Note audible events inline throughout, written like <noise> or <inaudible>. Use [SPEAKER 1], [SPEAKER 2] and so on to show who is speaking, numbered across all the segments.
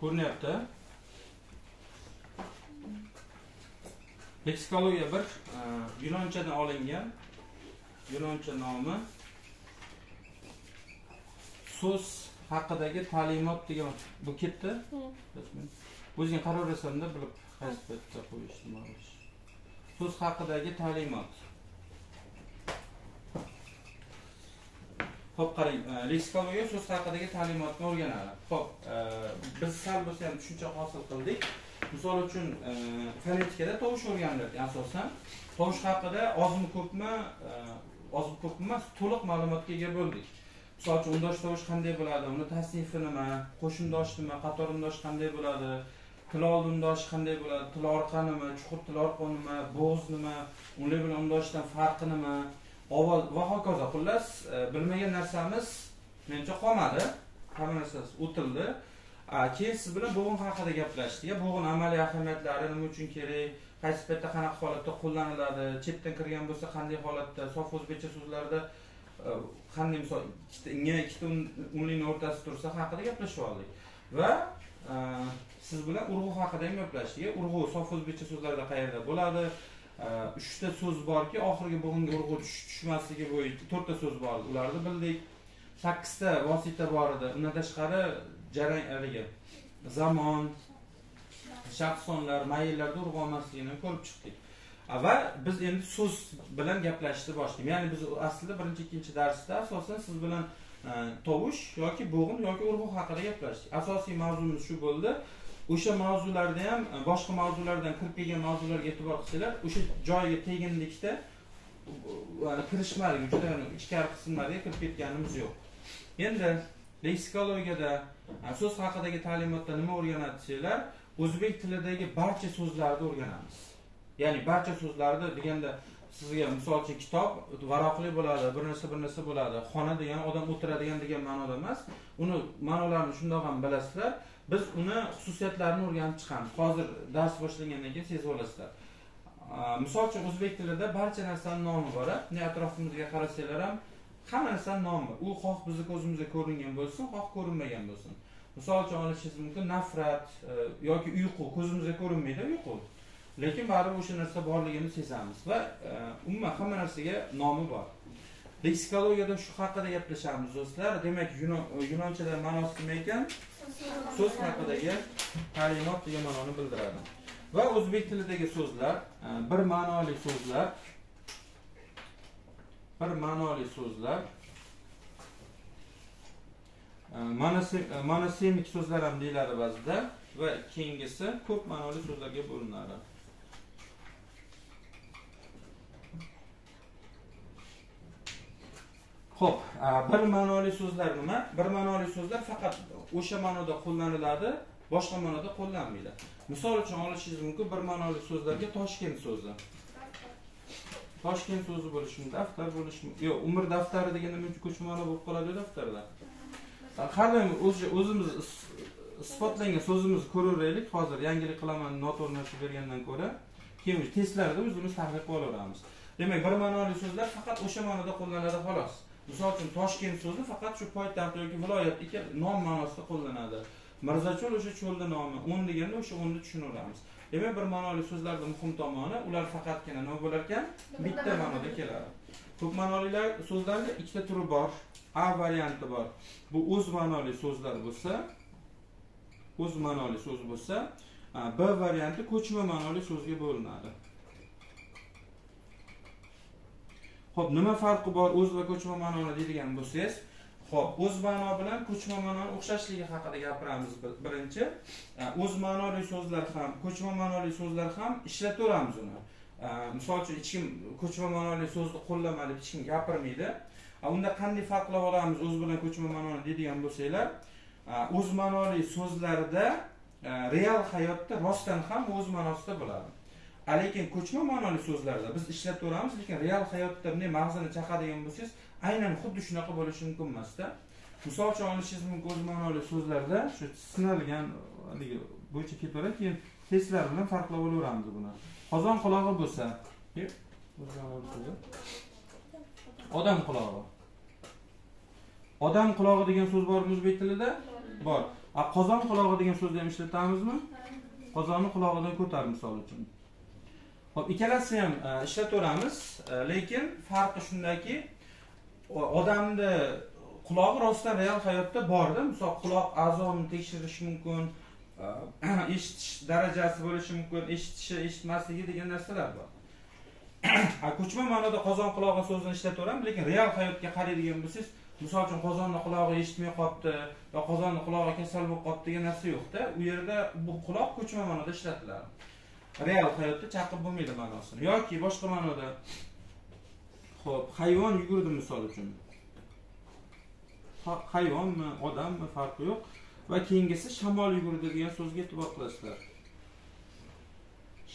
[SPEAKER 1] ko'rinyapti. Leksikologiya bir e, yunonchadan olingan yunoncha nomi so'z haqidagi ta'limot degan bu ketdi. O'zing qaraverasanda bilib qaysi paytda qo'yish nima qilish so'z haqidagi ta'limot Xo'p, qarang, e, leksikologiya so'z haqidagi ta'limotni o'rganadi. Xo'p, e, biz sal bo'lsa ham tushuncha hosil qildik. Misol uchun, e, fonetikada tovush o'rganiladi asosan. Tovush haqida ozmi ko'pmi, ozmi ko'pmi emas, to'liq ma'lumotga ega bo'ldik. Misol uchun, undosh tovush qanday bo'ladi, uni tasnifi nima, qo'shimdosh nima, qator undosh qanday bo'ladi, til oldi undoshi qanday bo'ladi, til orqa nima, chuqur til orqa nima, bo'g'iz nima, unlar bilan undoshdan farqi nima, ovoz va hokazo xullas e, bilmagan narsamiz menimcha qolmadi. Hamma narsasi o'tildi. Keyin siz bilan bo'g'in haqida gaplashdik. Bo'g'in amaliy ahamiyatlari nima uchun kerak? Qaysi paytda qanaqa holatda qo'llaniladi? Chetdan kirgan bo'lsa qanday holatda? Sof o'zbekcha so'zlarda e, qanday misol ikkita inga ikkita unlikni o'rtasida tursa haqida gaplashib oldik. Va e, siz bilan urg'u haqida ham gaplashdik. Urg'u sof o'zbekcha so'zlarda qayerda bo'ladi? Uchta so'z borki oxirgi bugungi urg'u tushmasligi bo'yicha to'rtta so'z bor ularni bildik. Sakkizta vosita bor edi. Undan tashqari jarang haligi. Zamon shaxsonlar mayillarda urg'u olmasligini ko'rib chiqdik. Va biz endi so'z bilan gaplashishni boshladik ya'ni biz aslida birinchi ikkinchi darsda asosan siz bilan e, tovush yoki bo'g'in yoki urg'u haqida gaplashdik. Asosiy mavzumiz shu bo'ldi. O'sha mavzularda ham e, boshqa mavzulardan kirib kelgan mavzularga e'tibor qilsanglar o'sha joyiga teginlikda e, kirishmadik juda ichkari qismlarga kirib ketganimiz yo'q. Endi leksikologiyada e, so'z haqidagi ta'limotda nima o'rganadi desanglar o'zbek tilidagi barcha so'zlarni o'rganamiz. Ya'ni barcha so'zlarni deganda sizga misol uchun kitob varoqli bo'ladi bir narsa bir narsa bo'ladi xona degani odam o'tiradigan degan ma'noda emas. Uni ma'nolarini shundoq ham bilasizlar. Biz uni xususiyatlarini o'rganib chiqamiz. Hozir dars boshlangandan keyin sezib olasizlar. Misol uchun o'zbek tilida barcha narsani nomi bor bunday atrofimizga qarasanglar ham hamma narsani nomi u xoh bizni ko'zimizga ko'ringan bo'lsin xoh ko'rinmagan bo'lsin. Misol uchun olishingiz mumkin nafrat e, yoki uyqu ko'zimizga ko'rinmaydi uyqu. Lekin baribir o'sha narsa borligini sezamiz va e, umuman hamma narsaga nomi bor. Leksikologiyada shu haqida gaplashamiz do'stlar. Demak yunonchada ma'nosi nima ekan. So'z haqidagi ta'limot degan ma'noni bildiradi. Va o'zbek tilidagi so'zlar e, bir ma'noli so'zlar bir ma'noli so'zlar e, monosemik e, so'zlar ham deyiladi ba'zida va keyingisi ko'p ma'noli so'zlarga bo'linadi. Ho'p e, bir ma'noli so'zlar nima? Bir ma'noli so'zlar faqat o'sha ma'noda qo'llaniladi, boshqa ma'noda qo'llanmaydi. Misol uchun olishingiz mumkin bir ma'noli so'zlarga Toshkent so'zi. Toshkent so'zi bo'lishi mumkin, daftar bo'lishi mumkin. Yo'q, umr daftari degan nima uchun ko'chma ma'no bo'lib qoladiyu daftarda. E, har doim o'zimiz isbotlangan so'zimizni ko'raveraylik. Hozir yangilik qilaman noto'g'ri narsa bergandan ko'ra, keyin testlarda o'zimiz tahlil qilib olaveramiz. Demak, bir ma'noli so'zlar faqat o'sha ma'noda qo'llaniladi xolos. Misol uchun toshkent so'zi faqat shu poytaxt yoki viloyat nom ma'nosida qo'llanadi. Mirzacho'l o'sha cho'lni nomi o'n deganda o'sha o'nni tushunaveramiz demak bir ma'noli so'zlarni muhim tomoni ular faqatgina nima bo'lar ekan? Bitta ma'noda keladi. ko'p ma'nolilar so'zlarni ikkita turi bor a varianti bor. Bu o'z ma'noli so'zlar bo'lsa o'z ma'noli so'z bo'lsa b varianti ko'chma ma'noli so'zga bo'linadi ho'p nima farqi bor o'z va ko'chma ma'noni deydigan bo'lsangiz, ho'p o'z ma'no bilan ko'chma ma'noni o'xshashligi haqida gapiramiz birinchi. E, o'z ma'noli so'zlar ham, ko'chma ma'noli so'zlar ham ishlataveramiz uni. E, misol uchun hech kim ko'chma ma'noli so'zni qo'llama deb hech kim gapirmaydi. E, unda qanday farqlab olamiz o'z bilan ko'chma ma'noni deydigan bo'lsanglar, o'z ma'noli so'zlarda real hayotda rostdan ham o'z ma'nosida bo'ladi. Lekin ko'chma ma'noli so'zlarda biz ishlataveramiz lekin real hayotda bunday mag'zini chaqadigan bo'lsangiz aynan xuddi shunaqa bo'lishi mumkin emasda. Misol uchun olishingiz mumkin o'z ma'noli so'zlarda shu sinalgan haligi bo'yicha ketaveradi keyin testlar bilan farqlab olaveramiz buni. Qozon qulog'i bo'lsa odam qulog'i. Odam qulog'i degan so'z bormi o'zbek tilida? Bor. A qozon qulog'i degan so'zni ham ishlatamizmi? Qozonni qulog'idan ko'tar misol uchun. Ho'p ikkalasi ham e, ishlataveramiz e, lekin farqi shundaki odamni qulog'i rostdan real hayotda borda misol quloq a'zoni tekshirish mumkin e, <clears throat> eshitish darajasi bo'lishi mumkin eshitishi eshitmasligi degan narsalar bor. <clears throat> Ko'chma ma'noda qozon qulog'i so'zini ishlataveramiz lekin real hayotga qaraydigan bo'lsangiz misol uchun qozonni qulog'i eshitmay qolibdi yo qozonni qulog'i kasal bo'lib qolibdi degan narsa yo'qda. U yerda bu quloq ko'chma ma'noda ishlatiladi. Real hayotda chaqib bo'lmaydi ma'nosini. Yoki boshqa ma'noda ho'p hayvon yugurdi misol uchun. Hayvonmi odammi farqi yo'q. Va keyingisi shamol yugurdi degan so'zga e'tibor qilasizlar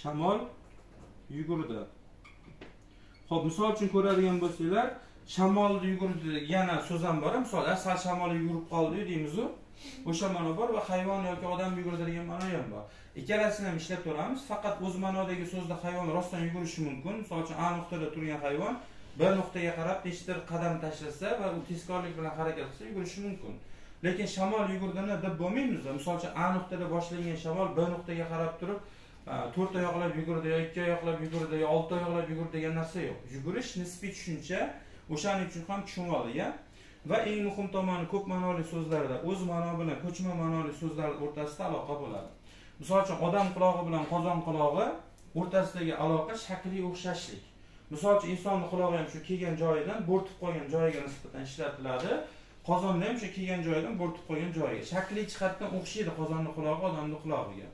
[SPEAKER 1] shamol yugurdi. Ho'p misol uchun ko'radigan bo'lsanglar shamolni yugurdi yana so'z ham bor misol sal shamol yugurib qoldi deymizu. O'sha ma'no bor va hayvon yoki odam yuguradigan ma'no ham bor. Ikkalasini ham ishlab ko'ramiz faqat o'z ma'nodagi so'zda hayvon rostdan yugurishi mumkin. Misol uchun a nuqtada turgan hayvon bir nuqtaga qarab nechtadir qadam tashlasa va u tezkorlik bilan harakat qilsa yugurishi mumkin. Lekin shamol yugurdini deb bo'lmaymiz misol uchun a nuqtada boshlangan shamol b nuqtaga qarab turib e, to'rt oyoqlab yugurdi yo ikki oyoqlab yugurdi yo olti oyoqlab yugurdi degan narsa yo'q. Yugurish nisbiy tushuncha o'shaning uchun ham tushunolgan va eng muhim tomoni ko'p ma'noli so'zlarda o'z ma'no bilan ko'chma ma'noli so'zlar o'rtasida aloqa bo'ladi. Misol uchun odam qulog'i bilan qozon qulog'i o'rtasidagi aloqa shakliy o'xshashlik. Misol uchun insonni qulog'i ham shu kelgan joyidan bo'rtib qolgan joyiga nisbatan ishlatiladi. Qozonni ham o'sha kelgan joyidan bo'rtib qo'ygan joyiga. Shakliy jihatdan o'xshaydi qozonni qulog'i odamni qulog'iga.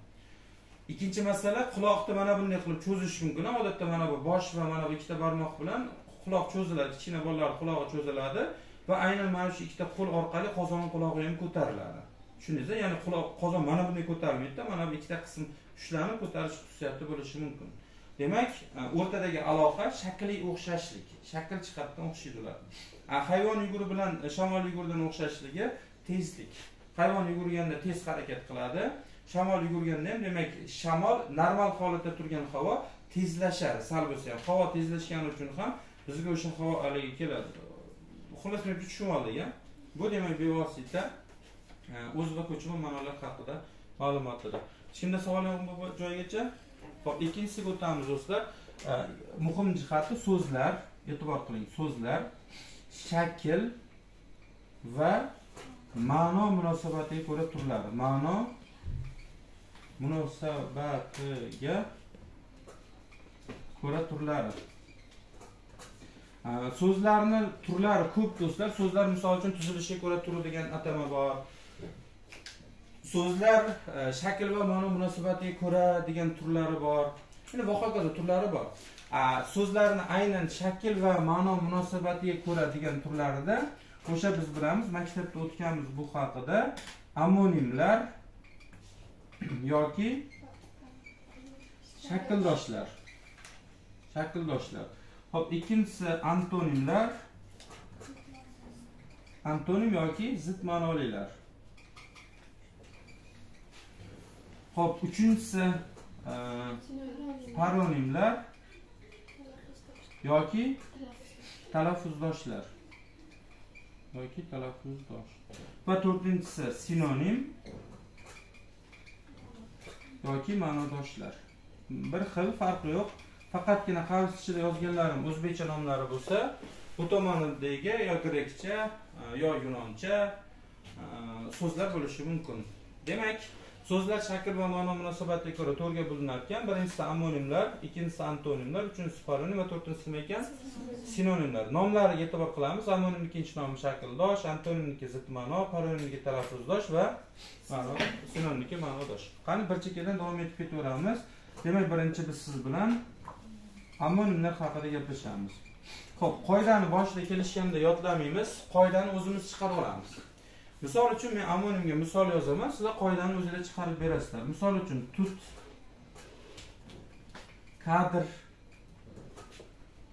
[SPEAKER 1] Ikkinchi masala quloqni mana bunday qilib cho'zish mumkin. Odatda mana bu bosh va mana bu ikkita barmoq bilan quloq cho'ziladi. Kichkina bolalar qulog'i cho'ziladi. Va aynan mana shu ikkita qo'l orqali qozon qulog'i ham ko'tariladi. Tushundingizda ya'ni quloq qozon mana bunday ko'tarilmaydida mana bu ikkita qism ushlanib ko'tarish xususiyati bo'lishi mumkin. Demak e, o'rtadagi aloqa shakliy o'xshashlik shakl jihatdan o'xshaydi ular e, hayvon yuguri bilan e, shamol yuguridan o'xshashligi tezlik. Hayvon yugurganda tez harakat qiladi shamol yugurganda ham demak shamol normal holatda turgan havo tezlashadi sal bo'lsa ham. Havo tezlashgani uchun ham bizga o'sha havo haligi keladi. Xullas men tushunib oldik bu demak bevosita e, o'z va ko'chma ma'nolar haqida ma'lumotdir. Hech savolim savol bu joygacha. Ho'p ikkinchisiga o'tamiz do'stlar muhim jihati so'zlar e'tibor qiling so'zlar shakl va ma'no munosabatiga ko'ra turiladi ma'no munosabatiga ko'ra turiladi so'zlarni turlari ko'p do'stlar so'zlar misol uchun tuzilishiga ko'ra turi degan atama bor. So'zlar e, shakl va ma'no munosabatiga ko'ra degan turlari bor. Va hokazo turlari bor. So'zlarni aynan shakl va ma'no munosabatiga ko'ra degan turlarida o'sha biz bilamiz maktabda o'tganmiz bu haqida amonimlar <clears throat> yoki shakldoshlar. Shakldoshlar. Ho'p ikkinchisi antonimlar. Antonim yoki zid ma'nolilar. Ho'p uchinchisi e, paronimlar yoki talaffuzdoshlar. Yoki talaffuzdosh. Va to'rtinchisi sinonim yoki ma'nodoshlar. Bir xil farqi yo'q. Faqatgina qavs ichida yozganlarim o'zbekcha nomlari bo'lsa bu tomonidagi yo grekcha e, yo yunoncha e, so'zlar bo'lishi mumkin. Demak so'zlar shakl va ma'no munosabatiga ko'ra to'rtga bo'linar ekan birinchisi amonimlar ikkinchisi antonimlar uchinchisi paronim va to'rtinchisi nima ekan? Sinonimlar. Nomlariga e'tibor qilamiz. Ammonimni ikkinchi nomi shakldosh antonimniki zid ma'no paronimniki talaffuzdosh va sinonimniki ma'nodosh. Qani bir chekkadan davom etib ketaveramiz. Demak birinchi biz siz bilan amonimlar haqida gaplashamiz. Ho'p qoidani boshida kelishganda yodlamaymiz qoidani o'zimiz chiqarib olamiz. Misol uchun men amonimga misol yozaman sizlar qoidani o'zinglar chiqarib berasizlar. Misol uchun tut kadr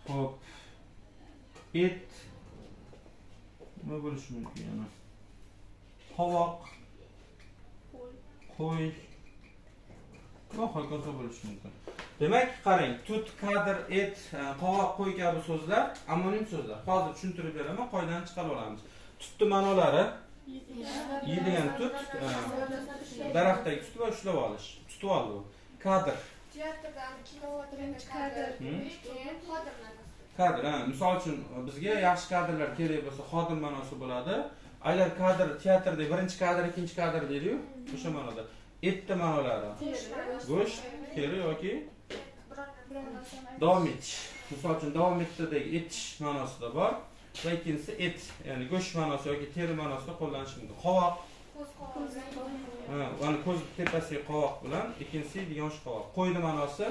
[SPEAKER 1] ho'p et nima bo'lishi mumkin yana? Qovoq qo'y va hokazo bo'lishi mumkin demak qarang tut kadr et e, qovoq qo'y kabi so'zlar amonim so'zlar. Hozir tushuntirib beraman qoidani chiqarib olamiz. Tutni ma'nolari yeydigan tut e, daraxtdagi tutib va ushlab olish. Tutib ol bu. Kadr.
[SPEAKER 2] Kadr
[SPEAKER 1] misol uchun bizga yaxshi kadrlar kerak bo'lsa xodim ma'nosi bo'ladi. Agar kadr teatrda birinchi kadr ikkinchi kadr deydiyu o'sha ma'noda. Etni ma'nolari. Go'sht. Teri yoki davom etish. Misol uchun davom etdidagi etish ma'nosida bor. Va ikkinchisi et ya'ni go'sht ma'nosi yoki teri ma'nosida qo'llanishi mumkin. Qovoq. Mana ko'z tepasiga qovoq bilan ikkinchisi yeydigan qovoq. Qo'yni ma'nosi?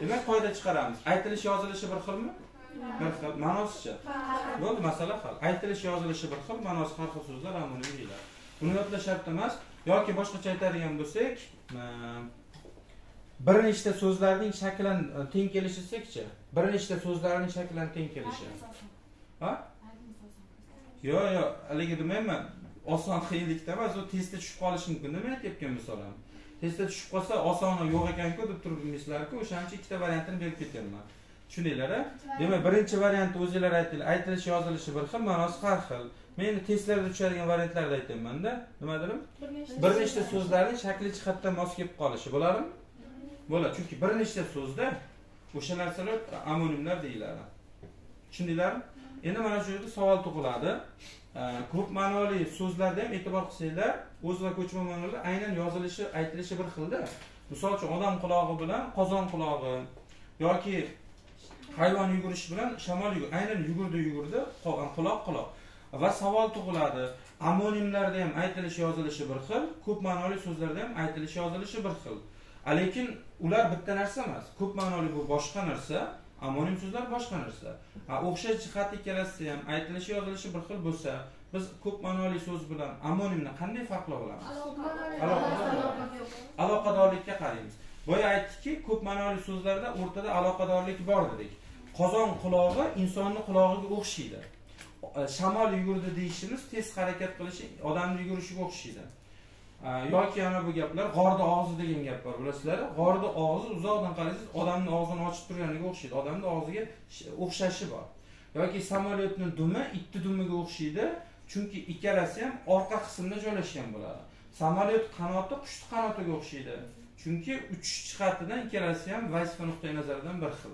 [SPEAKER 1] Demak qoida chiqaramiz. Aytilish yozilishi bir xilmi? Bir xil. Ma'nosicha? Bo'ldi masala hal. Aytilish yozilishi bir xil ma'nosi har xil so'zlar amonim deyiladi buni yodlash shart emas. Yoki boshqacha aytadigan bo'lsak bir nechta so'zlarning shaklan e, teng kelishisikchi bir nechta so'zlarning shaklan teng kelishi. Ha? Yo'q yo'q haligi demayman. Oson qiyinlikda emas u testda tushib qolishi mumkin men aytyapgan misolim testda tushib qolsa osoni yo'q ekanku deb turib bilmaysizlarku o'shaning uchun ikkita variantini berib ketyapman tushundinglar a demak birinchi variantni o'zinglar aytinglar aytilishi yozilishi bir xil ma'nosi har xil. Men endi testlarda tushadigan variantlarni aytyapmanda nima dedim bir nechta so'zlarning shakli jihatdan mos kelib qolishi bo'ladimi bo'ladi chunki bir nechta so'zda o'sha narsalar amonimlar deyiladi. Tushundinglarmi endi mana shu yerda savol tug'iladi. Ko'p ma'noli so'zlarda ham e'tibor qilsanglar o'z va ko'chma ma'nolar aynan yozilishi aytilishi bir xilda. Misol uchun odam qulog'i bilan qozon qulog'i yoki hayvon yugurishi bilan shamol yugur aynan yugurdi yugurdi qolgan quloq quloq. Va savol tug'iladi. Amonimlarda ham aytilishi yozilishi bir xil ko'p ma'noli so'zlarda ham aytilishi yozilishi bir xil. Lekin ular bitta narsa emas. Ko'p ma'noli bu boshqa narsa amonim so'zlar boshqa narsa. Ha, o'xshash jihati ikkalasi ham aytilishi yozilishi bir xil bo'lsa biz ko'p ma'noli so'z bilan amonimni qanday farqlab olamiz? Aloqadorlikka qaraymiz. Boya aytdikki ko'p ma'noli so'zlarda o'rtada aloqadorlik bor dedik. Qozon qulog'i insonni qulog'iga o'xshaydi. Shamol yugurdi deyishimiz tez harakat qilishi odamni yugurishiga o'xshaydi yoki ana bu gaplar g'orni og'zi degan gap bor bilasizlar. G'orni og'zi uzoqdan qarasangiz odamni og'zini ochib turganiga o'xshaydi. Odamni og'ziga o'xshashi bor. Yoki samolyotni dumi itni dumiga o'xshaydi chunki ikkalasi ham orqa qismda joylashgan bo'ladi. Samolyot qanoti qushni qanotiga o'xshaydi chunki uchish jihatidan ikkalasi ham vazifa nuqtai nazaridan bir xil.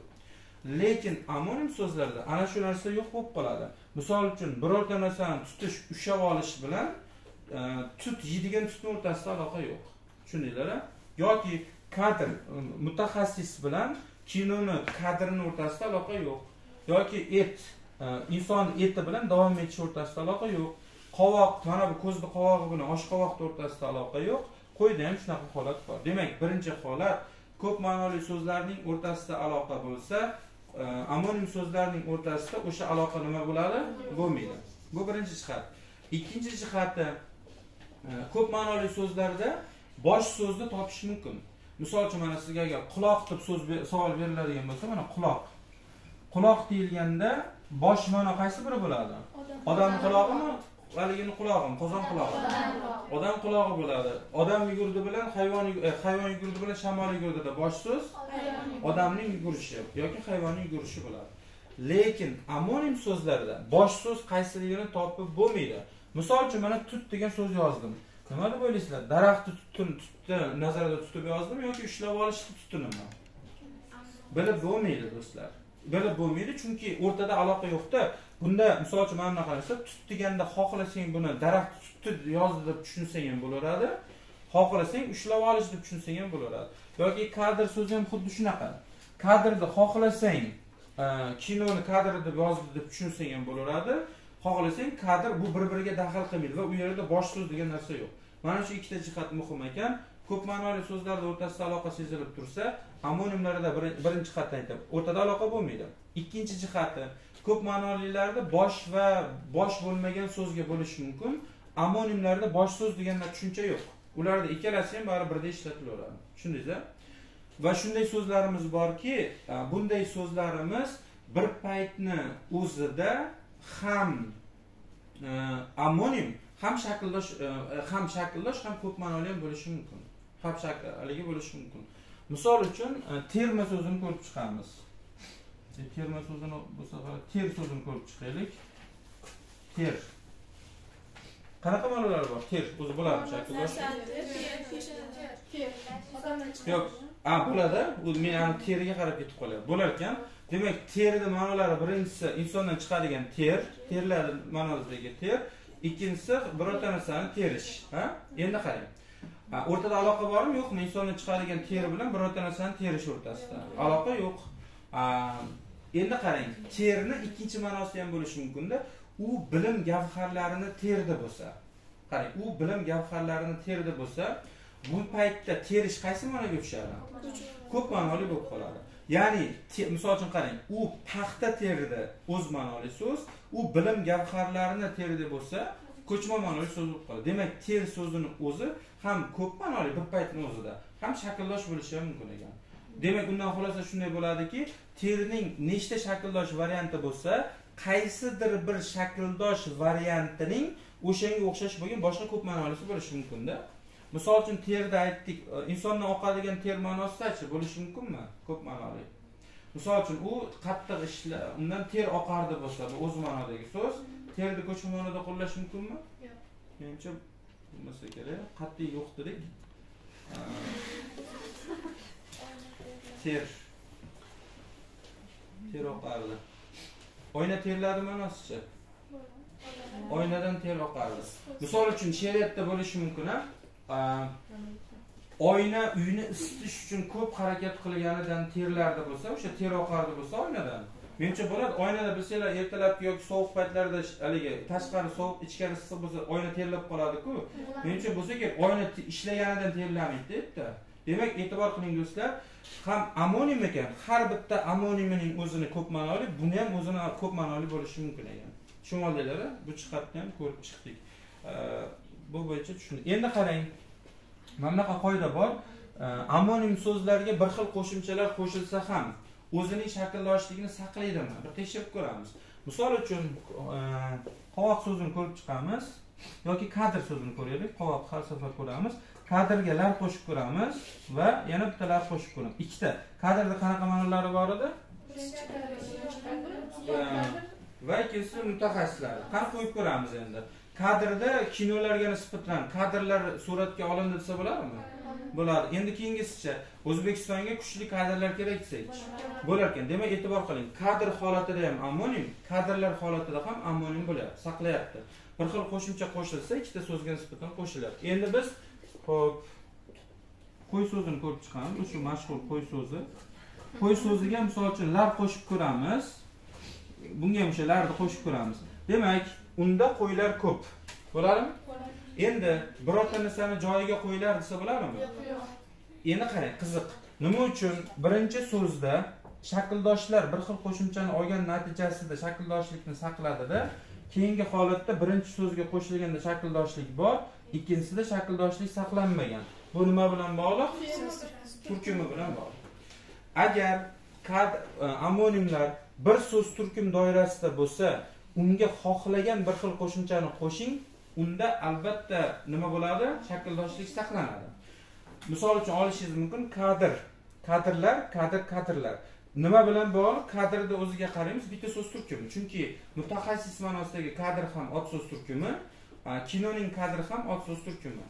[SPEAKER 1] Lekin amonim so'zlarda ana shu narsa yo'q bo'lib qoladi. Misol uchun birorta narsani tutish ushlab olish bilan tut yeydigan tutni o'rtasida aloqa yo'q. Tushundinglar yoki kadr mutaxassis bilan kinoni kadrini o'rtasida aloqa yo'q. Yoki et e, inson eti bilan davom etish o'rtasida aloqa yo'q. Qovoq mana bu ko'zni qovog'i bilan oshqovoqni o'rtasida aloqa yo'q. Qo'yda ham shunaqa holat bor. Demak birinchi holat ko'p ma'noli so'zlarning o'rtasida aloqa bo'lsa e, amonim so'zlarning o'rtasida o'sha aloqa nima bo'ladi? Bo'lmaydi. Bu birinchi jihat. Ikkinchi jihati ko'p ma'noli so'zlarda bosh so'zni topish mumkin. Misol uchun mana sizga agar quloq deb so'z savol beriladigan bo'lsa mana quloq. Quloq deyilganda bosh ma'no qaysi biri bo'ladi? Odam qulog'imi haligini qulog'imi qozon qulog'i odam qulog'i bo'ladi. Odam yugurdi bilan hayvon e, hayvon yugurdi bilan shamol yugurdida bosh so'z? Odamning yugurishi yoki hayvonning yugurishi bo'ladi. Lekin amonim so'zlarda bosh so'z qaysiligini topib bo'lmaydi misol uchun mana tut degan so'z yozdim. Nima deb o'ylaysizlar daraxtni tutun tutni nazarda tutib yozdim yoki ushlab olishni tutunimi? Bilib bo'lmaydi do'stlar. Bilib bo'lmaydi chunki o'rtada aloqa yo'qda. Bunda misol uchun mana bunaqa narsa tut deganda xohlasang buni daraxt tutni yozdi deb tushunsang ham bo'laveradi xohlasang ushlab olish deb tushunsang ham bo'laveradi yoki kadr so'zi ham xuddi shunaqa. Kadrni xohlasang e, kinoni kadr deb yozdi deb tushunsang ham bo'laveradi xohlasang kadr bu bir biriga daxl qilmaydi va u yerda bosh so'z degan narsa yo'q. Mana shu ikkita jihat muhim ekan. Ko'p ma'noli so'zlarda o'rtasida aloqa sezilib tursa amonimlarda birinchi jihatni aytib o'rtada aloqa bo'lmaydi. Ikkinchi jihati ko'p ma'nolilarda bosh va bosh bo'lmagan so'zga bo'lishi mumkin amonimlarda bosh so'z degan tushuncha yo'q. Ularda ikkalasi ham baribirda ishlatilaveradi. Tushundingiz va shunday so'zlarimiz borki bunday so'zlarimiz bir paytni o'zida ham amonim ham shakldosh ham shakldosh ham ko'p ma'noli ham bo'lishi mumkin ham shakligi bo'lishi mumkin misol uchun terma so'zini ko'rib chiqamiz. Terma so'zini bu safar ter so'zini ko'rib chiqaylik. Ter qanaqa ma'nolar bor? Ter o'zi bo'ladimi shakldosh yo'q. A bo'ladi. Men ani teriga qarab ketib qolyapti. Bo'lar ekan demak terni ma'nolari birinchisi insondan chiqadigan ter terlarni ma'nosidagi ter. Ikkinchisi birorta narsani terish ha? Endi qarang. O'rtada aloqa bormi yo'qmi? Insondan chiqadigan teri bilan birorta narsani terish o'rtasida. Aloqa yo'q. Endi qarang terni ikkinchi ma'nosi ham bo'lishi mumkinda. U bilim gavharlarini terdi bo'lsa. Qarang u bilim gavharlarini terdi bo'lsa bu paytda terish qaysi ma'noga tushadi? Ko'p ma'noli bo'lib qoladi ya'ni misol uchun qarang u paxta terdi o'z ma'noli so'z u bilim gavharlarini terdi bo'lsa ko'chma ma'noli so'z bo'lib qoladi. Demak ter so'zini o'zi ham ko'p ma'noli bir paytni o'zida ham shakldosh bo'lishi ham mumkin ekan. Demak undan xulosa shunday bo'ladiki terning nechta shakldosh varianti bo'lsa qaysidir bir shakldosh variantining o'shanga o'xshash bo'lgan boshqa ko'p ma'nolisi bo'lishi mumkinda. Misol uchun terda aytdik e, insondan oqadigan ter ma'nosidachi bo'lishi mumkinmi? Ko'p ma'noli. Misol uchun u qattiq ishla undan ter oqardi bo'lsa bu o'z ma'nodagi so'z. Terni ko'chma ma'noda qo'llash mumkinmi?
[SPEAKER 2] Yo'q.
[SPEAKER 1] menimcha bo'lmasa kerak. Qat'iy yo'q dedik. <laughs> Ter. Ter oqardi. Oyna terladi ma'nosichi oynadan ter oqardi. Misol uchun she'riyatda bo'lishi mumkin A, oyna uyni isitish uchun ko'p harakat qilganidan terlardi bo'lsa o'sha ter oqardi bo'lsa oynadan. Menimcha bo'ladi oynada bilsanglar ertalabki yoki sovuq paytlarda haligi tashqari sovuq ichkari issiq bo'lsa oyna terlab qoladiku. Menimcha bo'lsa kerak oyna ishlaganidan terlamaydi bitta demak e'tibor qiling do'stlar ham amonim ekan har bitta amonimining o'zini ko'p ma'noli buni ham o'zini ko'p ma'noli bo'lishi mumkin ekan. Tushunib oldinglar bu jihatni ham ko'rib chiqdik bu bo'yicha tushundik endi qarang mana bunaqa qoida bor. Amonim so'zlarga bir xil qo'shimchalar qo'shilsa ham o'zining shakldoshligini saqlaydimi? Bir tekshirib ko'ramiz. Misol uchun e, qovoq so'zini ko'rib chiqamiz yoki kadr so'zini ko'raylik. Qovoq har safar ko'ramiz. Kadrga lar qo'shib ko'ramiz va yana bitta lar qo'shib ko'ramiz. Ikkita. Kadrda qanaqa ma'nolari bor edi? Va ikkinchisi mutaxassislar. Qani qo'yib ko'ramiz endi kadrda kinolarga nisbatan kadrlar suratga olindi desa bo'ladimi? Bo'ladi endi keyingisicha o'zbekistonga kuchli kadrlar kerak desakchi bo'lar ekan. Demak e'tibor qiling. Kadr holatida ham ammonim kadrlar holatida ham ammonim bo'lyapti saqlayapti. Bir xil qo'shimcha qo'shilsa ikkita so'zga nisbatan qo'shilyapti endi biz ho'p qo'y so'zini ko'rib chiqamiz. O'sha mashhur qo'y so'zi. Qo'y so'ziga misol uchun lar qo'shib ko'ramiz. Bunga ham o'sha larni qo'shib ko'ramiz. Demak unda qo'ylar ko'p. Bo'ladimi? Endi birorta narsani joyiga qo'ylar desa bo'ladimi? Endi qarang qiziq. Nima uchun? Birinchi so'zda shakldoshlar bir xil qo'shimchani olgan natijasida shakldoshlikni saqladida keyingi holatda birinchi so'zga qo'shilganda shakldoshlik bor ikkinchisida shakldoshlik saqlanmagan. Bu nima bilan bog'liq? Turkumi bilan bog'liq. Agar kad e, amonimlar bir so'z turkum doirasida bo'lsa unga xohlagan bir xil qo'shimchani qo'shing unda albatta nima bo'ladi? Shakldoshlik saqlanadi. Misol uchun olishingiz mumkin kadr. Kadrlar kadr kadrlar. Nima bilan bog'liq? Kadrni o'ziga qaraymiz bitta so'z turkumi. Chunki mutaxassis ma'nosidagi kadr ham ot so'z turkumi kinoning kadri ham ot so'z turkumi.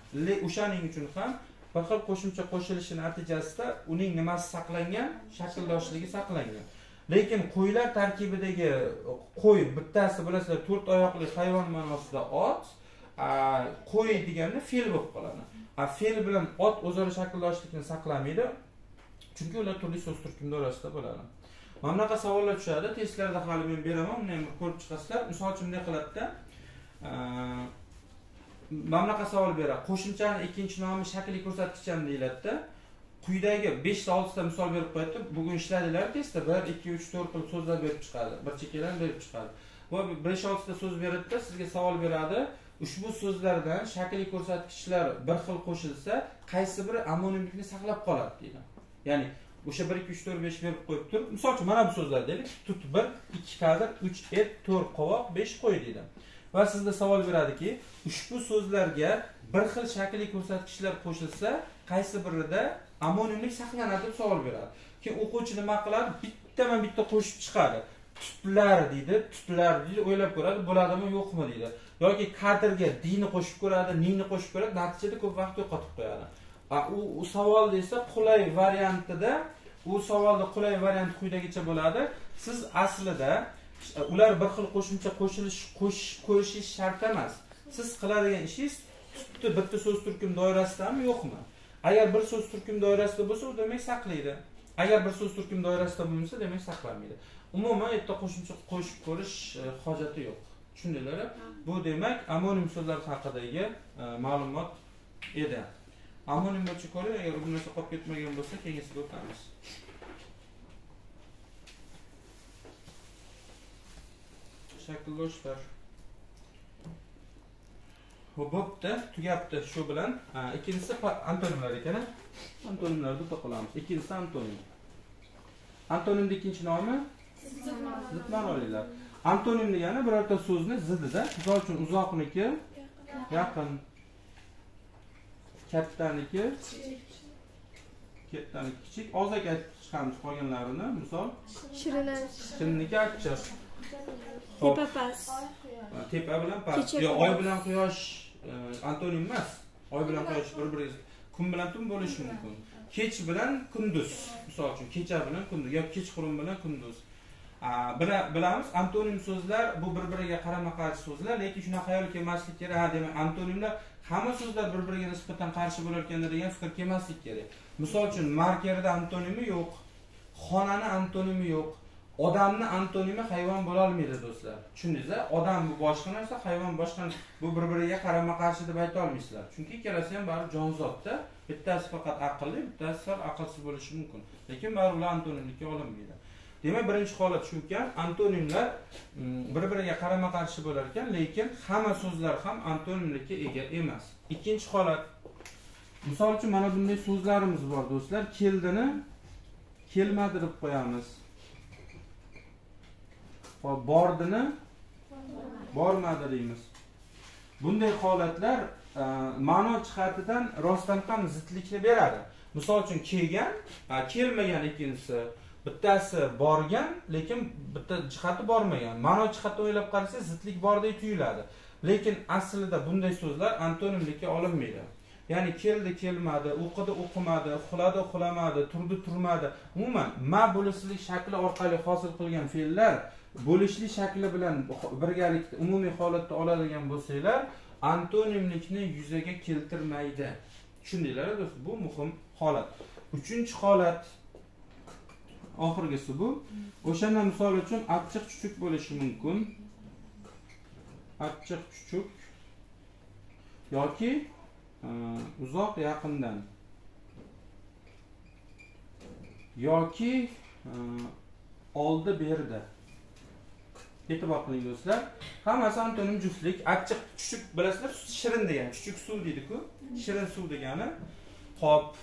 [SPEAKER 1] O'shaning uchun ham bir xil qo'shimcha qo'shilishi natijasida uning nimasi saqlangan? Shakldoshligi saqlangan. Lekin qo'ylar tarkibidagi qo'y bittasi bilasizlar to'rt oyoqli hayvon ma'nosida ot qo'y deganda fe'l bo'lib qoladi. A fe'l bilan ot o'zaro shakldoshlikni saqlamaydi chunki ular turli so'z turkum doirasida bo'ladi. Mana bunaqa savollar tushadi. Testlarda hali men beraman uni ham ko'rib chiqasizlar. Misol uchun bunday qiladida? Mana bunaqa savol beradi. Qo'shimchani ikkinchi nomi shakliy ko'rsatkichan deyiladida. Quyidagi beshta oltita misol berib qo'yadi bugun ishladinglar testda bir ikki uch to'rt xil so'zlar berib chiqadi bir chekkadan berib chiqadi. Va besh oltita so'z beradida sizga savol beradi. Ushbu so'zlardan shakli ko'rsatkichlar bir xil qo'shilsa qaysi biri amonimlikni saqlab qoladi deydi. Ya'ni o'sha bir ikki uch to'rt besh berib qo'yib turib misol uchun mana bu so'zlar deylik tut bir ikki kadr uch et to'rt qovoq besh qo'y deydi. Va sizda savol beradiki ushbu so'zlarga bir xil shakli ko'rsatkichlar qo'shilsa qaysi birida amonimlik saqlanadi deb savol beradi. Keyin o'quvchi nima qiladi? Bittaman bitta qo'shib chiqadi. Tutlar deydi tutlar deydi o'ylab ko'radi bo'ladimi yo'qmi deydi. Yoki kadrga dini qo'shib ko'radi nini qo'shib ko'radi natijada ko'p vaqt yo'qotib qo'yadi. U, savol desa esa qulay variantida u savolni qulay varianti quyidagicha bo'ladi. Siz aslida e, ular bir xil qo'shimcha qo'shilish qo'shib ko'rishish shart emas. Siz qiladigan ishingiz tutni bitta so'z turkum doirasidami yo'qmi? Agar bir so'z turkum doirasida bo'lsa u demak saqlaydi. Agar bir so'z turkum doirasida bo'lmasa demak saqlanmaydi umuman yerda qo'shimcha qo'shib ko'rish e, hojati yo'q. Tushundinglar bu demak amonim so'zlar haqidagi e, ma'lumot edi. Amonim bo'yicha ko'ring agar bu narsa qolib ketmagan bo'lsa keyingisida o'tamiz. Shakldoshlar Xo'p, bo'pti, tugabdi shu bilan. Ha, ikkinchisi antonimlar ekan. Antonimlarni to'qilamiz. Ikkinchisi antonim. Antonimni ikkinchi nomi zid ma'nolilar. Antonim degani birorta so'zni zidida, misol uchun uzoqniki yaqin, kattaniki kattaniki kichik, og'zak aytib chiqamiz qolganlarini, misol
[SPEAKER 3] Shirinash.
[SPEAKER 1] shinniki achchiq.
[SPEAKER 3] Tepa past.
[SPEAKER 1] tepa bilan past yo oy bilan quyosh antonim emas oy bilan quyosh bir biriga kun bilan tun bo'lishi mumkin. kech bilan kunduz. Misol uchun kecha bilan kunduz yo kechqurun bilan kunduz. Bilamiz antonim so'zlar bu bir biriga qarama qarshi so'zlar lekin shunaqa xayol kelmaslik kerak. Ha demak antonimlar hamma so'zlar bir biriga nisbatan qarshi bo'larkanda degan fikr kelmaslik kerak. Misol uchun markerda antonimi yo'q xonani antonimi yo'q odamni antonimi hayvon bo'lolmaydi do'stlar. Tushundingizlar odam bu boshqa narsa hayvon boshqa bu bir biriga qarama qarshi deb ayta olmaysizlar. Chunki ikkalasi ham baribir jonzotda bittasi faqat aqlli bittasi sal aqlsiz bo'lishi mumkin. Lekin baribir ular antonimlikka olinmaydi. Demak birinchi holat shu ekan antonimlar mm, bir biriga qarama qarshi bo'lar ekan lekin hamma so'zlar ham antonimlikka ega emas. Ikkinchi holat. Misol uchun mana bunday so'zlarimiz bor do'stlar. Keldini kelmadi deb qo'yamiz. Hop, bordini bormadi deymiz. Bunday holatlar e, ma'no jihatidan rostdan ham zidlikni beradi. Misol uchun kelgan kelmagan ikkinchisi bittasi borgan lekin bitta jihati bormagan. Ma'no jihatdan o'ylab qarasangiz zidlik bordek tuyuladi. Lekin aslida bunday so'zlar antonimlikka olinmaydi. Ya'ni keldi kelmadi o'qidi o'qimadi uxladi uxlamadi turdi turmadi. Umuman ma bo'lishlik shakli orqali hosil qilgan fe'llar bo'lishli shakli bilan birgalikda umumiy holatda oladigan bo'lsanglar antonimlikni yuzaga keltirmaydi. Tushundinglar do'stlar bu muhim holat. Uchinchi holat oxirgisi bu. O'shanda misol uchun achchiq chuchuk bo'lishi mumkin. Achchiq chuchuk yoki e, uzoq yaqindan yoki e, oldi berdi. E'tibor qiling do'stlar. Hammasi antonim juftlik. Achchiq chuchuk bilasizlar shirin degani chuchuk suv deydiku. Shirin suv degani hop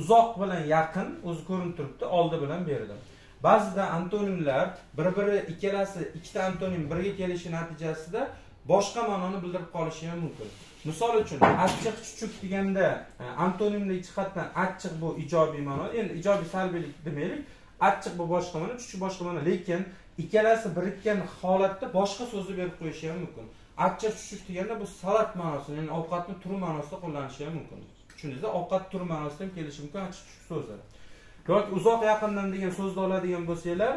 [SPEAKER 1] uzoq bilan yaqin o'zi ko'rinib turibdi oldi bilan berdi. Ba'zida antonimlar bir biri ikkalasi ikkita antonim birga kelishi natijasida boshqa ma'noni bildirib qolishi ham mumkin. Misol uchun achchiq chuchuk deganda antonimlik jihatdan achchiq bu ijobiy ma'no endi ijobiy salbiylik demaylik. Achchiq bu boshqa ma'no chuchuk boshqa ma'no. Lekin ikkalasi birikkan holatda boshqa so'zni berib qo'yishi ham mumkin. Achchiq chuchuk deganda bu salat ma'nosida ya'ni ovqatni turi ma'nosida qo'llanishi ham mumkin. Tushundingizmi ovqat turi ma'nosida ham kelishi mumkin achchiq chuchuk so'zi yoki uzoq yaqindan degan so'zni oladigan bo'lsanglar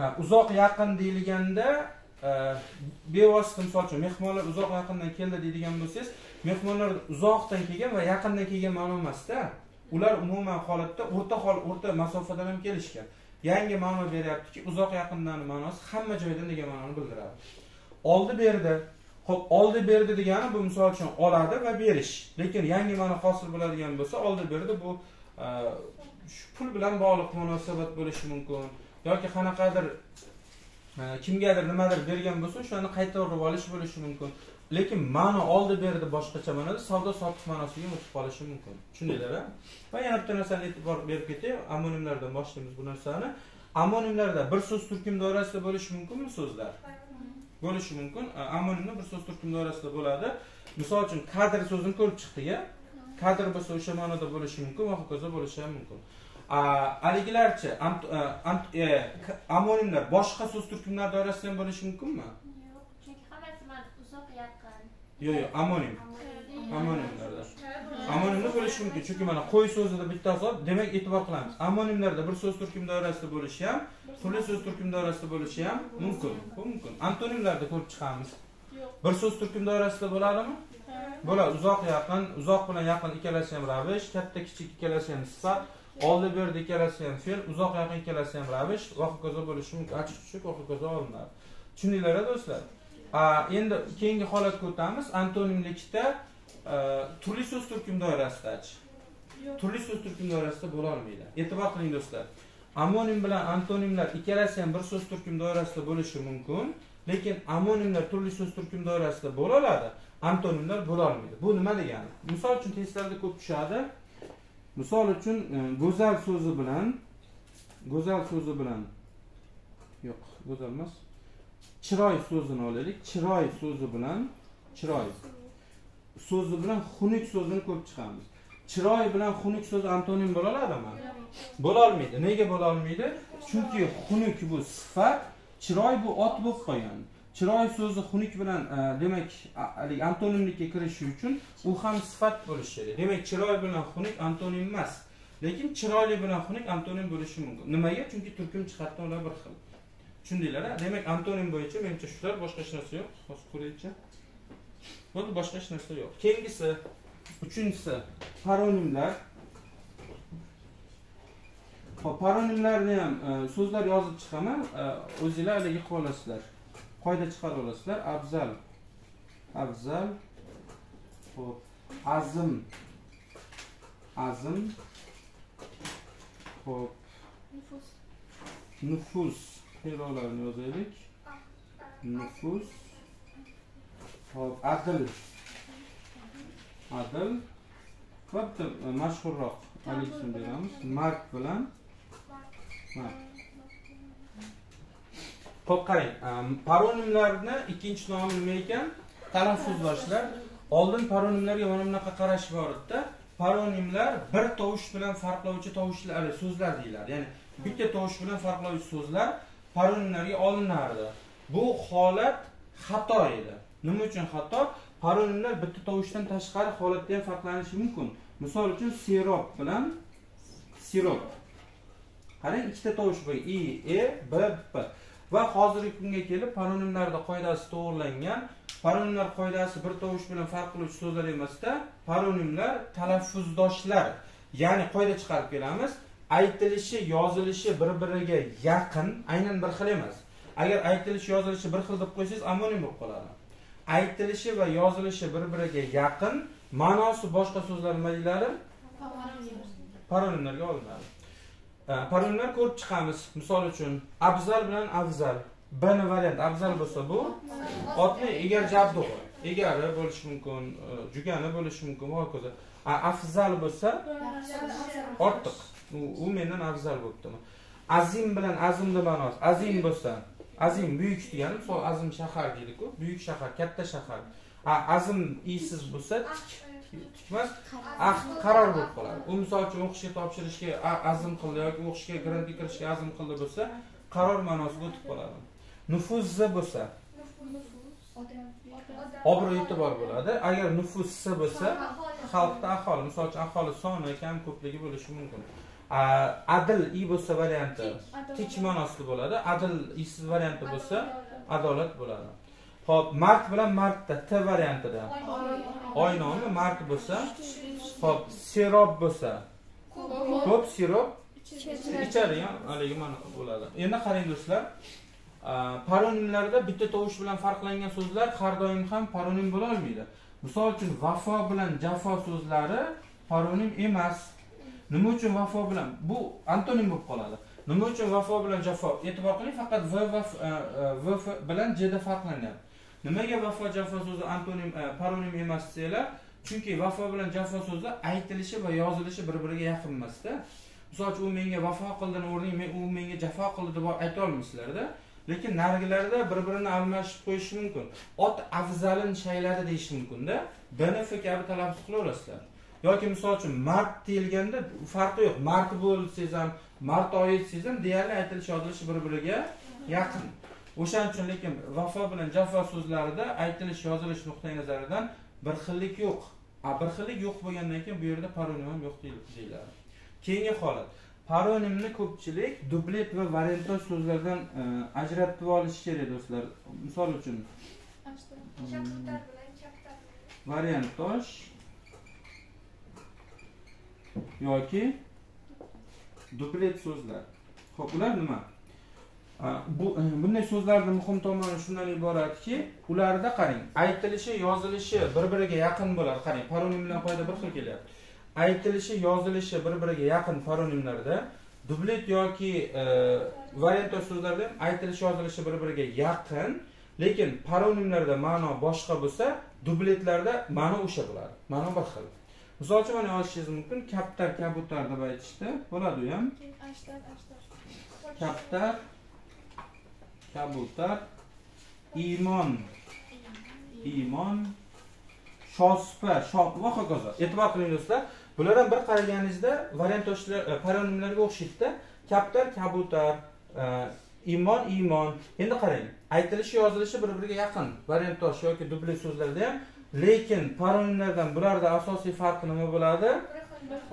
[SPEAKER 1] e, uzoq yaqin deyilganda e, bevosita misol uchun mehmonlar uzoq yaqindan keldi deydigan bo'lsangiz mehmonlar uzoqdan kelgan va yaqindan kelgan ma'no emasda. Ular umuman holatda o'rta hol o'rta masofadan ham kelishgan. Yangi ma'no beryaptiki uzoq yaqindan ma'nosi hamma joydan degan ma'noni bildiradi. Oldi berdi. Ho'p oldi berdi degani bu misol uchun oladi va berish. Lekin yangi ma'no hosil bo'ladigan bo'lsa oldi berdi bu e, shu pul bilan bog'liq munosabat bo'lishi mumkin. Yoki qanaqadir e, kimgadir nimadir bergan bo'lsa o'shani qaytarib olish bo'lishi mumkin. Lekin ma'no oldi berdi boshqacha ma'noda savdo sotiq ma'nosiga o'tib qolishi mumkin. Tushundinglar a va yana bitta narsani e'tibor berib ketay. Amonimlardan boshlaymiz bu narsani. Amonimlarda bir so'z turkum doirasida bo'lishi mumkinmi so'zlar? Bo'lishi mumkin. A, amonimda bir so'z turkum doirasida bo'ladi. Misol uchun kadr so'zini ko'rib chiqdik a kadr bo'lsa o'sha ma'noda bo'lishi mumkin va hokazo bo'lishi ham mumkin. Haligilarchi e, amonimlar boshqa so'z turkumlar doirasida ham bo'lishi mumkinmi
[SPEAKER 4] Yo'q, chunki hammasi mantiq
[SPEAKER 1] yo'q yo'q amonim. Amonimlarda amonimda bo'lishi mumkin chunki mana qo'y so'zida bittasi bor demak e'tibor qilamiz. Amonimlarda bir so'z turkum doirasida bo'lishi ham turli so'z turkum doirasida bo'lishi ham mumkin. Bu mumkin. Antonimlarda ko'rib chiqamiz. Bir so'z turkum doirasida bo'ladimi? Bo'ladi. Uzoq yaqin uzoq bilan yaqin ikkalasi ham ravish katta kichik ikkalasi ham sifat oldi berdi ikkalasi ham fe'l uzoq yaqin ikkalasi ham ravish. Va hokazo bo'lishi mumkin. Ochiq tushuk va hokazo olinadi. Tushundinglar do'stlar endi keyingi holatga o'tamiz. Antonimlikda turli so'z turkum doirasidachi turli so'z turkum doirasida bo'la olmaydi e'tibor qiling do'stlar. Amonim bilan antonimlar ikkalasi ham bir so'z turkum doirasida bo'lishi mumkin lekin amonimlar turli so'z turkum doirasida bo'la oladi. Antonimlar bo'la olmaydi. Bu nima degani? Misol uchun testlarda ko'p tushadi. Misol uchun e, go'zal so'zi bilan go'zal so'zi bilan yo'q go'zal emas chiroy so'zini olaylik chiroy so'zi bilan chiroy. So'zi bilan xunuk so'zini ko'rib chiqamiz chiroy bilan xunuk so'zi antonim bo'la oladimi? Bo'la olmaydi. Nega bo'la olmaydi? Chunki xunuk bu sifat chiroy bu ot bo'lib qolgan. Chiroy so'zi xunuk bilan e, demak haligi antonimlikka kirishi uchun u ham sifat bo'lishi kerak. Demak chiroy bilan xunuk antonim emas. Lekin chiroyli bilan xunuk antonim bo'lishi mumkin. Nimaga? Chunki turkum jihatdan ular bir xil. Tushundinglar demak antonim bo'yicha menimcha shular boshqa hech narsa yo'q hozir ko'raylikchi bo'ldi boshqa hech narsa yo'q keyingisi uchinchisi paronimlar hop paronimlarni ham so'zlar yozib chiqaman o'zinglar haligi qilib olasizlar qoida chiqarib olasizlar afzal afzal hop. Azm azm hop. Nufus fe'lolarini yozaylik nufus hop adl adl va bitta e, mashhurroq haligi beramiz mark bilan. Mark. Xo'p qarang, e, paronimlarni ikkinchi nomi nima ekan? talaffuzlashlar Oldin paronimlarga mana bunaqa qarash bor edida. Paronimlar bir tovush bilan farqlovchi tovushlar, e, so'zlar deyiladi. Ya'ni bitta tovush bilan farqlovchi so'zlar paronimlarga olinardi. Bu holat xato edi. Nima uchun xato? Paronimlar bitta tovushdan tashqari holatda ham farqlanishi mumkin. Misol uchun sirop bilan sirop. Qarang, ikkita tovush bor. i, e, b, p. va hozirgi kunga kelib paronimlarda qoidasi to'g'irlangan paronimlar qoidasi bir tovush bilan farq qiluvchi so'zlar emasda paronimlar talaffuzdoshlar ya'ni qoida chiqarib kelamiz aytilishi yozilishi bir biriga yaqin aynan bir xil emas. Agar aytilishi yozilishi bir xil deb qo'ysangiz amonim bo'lib qoladi. Aytilishi va yozilishi bir biriga yaqin ma'nosi boshqa so'zlar nima deyiladi paronimlarga olinadi e, paronimlar ko'rib chiqamiz. Misol uchun abzal bilan afzal b variant afzal bo'lsa bu otni egar jabdug'i egari bo'lishi mumkin e, jugani bo'lishi mumkin va hokazo afzal bo'lsa ortiq. U- mendan afzal bo'libdimi azim bilan azimni ma'nosi azim bo'lsa azim buyuk degani misol azim shahar deydiku buyuk shahar katta shahar. A- azim iysiz bo'lsa tik tik ah qaror bo'lib qoladi u misol uchun o'qishga topshirishga azm qildi yoki o'qishga grantga kirishga azm qildi bo'lsa qaror ma'nosiga o'tib qoladi. Nufuzzi bo'lsa obro' e'tibor bo'ladi. Agar nufuzsi bo'lsa xalqda aholi misol uchun aholi soni kam ko'pligi bo'lishi mumkin adil i bo'lsa varianti tik ma'nosida bo'ladi. Adil isiz varianti bo'lsa adolat bo'ladi. Ho'p mard bilan mardda t variantida. Oy nomi mard bo'lsa. Ho'p serob bo'lsa. Ko'p sirop ichadigan haligi mana bo'ladi. Endi qarang do'stlar. Paronimlarda bitta tovush bilan farqlangan so'zlar har doim ham paronim bo'la olmaydi. Misol uchun vafo bilan jafo so'zlari paronim emas nima uchun vafo bilan? Bu antonim bo'lib qoladi. Nima uchun vafo bilan jafo? E'tibor qiling faqat v va e, e, v bilan jda farqlanyapti nimaga vafo jafo so'zi antonim e, paronim emas desanglar chunki vafo bilan jafo so'zi aytilishi va yozilishi bir biriga yaqin emasda. Misol uchun u menga vafo qildini o'rniga men u menga jafo qildi deb aytolmaysizlarda lekin narigilarda bir birini almashib qo'yishi mumkin. Ot afzalin shayladi deyishi mumkinda. Dnf kabi talaffuz qilaverasizlar. Yoki misol uchun mard deyilganda farqi yo'q. Mard bo'lsangiz ham mard oyi desangiz ham deyarli aytilish yozilishi bir biriga yaqin. O'shaning uchun lekin vafo bilan jafo so'zlarida aytilish yozilish nuqtai nazaridan bir xillik yo'q. A bir xillik yo'q bo'lgandan keyin bu yerda paronim ham yo'q deyiladi. Keyingi holat. Paronimni ko'pchilik dublet va variantoz so'zlardan e, ajratib olish kerak do'stlar. Misol uchun. Variantosh yoki duplet so'zlar. Ho'p ular nima? Bu e, bunday so'zlarni muhim tomoni shundan iboratki ularda qarang aytilishi yozilishi bir biriga yaqin bo'ladi qarang paronim bilan qoida bir xil kelyapti. Aytilishi yozilishi bir biriga yaqin paronimlarda dublet yoki e, so'zlarda ham aytilishi yozilishi bir biriga yaqin lekin paronimlarda ma'no boshqa bo'lsa dubletlarda ma'no o'sha bo'ladi. Ma'no bir xil. Misol uchun mana yozishingiz mumkin. Kaptar kabutar deb aytishdi. Bo'ladi u ham kaptar kabutar iymon iymon shospa shop. Va hokazo. E'tibor qiling do'stlar. Bular ham bir qaraganingizda variantoshlar e, paronimlarga o'xshaydida kaptar kabutar e, iymon iymon endi qarang. Aytilishi yozilishi bir biriga yaqin variantosh yoki dublet so'zlarda ham lekin paronimlardan bularda asosiy farqi nima bo'ladi?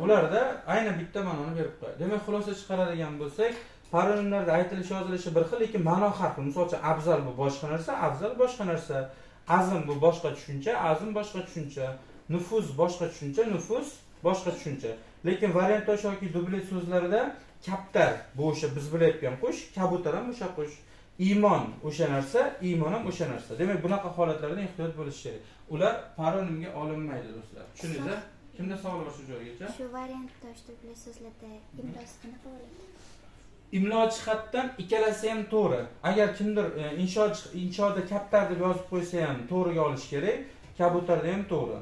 [SPEAKER 1] Ularda aynan bitta ma'noni berib qo'yadi. Demak xulosa chiqaradigan bo'lsak paronimlarda aytilishi yozilishi bir xil lekin ma'no har xil misol uchun afzal bu boshqa narsa afzal boshqa narsa. Azm bu boshqa tushuncha azm boshqa tushuncha. Nufuz boshqa tushuncha nufuz boshqa tushuncha. Lekin variantosh yoki dublet so'zlarida kaptar bu o'sha biz bilayotgan qush kabutar ham o'sha qush. Iymon o'sha narsa iymon ham o'sha narsa. Demak bunaqa holatlardan ehtiyot bo'lish kerak. Ular paronimga olinmaydi do'stlar. Tushundingizlar kimda savol bor shu joygacha
[SPEAKER 4] shu variant toshturli so'zlarda imlosi qanaqa bo'ladi
[SPEAKER 1] imlo jihatdan ikkalasi ham to'g'ri. Agar kimdir e, insho inshoda kaptar deb yozib qo'ysa ham to'g'riga olish kerak kabutarda ham to'g'ri.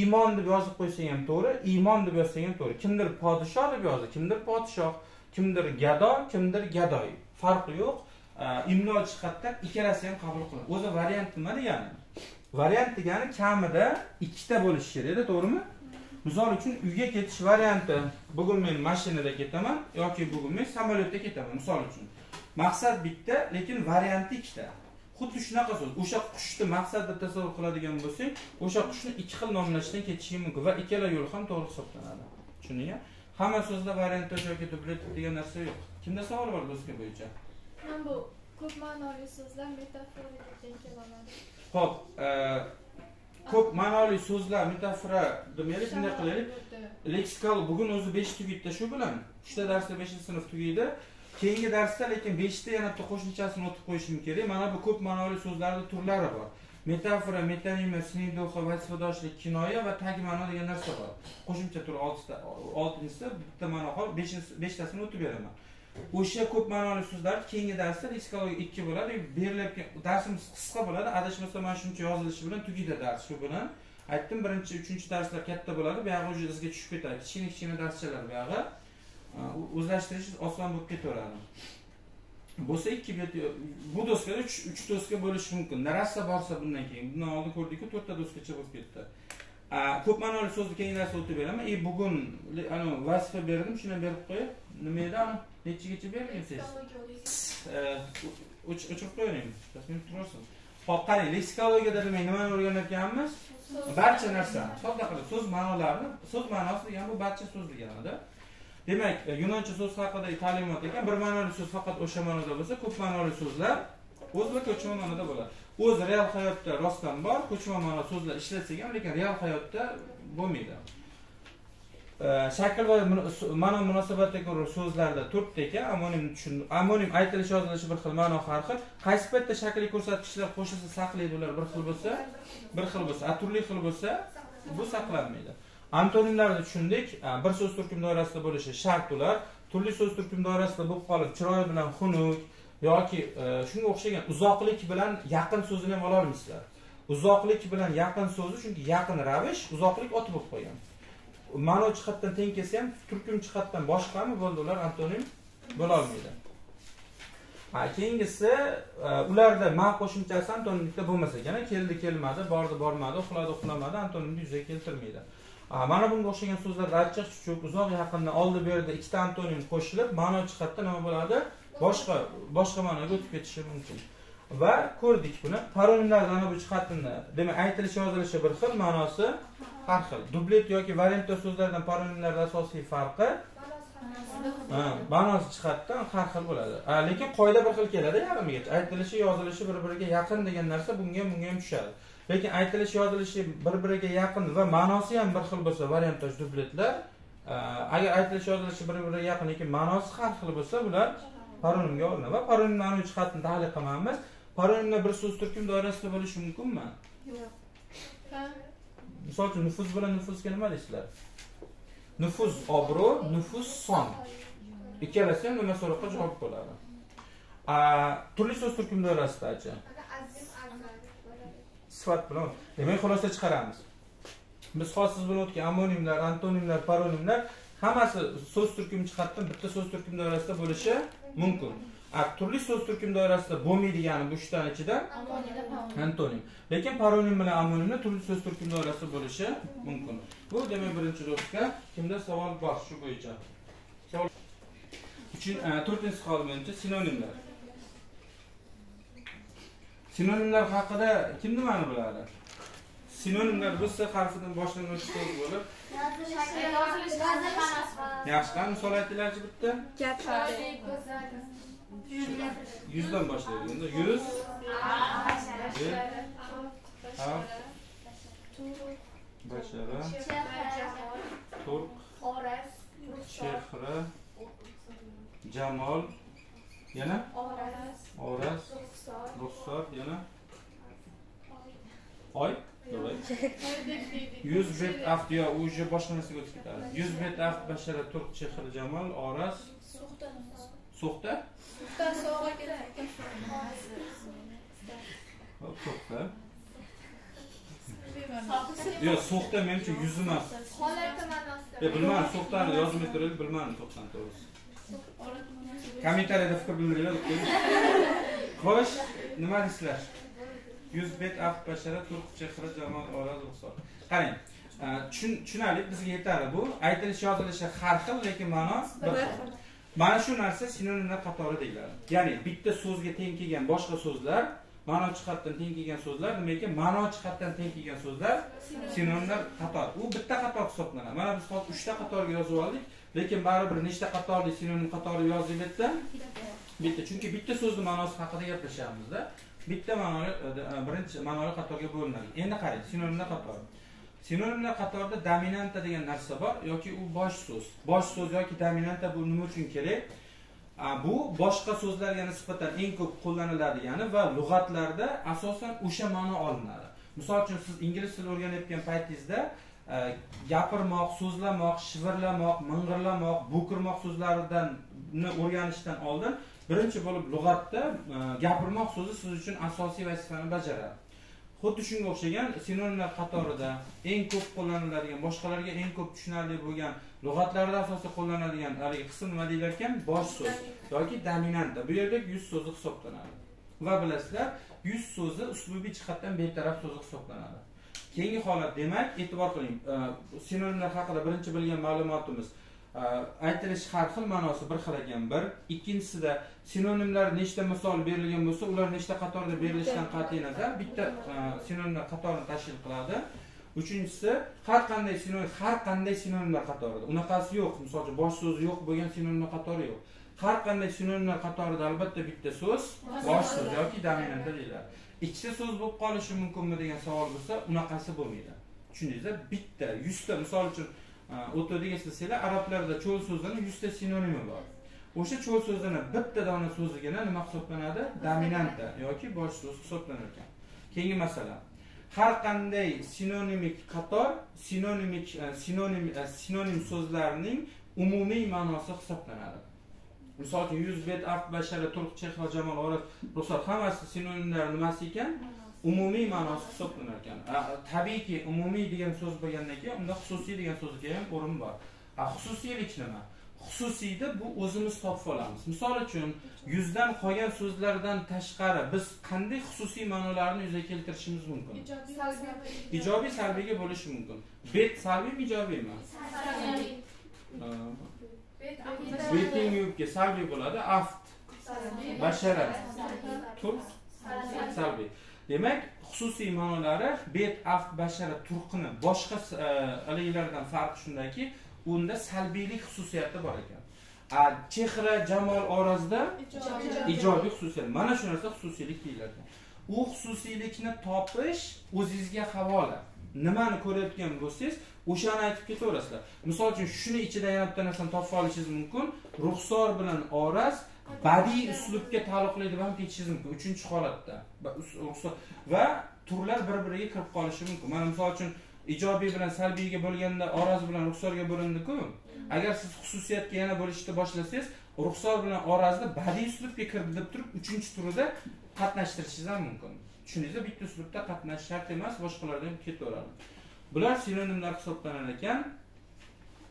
[SPEAKER 1] Iymon deb yozib qo'ysa ham to'g'ri iymon deb yozsa ham to'g'ri. Kimdir podshoh deb yozdi kimdir podshoh kimdir gado kimdir gadoy. Farqi yo'q. E, imlo jihatdan ikkalasi ham qabul qilinadi o'zi variant nima degani variant degani kamida ikkita bo'lishi kerakda to'g'rimi? Misol uchun uyga ketish varianti. Bugun men mashinada ketaman yoki bugun men samolyotda ketaman misol uchun. Maqsad bitta lekin varianti ikkita. Xuddi shunaqa so'z o'sha qushni maqsad deb tasavvur qiladigan bo'lsak o'sha qushni ikki xil nomlashdan ketishing mumkin va ikkala yo'l ham to'g'ri hisoblanadi. Tushundingmi hamma so'zda variant yoki dublet degan narsa yo'q. Kimda savol bor doska bo'yicha
[SPEAKER 3] mana bu ko'p ma'noli so'zlar metaforadan keloladi
[SPEAKER 1] ho'p e, ko'p ma'noli so'zlar metafora demaylik bunday qilaylik. leksikal bugun o'zi besh tugaydida shu bilan. Uchta darsda beshinchi sinf tugaydi. Keyingi darsda lekin beshta yana bitta qo'shimchasini o'tib qo'yishim kerak. Mana bu ko'p ma'noli so'zlarni turlari bor. Metafora metonima siniydoha vazifadoshlik kinoya va tag ma'no degan narsa bor. Qo'shimcha tur oltita oltinchisida bitta ma'no qolib beshtasini o'tib beraman o'sha ko'p ma'noli so'zlar keyingi darsda leksikologiya ikki bo'ladi berilayotgan darsimiz qisqa bo'ladi. Adashmasam mana shuncha yozilishi bilan tugaydi dars shu bilan. Aytdim birinchi uchinchi darslar katta bo'ladi buyog'i уже izga tushib ketadi. Kichkina kichkina darschalar buyog'i. O'zlashtirish oson bo'lib ketaveradi. Bo'lsa ikki bet bu doskada uch doska bo'lishi mumkin. Narassa borsa bundan keyin. Bundan oldin ko'rdikku to'rtta doskacha bo'lib ketdi. Ko'p ma'noli so'zni keyingi darsda o'tib beraman. И bugun anavi vazifa berdim shuni berib qo'yib nima edi anavi nechagacha bergansiz o'chirib qo'yavering tasmin turarsiz hop qarang leksikologiyada demak nimani o'rganayotganmiz barcha narsani sodda qilib so'z ma'nolarini so'z ma'nosi degani bu barcha so'z deganida demak yunoncha so'z haqidagi ta'limot ekan bir ma'noli so'z faqat o'sha ma'noda bo'lsa ko'p ma'noli so'zlar o'z va ko'chma ma'noda bo'ladi o'zi real hayotda rostdan bor ko'chma ma'no so'zlar ishlatsak ham lekin real hayotda bo'lmaydi Э, shakl va ma'no munosabatidagi so'zlarda to'rtta ekan. Amonim amonim aytilishi yozilishi bir xil ma'no har xil. Qaysi paytda shakliy ko'rsatkichlar qo'shilsa saqlaydi ular bir xil bo'lsa? Bir xil bo'lsa a turli xil bo'lsa bu saqlanmaydi. Antonimlarni tushundik. Bir so'z turkum doirasida bo'lishi shart ular. Turli so'z turkum doirasida bo'lib qolib chiroy bilan xunuk yoki e, shunga o'xshagan uzoqlik bilan yaqin so'zini ham ololmaysizlar uzoqlik bilan yaqin so'zi chunki yaqin ravish uzoqlik ot bo'lib qolgan ma'no jihatdan teng kelsa ham turkum jihatdan boshqami? Bo'ldi ular antonim bo'lolmaydi. Keyingisi e, ularda ma qo'shimchasi antonimlikda bo'lmasa ekan keldi kelmadi bordi bormadi uxladi uxlamadi antonimni yuzaga keltirmaydi. Mana bunga o'xshagan so'zlar achchiq chuchuk uzoq yaqindan oldi berdi ikkita antonim qo'shilib ma'no jihatdan nima bo'ladi? Boshqa boshqa ma'noga o'tib ketishi mumkin. Va ko'rdik buni. Paronimlarda ana bu jihatini demak aytilishi yozilishi bir xil ma'nosi har xil. Dublet yoki variantda so'zlardan paronimlarni asosiy farqi? Ha, ma'nosi jihatdan har xil bo'ladi. Lekin qoida bir xil keladi yarmigacha aytilishi yozilishi bir biriga yaqin degan narsa bunga ham bunga ham tushadi. Lekin aytilishi yozilishi bir biriga yaqin va ma'nosi ham bir xil bo'lsa variantdosh dubletlar agar aytilishi yozilishi bir biriga yaqin lekin ma'nosi har xil bo'lsa bular paronimga olinadi. Va paronimlarni jihatini tahlil qilamiz paronimlar bir so'z turkum doirasida bo'lishi mumkinmi?
[SPEAKER 4] Yo'q.
[SPEAKER 1] Misol uchun nufuz bilan nufuzga nima deysizlar nufuz obro' nufuz son. Ikkalasi ham nima so'roqqa javob bo'ladi? Turli so'z turkum doirasidachi sifat bilan. Demak xulosa chiqaramiz. Biz hozir siz bilan o'tgan amonimlar antonimlar paronimlar hammasi so'z turkum jihatdan bitta so'z turkum doirasida bo'lishi mumkin. Turli so'z turkum doirasida bo'lmaydigani bu uchtani ichida. Antonim. Lekin paronim bilan amonimlar turli so'z turkum doirasida bo'lishi mumkin. Bu demak birinchi do'stga kimda savol bor shu bo'yicha. E, to'rtinchi savol bo'yicha sinonimlar. Sinonimlar haqida kim nimani biladi? Sinonimlar biz harfidan boshlanuvchi so'z bo'lib. Yaxshi qani misol aytinglarchi bitta boshlaydi endi yuz yil xalq bashara turq chehra jamol yana oras ruxsor yana oy. Давай. yuz bet aft yo u уже boshqa narsaga o'tib ketadi yuz bet aft bashara turq chehra jamol oras so'xta? Hop, so'xta. Yo'q so'xta men uchun yuz emas
[SPEAKER 2] holati ma'nosida
[SPEAKER 1] yo bilmadim so'xtani yozmay turaylik bilmadim so'xtani to'g'risi. Kommentariyada fikr bildiringlar xo'sh nima deysizlar? Yuz bet aft bashara turq chehra jamol oraz ruxsor. Qarang e, tushun- tushunarli bizga yetadi bu. Aytilishi yozilishi har xil lekin ma'no bir xil mana shu narsa sinonimlar qatori deyiladi. Ya'ni bitta so'zga teng kelgan boshqa so'zlar ma'no jihatdan teng kelgan so'zlar nima ekan ma'no jihatdan teng kelgan so'zlar sinonimlar qator. U bitta qator hisoblanadi. Mana biz hozir uchta qatorga yozib oldik lekin baribir nechta qatorli sinonim qatori yozdik bitta bitta chunki bitta so'zni ma'nosi haqida gaplashyapmizda bitta ma'noli e, e, birinchi ma'noli qatorga bo'linadi. Endi qarang sinonimlar qatori. Sinonimlar qatorida dominanta degan narsa bor yoki u bosh so'z. Bosh so'z yoki dominanta bu nima uchun kerak? Bu boshqa so'zlarga nisbatan eng ko'p qo'llaniladigani va lug'atlarda asosan o'sha ma'no olinadi. Misol uchun siz ingliz tilini o'rganayotgan paytingizda gapirmoq so'zlamoq shivirlamoq ming'irlamoq bo'kirmoq so'zlaridan o'rganishdan oldin birinchi bo'lib lug'atda gapirmoq so'zi siz uchun asosiy vazifani bajaradi. Xuddi shunga o'xshagan sinonimlar qatorida eng ko'p qo'llaniladigan boshqalarga eng ko'p tushunarli bo'lgan lug'atlarda asosiy qo'llaniladigan haligi qism nima deyilar ekan? Bosh so'z yoki dominanta bu yerda yuz so'zi hisoblanadi. Va bilasizlar yuz so'zi uslubiy jihatdan betaraf so'zi hisoblanadi. Keyingi holat demak e'tibor qiling e, sinonimlar haqida birinchi bilgan ma'lumotimiz aytilishi har xil ma'nosi bir xil ekan. Bir ikkinchisida sinonimlar nechta misol berilgan bo'lsa ular nechta qatorda berilishidan qat'iy nazar bitta e, sinonimlar qatorini tashkil qiladi. Uchinchisi har qanday sinonim har qanday sinonimlar qatorida. Unaqasi yo'q. Misol uchun bosh so'zi yo'q bo'lgan sinonimlar qatori yo'q. Har qanday sinonimlar qatorida albatta bitta so'z bosh so'z yoki dominanta deyiladi. Ikkita so'z bo'lib qolishi mumkinmi degan savol bo'lsa unaqasi bo'lmaydi. Tushundingizda bitta yuzta. Misol uchun e, o'tadiga eslasanglar arablarda cho'l so'zini yuzta sinonimi bor. O'sha cho'l so'zini bitta dona so'zigina nima hisoblanadi? Dominanta yoki bosh so'z hisoblanar ekan keyingi masala. Har qanday sinonimik qator sinonimik e, sinonim e, sinonim so'zlarning umumiy ma'nosi hisoblanadi. Misol uchun yuz bet aft bashara turq chehra jamol orif. Ruxsat hammasi sinonimlar nimasi ekan? Umumiy ma'nosi hisoblanar ekan tabiiyki umumiy degan so'z bo'lgandan keyin unda xususiy degan so'zga ham o'rin bor. Xususiylik nima? Xususiyda bu o'zimiz topib olamiz. Misol uchun yuzdan qolgan so'zlardan tashqari biz qanday xususiy ma'nolarni yuzaga keltirishimiz mumkin? Ijobiy salbiyga bo'lishi mumkin. Bet salbiymi ijobiymi betning yubga salbiy. Bo'ladi aft. Bashara turq salbiy demak xususiy ma'nolari bet aft bashara turqini boshqa e, alaylardan farqi shundaki unda salbiylik xususiyati bor ekan. A chehra jamol orasida ijobiy. Xususiyat. Mana shu narsa xususiylik deyiladi. U xususiylikni topish o'zingizga havola. Nimani ko'rayotgan bo'lsangiz o'shani aytib ketaverasizlar. Misol uchun shuni ichida yana bitta narsani topib olishingiz mumkin. Ruxsor bilan oraz badiiy uslubga taalluqli deb ham ketishingiz mumkin uchinchi holatda va turlar bir biriga kirib qolishi mumkin. Mana misol uchun ijobiy bilan salbiyga bo'lganda oraz bilan ruxsorga bo'lindiku. Agar siz xususiyatga yana bo'lishni boshlasangiz ruxsor bilan orazni badiiy uslubga kirdi deb turib uchinchi turida qatnashtirishingiz ham mumkin. Tushundingizmi bitta uslubda qatnashish shart emas boshqalardan ham ketaveradi bular sinonimlar hisoblanar ekan.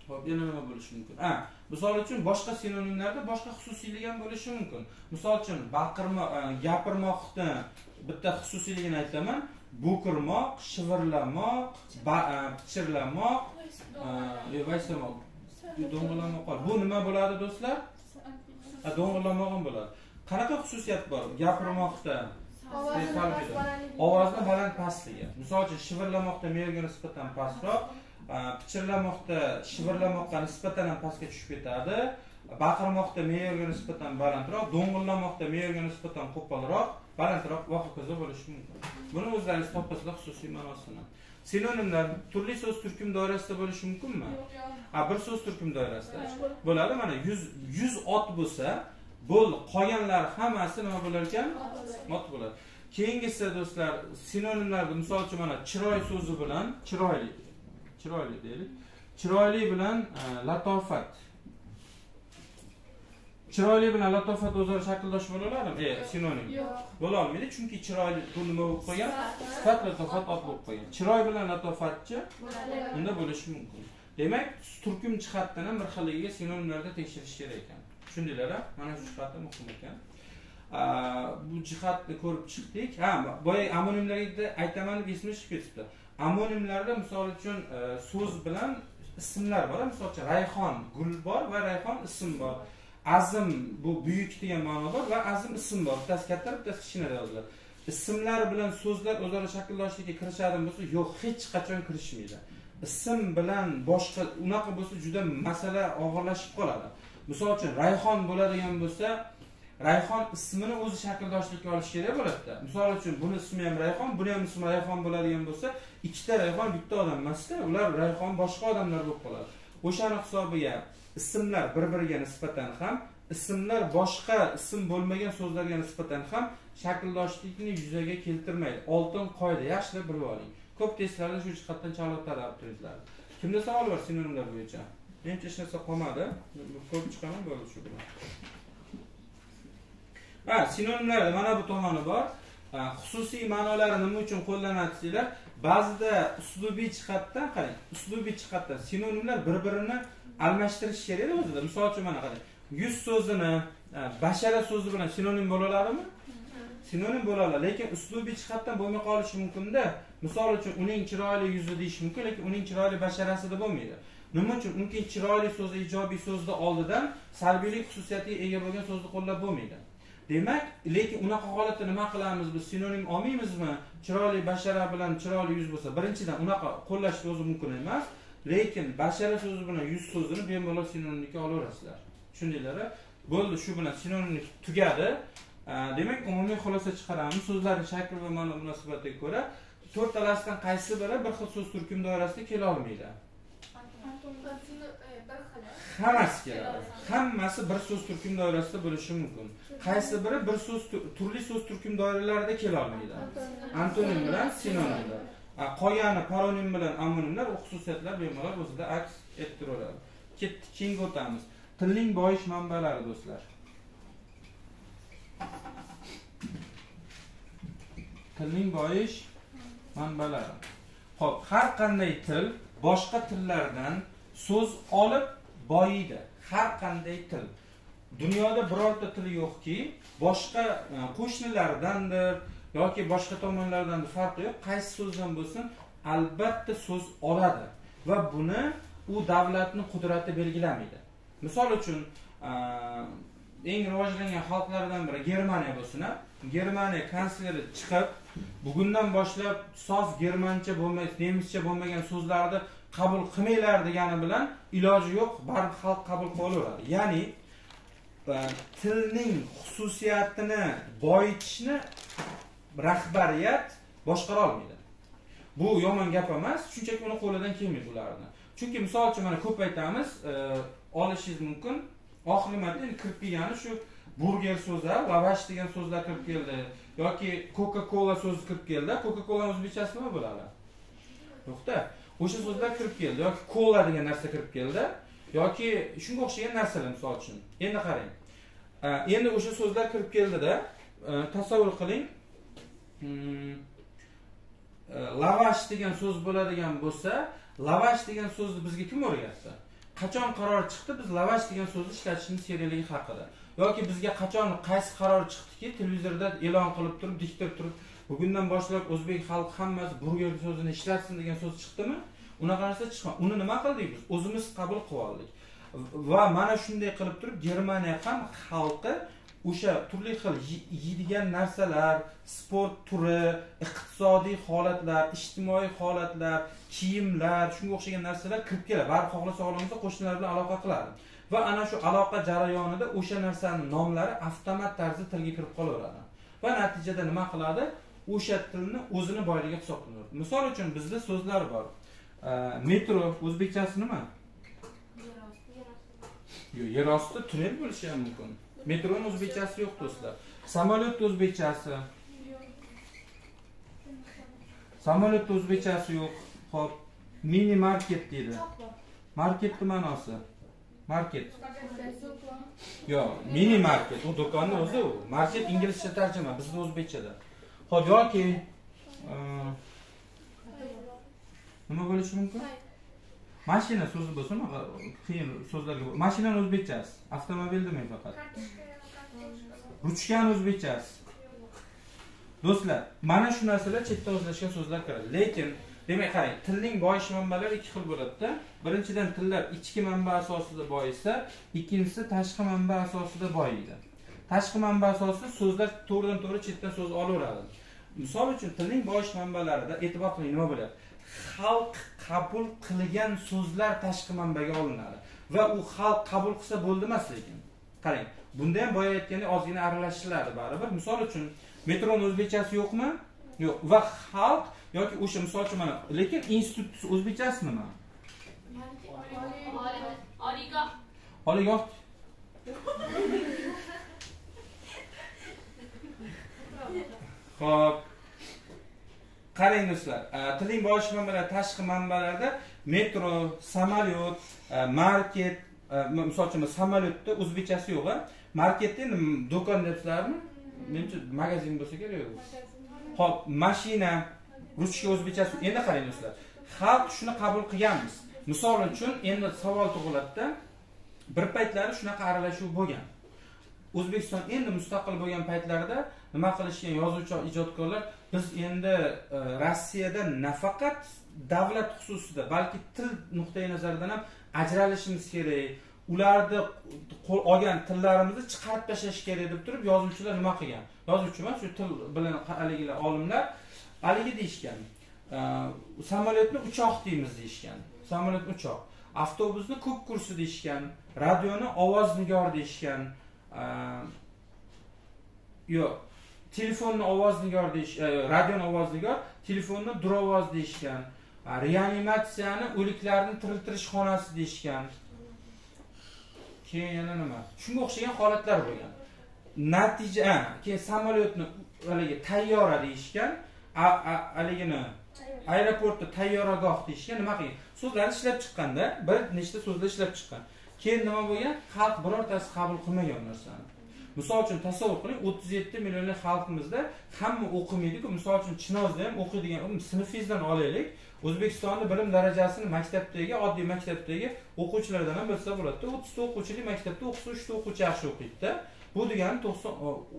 [SPEAKER 1] Hop yana nima bo'lishi mumkin? A misol uchun boshqa sinonimlarda boshqa xususiyligi ham bo'lishi mumkin. Misol uchun baqirmoq e, gapirmoqni bitta xususiyligini aytaman. Bo'kirmoq shivirlamoq e, pichirlamoq vaysamoq. Do'ng'illamoq bu nima bo'ladi do'stlar? Do'ng'illamoq ham bo'ladi. Qanaqa xususiyat bor? Gapirmoqda. Ovozni baland pastligi misol uchun shivirlamoqda me'yorga nisbatan pastroq pichirlamoqda shivirlamoqqa nisbatan ham pastga tushib ketadi. Baqirmoqda me'yorga nisbatan balandroq do'ng'illamoqda me'yorga nisbatan qo'polroq balandroq va hokazo bo'lishi mumkin. Buni o'zlaringiz topasizlar xususiy ma'nosini. Sinonimlar turli so'z turkum doirasida bo'lishi mumkinmi? Yo'q bir so'z turkum doirasida. Bo'ladi mana yuz yuz ot bo'lsa bo'ldi qolganlar hammasi nima bo'lar ekan? Ot bo'ladi. Keyingisi do'stlar sinonimlarni misol uchun mana chiroy so'zi bilan chiroyli chiroyli deylik. Chiroyli bilan e, latofat chiroyli bilan latofat o'zaro shakldosh bo'la oladimi e sinonim. Yo'q. Bo'la olmaydi chunki chiroyli bu nima bo'lib qolgan sifat latofat ot bo'lib qolgan chiroy bilan latofatchi unda bo'lishi mumkin. Demak turkum jihatdan ham bir xilligiga sinonimlarda tekshirish kerak ekan. Tushundinglar a mana shu jihati muhim ekan. Bu jihatni ko'rib chiqdik. Ha boya amonimlarga aytaman deb esimga chiqib ketibdi amonimlarda misol uchun e, so'z bilan ismlar bor misol uchun rayhon gul bor va rayhon ism bor. Azm bu buyuk degan ma'no bor va azm ism bor. Bittasi katta bittasi kichkina deb yoziladi ismlar bilan so'zlar o'zaro shakldoshlikka kirishadimi bo'lsa yo'q hech qachon kirishmaydi. Ism bilan boshqa unaqa bo'lsa juda masala og'irlashib qoladi. Misol uchun rayhon bo'ladigan bo'lsa rayhon ismini o'zi shakldoshlikka olish kerak bo'ladida. Misol uchun buni ismi ham rayhon buni ham ismi rayhon bo'ladigan bo'lsa ikkita rayhon bitta odam emasda ular rayhon boshqa odamlar bo'lib qoladi. O'shani hisobiga ismlar bir biriga nisbatan ham ismlar boshqa ism bo'lmagan so'zlarga nisbatan ham shakldoshlikni yuzaga keltirmaydi. Oltin qoida yaxshilab bilib oling. Ko'p testlarda shu jihatdan chalg'itadi abituriyentlarni kimda savol bor? Sinonimlar bo'yicha menimcha hech narsa qolmadi. Ko'rib chiqaman bo'ldi shu bilan. Ha sinonimlar mana bu tomoni bor. Xususiy ma'nolari nima uchun qo'llanadi desanglar ba'zida uslubiy jihatdan qarang uslubiy jihatdan sinonimlar bir birini almashtirish kerakda o'zida. Misol uchun mana qarang yuz so'zini bashara so'zi bilan sinonim bo'la oladimi sinonim bo'la oladi lekin uslubiy jihatdan bo'lmay qolishi mumkinda. Misol uchun uning chiroyli yuzi deyish mumkin lekin uning chiroyli basharasida bo'lmaydi. Nima uchun? Unki chiroyli so'zi ijobiy so'zni oldidan salbiylik xususiyatiga ega bo'lgan so'zni qo'llab bo'lmaydi. Demak lekin unaqa holatda nima qilamiz? Biz sinonim olmaymizmi? Chiroyli bashara bilan chiroyli yuz bo'lsa birinchidan unaqa qo'llash o'zi mumkin emas. Lekin bashara so'zi bilan yuz so'zini bemalol sinonimlikka olaverasizlar. Tushundinglar bo'ldi shu bilan sinonimlik tugadi. Demak umumiy xulosa chiqaramiz. So'zlarni shakl va ma'no munosabatiga ko'ra to'rttalasidan qaysi biri bir xil so'z turkum doirasida kela olmaydi? Hammasi keladi. Hammasi bir so'z turkum doirasida bo'lishi mumkin. Qaysi biri bir so'z turli so'z turkum doiralarida kelolmaydi. Antonim bilan sinonimlar qolgani paronim bilan amonimlar u xususiyatlar bemalol o'zida aks ettiraveradi ketdik keyinga o'tamiz tilning boyish manbalari do'stlar. Tilning boyish manbalari. Ho'p har qanday til boshqa tillardan so'z olib boyiydi. Har qanday til. Dunyoda birorta til yo'qki boshqa e, qo'shnilardandir qo'shnilaridandir yoki boshqa tomonlardan farqi yo'q. Qaysi so'zdan bo'lsin albatta so'z oladi. Va buni u davlatni qudrati belgilamaydi. Misol uchun e, eng rivojlangan xalqlardan biri germaniya bo'lsin a germaniya kansleri chiqib bugundan boshlab sof germancha bo'lmay nemischa bo'lmagan so'zlarni qabul qilmanglar degani bilan iloji yo'q baribir xalq qabul qilaveradi. Ya'ni e, tilning xususiyatini boyitishni rahbariyat boshqara olmaydi. Bu yomon gap emas shunchaki uni qo'lidan kelmaydi ularni chunki misol uchun mana ko'p aytamiz e, olishingiz mumkin oxirgi marta endi kirib kelgani shu burger so'zi lavash degan so'zlar kirib keldi yoki coca cola so'zi kirib keldi. Coca colani o'zbekchasi nima bo'ladi? Yo'qda. O'sha so'zlar kirib keldi. Yoki kola degan narsa kirib keldi. Yoki shunga o'xshagan narsalar misol uchun. Endi qarang. E, endi o'sha so'zlar kirib keldida e, tasavvur qiling. Hmm. E, lavash degan so'z bo'ladigan bo'lsa lavash degan so'zni bizga kim o'rgatdi qachon qaror chiqdi biz lavash degan so'zni ishlatishimiz kerakligi haqida yoki bizga qachon qaysi qaror chiqdiki televizorda e'lon qilib turib diktor turib bugundan boshlab o'zbek xalqi hammasi burger so'zini ishlatsin degan so'z chiqdimi? Unaqa narsa chiqmadi uni nima qildik biz? O'zimiz qabul qilib oldik. Va mana shunday qilib turib germaniya ham xalqi o'sha turli xil yeydigan narsalar sport turi iqtisodiy holatlar ijtimoiy holatlar kiyimlar shunga o'xshagan narsalar kirib keladi. Baribir xohlasa xohlamasa qo'shnilar bilan aloqa qiladi. Va ana shu aloqa jarayonida o'sha narsani nomlari avtomat tarzda tilga kirib qolaveradi. Va natijada nima qiladi? O'sha tilni o'zini boyligi hisoblanadi. Misol uchun bizda so'zlar bor. Metro o'zbekchasi nima? Yo'q yer osti tunnel bo'lishi ham mumkin. Metroni o'zbekchasi yo'q do'stlar. Samolyotni o'zbekchasi? Samolyotni o'zbekchasi yo'q. Ho'p mini market deydi marketni ma'nosi? Market. Yo'q mini market u do'konni o'zi u. Market inglizcha tarjima bizni o'zbekchada. Ho'p yoki nima bo'lishi mumkin mashina so'zi bo'lsa unaqa qiyin so'zlarga mashinani o'zbekchasi avtomobil demang faqat ruchkani o'zbekchasi do'stlar mana shu narsalar chetda o'zlashgan so'zlar kiradi lekin demak qarang tilning boyish manbalari ikki xil bo'ladida birinchidan tillar ichki manba asosida boyisa ikkinchisi tashqi manba asosida boyiydi tashqi manba asosida so'zlar to'g'ridan to'g'ri chetdan so'z olaveradi. Misol uchun tilning boyish manbalarida e'tibor qiling nima bo'ladi? Xalq qabul qilgan so'zlar tashqi manbaga olinadi. Va u xalq qabul qilsa bo'ldi emas lekin. Qarang bunda ham boya aytgandek ozgina aralashtiriladi baribir. Misol uchun metroni o'zbekchasi yo'qmi? Yo'q. Va xalq yoki o'sha misol uchun mana lekin institut o'zbekchasi nima
[SPEAKER 5] oliygoh
[SPEAKER 1] oliygoh <laughs> ho'p Qarang do'stlar, e, tiling boshi manbalar tashqi manbalarda metro, samolyot, e, market, e, misol uchun samolyotda o'zbekchasi yo'q a marketda endi do'kon deyapsizlarmi menimcha magazin bo'lsa kerak ho'p mashina, ruchka o'zbekchasi. Endi qarang do'stlar. Xalq shuni qabul qilganmiz. Misol uchun endi savol tug'iladida, bir paytlari shunaqa aralashuv bo'lgan. O'zbekiston endi mustaqil bo'lgan paytlarida nima qilishgan yozuvchi ijodkorlar biz endi e, Rossiyada nafaqat davlat xususida, balki til nuqtai nazaridan ham ajralishimiz kerak. Ularni olgan tillarimizni chiqarib tashlash kerak deb turib yozuvchilar nima qilgan? Yozuvchi emas, shu til bilan haligilar olimlar haligi deyishgan. E, samolyotni uchoq deymiz deyishgan. Samolyot uchoq. Avtobusni ko'p kursi deyishgan. Radioni ovoz nigor deyishgan. E, yo'q telefonni e, ovoz nigor deyish radioni ovoz nigor telefonni durovoz deyishgan. Reanimatsiyani o'liklarni tiriltirish xonasi deyishgan. Keyin yana nima? Shunga o'xshagan holatlar bo'lgan. Natija keyin samolyotni haligi tayyora deyishgan. Haligini aeroportda tayyoragoh deyishgan. Nima qilgan? So'zlarni ishlab chiqqanda bir nechta so'zlar ishlab chiqqan. Keyin nima bo'lgan? Xalq birortasi qabul qilmagan bu narsani. Misol uchun tasavvur qiling o'ttiz yetti millionli xalqimizda hamma o'qimaydiku misol uchun chinozda ham o'qiydigan sinfingizdan olaylik. O'zbekistonni bilim darajasini maktabdagi oddiy maktabdagi o'quvchilardan ham bilsa bo'ladida o'ttizta o'quvchili maktabda o'qisa uchta o'quvchi yaxshi o'qiydida. Bu degani to'qson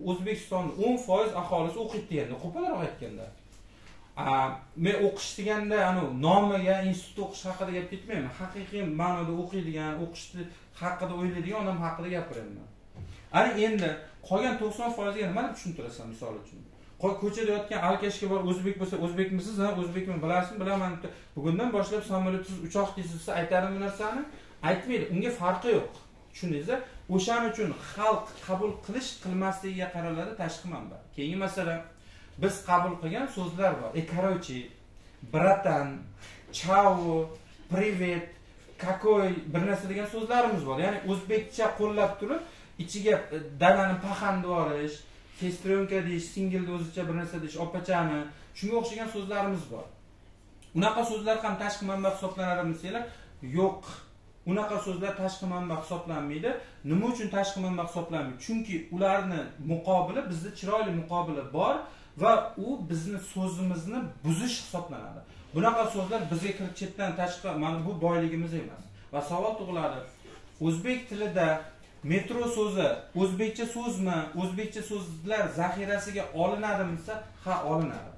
[SPEAKER 1] o'zbekistonni o'n foiz aholisi o'qiydi deganda qo'polroq aytganda. Men o'qish deganda anavi nomiga institutda o'qish haqida gap ketmayman haqiqiy ma'noda o'qiydigan o'qishni haqida o'ylaydigan odam haqida gapiryapman ana endi qolgan to'qson foizga nimani tushuntirasan misol uchun. Ko'chada yotgan alkashga borib o'zbek bo'lsa o'zbekmisiz ha o'zbekmi bilasizmi bilaman. Deb bugundan boshlab samolyotsiz uchoq desa aytadimi bu narsani. Aytmaydi unga farqi yo'q. Tushundingiz o'shaning uchun xalq qabul qilish qilmasligiga qaraladi tashqi manba. Keyingi masala biz qabul qilgan so'zlar bor. E короче bratan chao privet какой bir narsa degan so'zlarimiz bor. Ya'ni o'zbekcha qo'llab turib ichiga e, dadani paxan yuborish sestrenka deyish singilni o'zicha bir narsa deyish opachani. Shunga o'xshagan so'zlarimiz bor. Unaqa so'zlar ham tashqi manba hisoblanadimi desanglar yo'q. Unaqa so'zlar tashqi manba hisoblanmaydi. Nima uchun tashqi manba hisoblanmaydi? Chunki ularni muqobili bizda chiroyli muqobili bor va u bizni so'zimizni buzish hisoblanadi. Bunaqa so'zlar bizga kirib chetdan tashqi mana bu boyligimiz emas. Va savol tug'iladi. O'zbek tilida metro so'zi o'zbekcha so'zmi o'zbekcha so'zlar zaxirasiga olinadimi desa ha olinadi.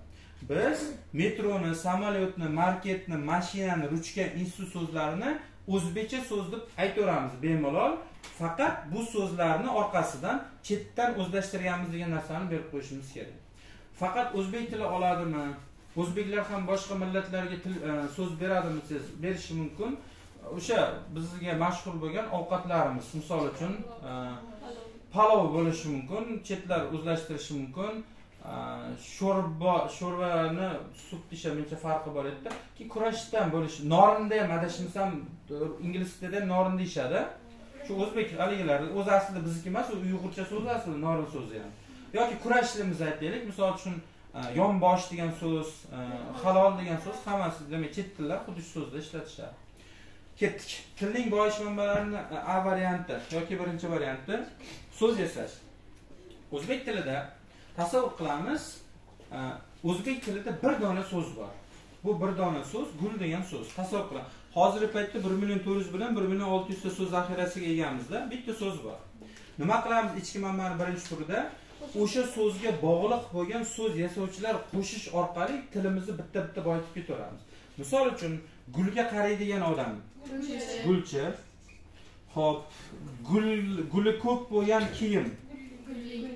[SPEAKER 1] Biz metroni samolyotni marketni mashinani ruchka institut so'zlarini o'zbekcha so'z deb aytaveramiz bemalol. Faqat bu so'zlarni orqasidan chetdan o'zlashtirganmiz degan narsani berib qo'yishimiz kerak. Faqat o'zbek tili oladimi? O'zbeklar ham boshqa millatlarga til e, so'z beradimi desangiz berishi mumkin. O'sha bizga mashhur bo'lgan ovqatlarimiz misol uchun e, palov bo'lishi mumkin chetlar o'zlashtirishi mumkin e, sho'rba sho'rvani sup desha farqi bor edida keyin kurashdan bo'lishi norinda ham adashmasam ingliz tilida ham norin deyishadi. Shu o'zbek haligilar o'zi aslida bizniki emas u uyg'urcha so'zi aslida norin so'zi ham. Yoki kurashligimizni aytaylik misol uchun e, yonbosh degan so'z e, halol degan so'z hammasi demak chet tillar xuddi shu so'zda ishlatishadi. Ketdik. Tilning boyish manbalarini e, a varianti yoki birinchi varianti so'z yasash o'zbek tilida tasavvur qilamiz e, o'zbek tilida bir dona so'z bor. Bu bir dona so'z gul degan so'z. Tasavvur qiling. Hozirgi paytda bir million to'rt yuz bilan bir million olti yuzta so'z zaxirasiga egamizda bitta so'z bor. Nima qilamiz ichki manbani birinchi turida? O'sha so'zga bog'liq bo'lgan so'z yasovchilar qo'shish orqali tilimizni bitta bitta boyitib ketaveramiz. Misol uchun gulga qaraydigan odam. Gulchi. Ho'p gul guli ko'p bo'lgan kiyim.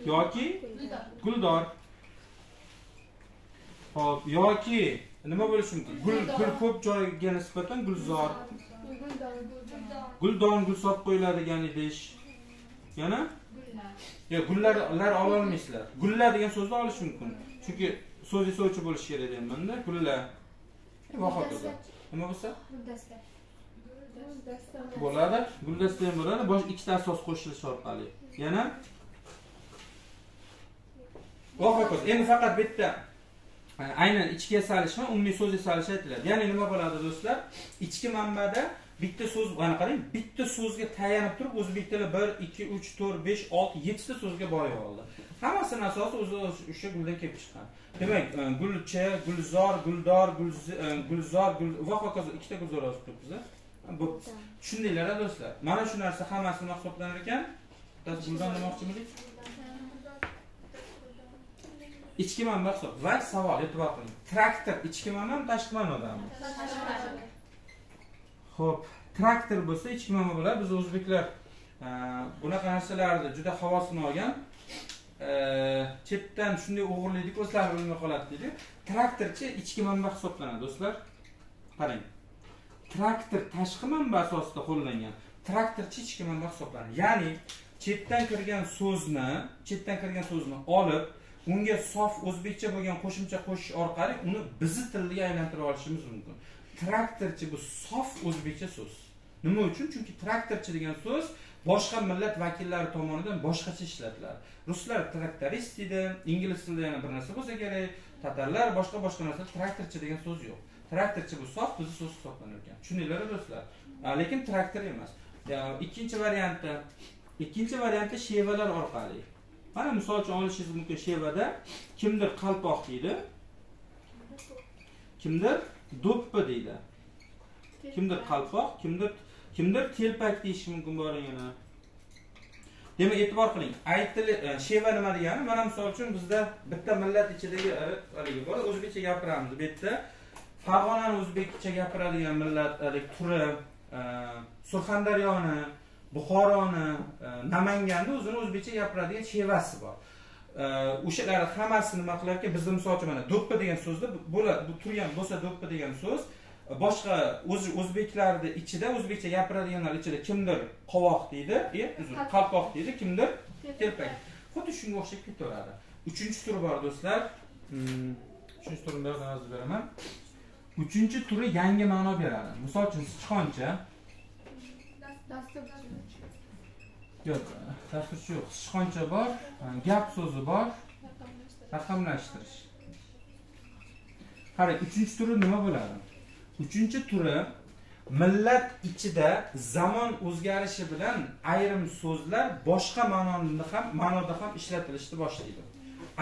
[SPEAKER 1] Yoki? Guldor. Ho'p yoki nima bo'lishi mumkin? Gul gul ko'p joyga nisbatan gulzor guldon gul solib qo'yiladigan idish. Yana? Yo'q gullarlar ololmaysizlar. Gullar degan so'zni olish mumkin. Chunki so'z yasovchi bo'lishi kerak deyapmanda gullar. Va hokazo? Nima bo'lsa bo'ladi. Guldasta ham bo'ladi. Bosh ikkita asos qo'shilishi orqali. Yana va hokazo endi faqat bitta. E, aynan ichki yasalish va umumiy so'z yasalishi aytiladi. Ya'ni nima bo'ladi do'stlar? Ichki manbada bitta so'z mana qarang bitta so'zga tayanib turib o'zbek tili bir ikki uch to'rt besh olti yettita so'zga boy oldi. Hammasini asosi o'zi o'sha guldan kelib chiqqan. Demak e, gulcha gulzor guldor e, gulzor gul va hokazo ikkita gulzor yozib turibmiz bu tushundinglar a do'stlar mana shu narsa hammasi nima hisoblanar ekan bittasi guldon demoqchimidik ichki manba hisob va savol e'tibor qiling traktor ichki manbami tashqi manbadami Xo'p, traktor bo'lsa ichki manba bo'ladi. Biz o'zbeklar e, bunaqa narsalarni juda havosini olgan. E, chetdan shunday o'g'irlaydik, o'zlari bilmay qoladi deydi. Traktorchi ichki manba hisoblanadi, do'stlar. Qarang. Traktor tashqi manba asosida qo'llangan. Traktorchi ichki manba hisoblanadi. Ya'ni chetdan kirgan so'zni, chetdan kirgan so'zni olib, unga sof o'zbekcha bo'lgan qo'shimcha qo'shish orqali uni bizni tiliga aylantirib olishimiz mumkin. traktorchi bu sof o'zbekcha so'z nima uchun chunki traktorchi degan so'z boshqa millat vakillari tomonidan boshqacha ishlatiladi ruslar traktorist deydi ingliz tilida yana bir narsa bo'lsa kerak tatarlar boshqa boshqa narsa traktorchi degan so'z yo'q traktorchi bu sof bizni so'z hisoblanar ekan tushundinglar do'stlar lekin traktor emas. Ikkinchi varianti ikkinchi varianti shevalar orqali. Mana misol uchun olishingiz mumkin shevada kimdir qalpoq deydi. Kimdir do'ppi deydi. Kimdir qalpoq kimdir kimdir telpak deyishi mumkin boring yana. Demak e'tibor qiling. Aytili e, sheva nima degani? Mana misol uchun bizda bitta millat ichidagi e, haligi bor o'zbekcha gapiramiz. Bu yerda farg'onani o'zbekcha gapiradigan millat haligi turi e, surxondaryoni buxoroni e, namanganni o'zini o'zbekcha gapiradigan chevasi bor. E, o'shalarni hammasi nima qilarkan bizda misol uchun mana do'ppi degan so'zni bo'la bu turgan bo'lsa do'ppi degan so'z boshqa o'z o'zbeklarni ichida o'zbekcha gapiradiganlar ichida kimdir qovoq deydi uzr, qalpoq. deydi kimdir telpak xuddi shunga o'xshab ketaveradi. Uchinchi turi bor do'stlar. Hmm, uchinchi turini bir yozib beraman uchinchi turi yangi ma'no beradi. Misol uchun sichqoncha yo'q dasturchi yo'q. Sichqoncha bor gap so'zi bor.
[SPEAKER 3] Raqamlashtirish.
[SPEAKER 1] Qarang uchinchi turi nima bo'ladi? Uchinchi turi millat ichida zamon o'zgarishi bilan ayrim so'zlar boshqa ma'noni ham ma'noda ham ishlatilishni boshlaydi.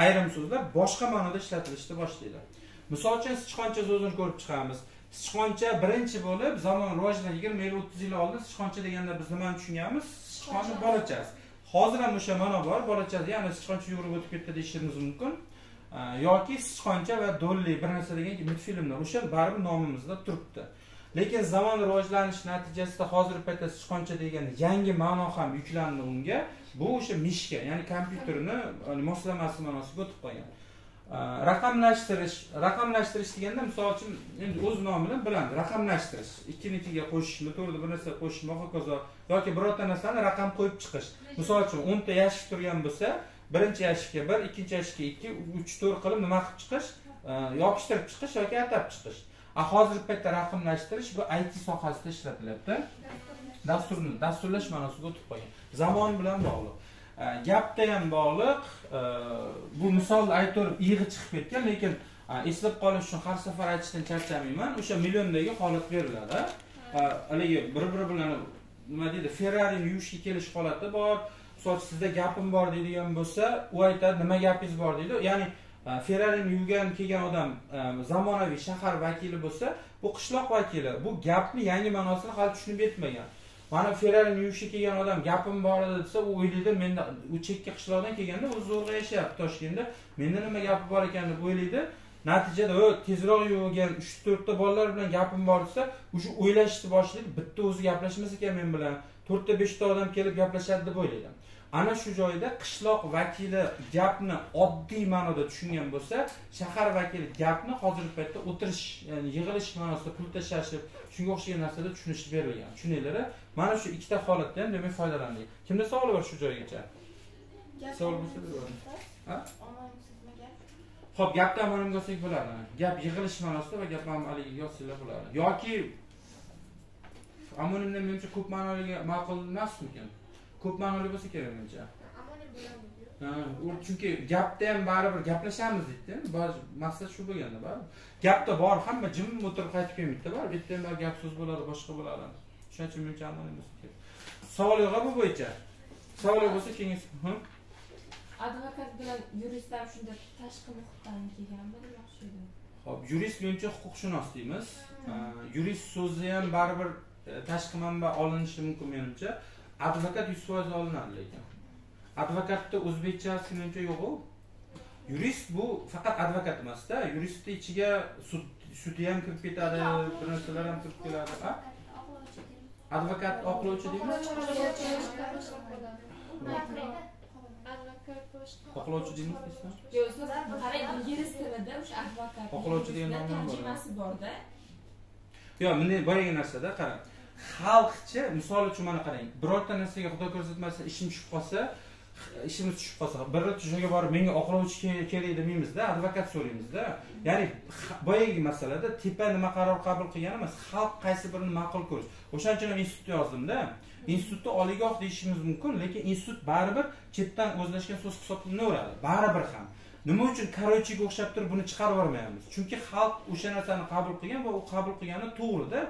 [SPEAKER 1] Ayrim so'zlar boshqa ma'noda ishlatilishni boshlaydi misol uchun sichqoncha so'zini ko'rib chiqamiz. Sichqoncha birinchi bo'lib zamon rivojlanishi yigirma yil o'ttiz yil oldin sichqoncha deganda biz nimani tushunganmiz? Sichqonni bolachasi. Hozir ham o'sha ma'no bor bolachasi ya'ni sichqoncha yugurib o'tib ketdi deyishimiz mumkin. Yoki sichqoncha va do'lli bir narsa degan multfilmlar o'sha baribir nomimizda turibdi. Lekin zamon rivojlanishi natijasida hozirgi paytda sichqoncha degan yangi ma'no ham yuklandi unga. Bu o'sha mishka ya'ni kompyuterni hani, moslamasi ma'nosiga o'tib qolgan raqamlashtirish raqamlashtirish deganda misol uchun endi o'z nomi bilan biladi raqamlashtirish ikkinikiga qo'shishmi to'rtni bir narsa qo'shishmi hokazo yoki birorta narsani raqam qo'yib chiqish. Misol uchun o'nta yashik turgan bo'lsa birinchi yashikka bir ikkinchi yashikka ikki uch to'rt qilib nima qilib chiqish? Yopishtirib chiqish yoki atab chiqish. A hozirgi paytda raqamlashtirish bu it sohasida ishlatilyapti. Dasturni dasturlash ma'nosiga o'tib qolgan. Zamon bilan bog'liq. E, gapda ham bog'liq. E, bu misolni aytaverib iyig'i chiqib ketgan lekin e, eslab qolish uchun har safar aytishdan charchamayman. O'sha milliondagi holat beriladi. E, haligi bir biri bilan nima deydi ferrarini yuvishga kelish holati bor. Misol uchun sizda gapim bor deydigan bo'lsa u aytadi nima gapingiz bor deydi. Ya'ni e, ferrarini yuvgan kelgan odam zamonaviy shahar vakili bo'lsa bu qishloq vakili bu gapni yangi ma'nosini hali tushunib yetmagan mana ferrarini yuvishga kelgan odam gapim bor edi desa u o'ylaydi menda u chekka qishloqdan kelganda o'zi zo'rg'a yashayapti toshkentda. Menda nima gapi bor ekan deb o'ylaydi. Natijada u tezroq yuvgan uch to'rtta bolalar bilan gapim bor desa уже o'ylashni boshlaydi. Bitta o'zi gaplashmas ekan men bilan. To'rtta beshta odam kelib gaplashadi deb o'ylaydi. Ana shu joyda qishloq vakili gapni oddiy ma'noda tushungan bo'lsa shahar vakili gapni hozirgi paytda o'tirish ya'ni yig'ilish ma'nosida pul tashlashib shunga o'xshagan narsada tushunish berilgan. Tushuninglar mana shu ikkita holatdan ham demak foydalandik. Kimda savol bor shu joygacha? Savol bo'lsa ho'p gapni amalga olsak bo'ladi gap. Yig'ilish ma'nosida va gap ham haligi yozsanglar bo'ladi. Yoki amonimda menimcha ko'p ma'noliga ma'qul emasmikan ko'p ma'noli bo'lsa kerak menimcha
[SPEAKER 2] Amonim bo'ladimi?
[SPEAKER 1] Ha, u chunki gapda ham baribir gaplashamiz deydida maqsad shu bo'lganda baribir gapda bor hamma jim o'tirib qaytib kelmaydida baribir bitta ham gap so'z bo'ladi boshqa bo'ladi shuning uchun menimcha amonim bo'lsa kerak savol yo'q bu bo'yicha savol yo'q bo'lsa keyin Hı?
[SPEAKER 5] advokat bilan yuristlar shunda tashqi muhitdan kelganmi yaxshi edi
[SPEAKER 1] Hop, yurist menimcha huquqshunos deymiz. Yurist so'zi ham baribir e, tashqi manba olinishi mumkin menimcha. Advokat 100% olinadi lekin. Advokatda o'zbekchasi menimcha yo'q u. Yurist bu faqat advokat emasda, yuristni ichiga sud sudi ham kirib ketadi, bir narsalar ham kirib keladi. Advokat oqlovchi deymiz.
[SPEAKER 3] Advokat boshqa.
[SPEAKER 1] Oqlovchi deymiz
[SPEAKER 5] yo'q siz qarang ingliz tilida o'sha advokat
[SPEAKER 1] Oqlovchi degan nom ham bor.
[SPEAKER 5] borda
[SPEAKER 1] Yo'q, bunday boyagi narsada qarang. Xalqchi, misol uchun mana qarang, birorta narsaga xudo ko'rsatmasin ishim tushib qolsa, ishimiz tushib qolsa, bir joyga borib menga oqlovchi kerak demaymizda, advokat so'raymizda. Ya'ni boyagi masalada tepa nima qaror qabul qilgani emas, xalq qaysi birini ma'qul ko'rish. O'shaning uchun ham institutda yozdimda. institutni oliygoh deyishimiz mumkin, lekin institut baribir chetdan o'zlashgan so'z hisoblanaveradi. Baribir ham. Nima uchun korotchiga o'xshab turib buni chiqarib yubormayapmiz? Chunki xalq o'sha narsani qabul qilgan va u qabul qilgani to'g'rida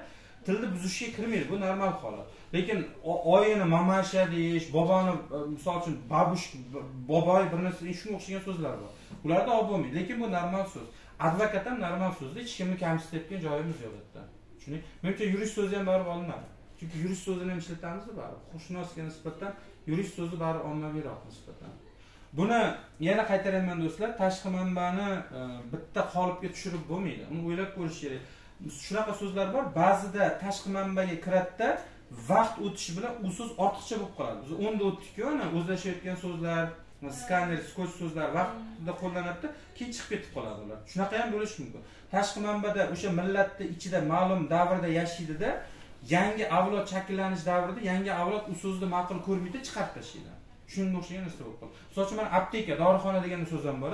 [SPEAKER 1] tilni buzishga kirmaydi. Bu normal holat. Lekin oyini mamasha deyish, boboni e, misol uchun babush, boboy bir narsa shunga o'xshagan so'zlar bor. Ularda olib bo'lmaydi, lekin bu normal so'z. Advokat ham normal so'zda hech kimni kamsitayotgan joyimiz yo'q bu yerda. Tushunding? Menimcha yurist so'zi ham baribir olinadi. Chunki yurist so'zini ham ishlatamiz baribir. Huquqshunosga nisbatan yurist so'zi baribir ommaviyroq nisbatan. Buni yana qaytaryapman do'stlar, tashqi manbani e, bitta qolipga tushirib bo'lmaydi. Uni o'ylab ko'rish kerak. Shunaqa so'zlar bor, ba'zida tashqi manbaga kiradida vaqt o'tishi bilan u so'z ortiqcha bo'lib qoladi. Biz o'nda o'tdikku ana o'zlashayotgan so'zlar skaner skoch so'zlar vaqtida qo'llanadida keyin chiqib ketib qoladi ular. Shunaqa ham bo'lishi mumkin. Tashqi manbada o'sha millatni ichida ma'lum davrda yashaydida yangi avlod shakllanish davrida yangi avlod u so'zni ma'qul ko'rmaydi chiqarib tashlaydi shunga o'xshagan narsa bo'lib qoladi. Misol uchun mana apteka dorixona degan so'z ham bor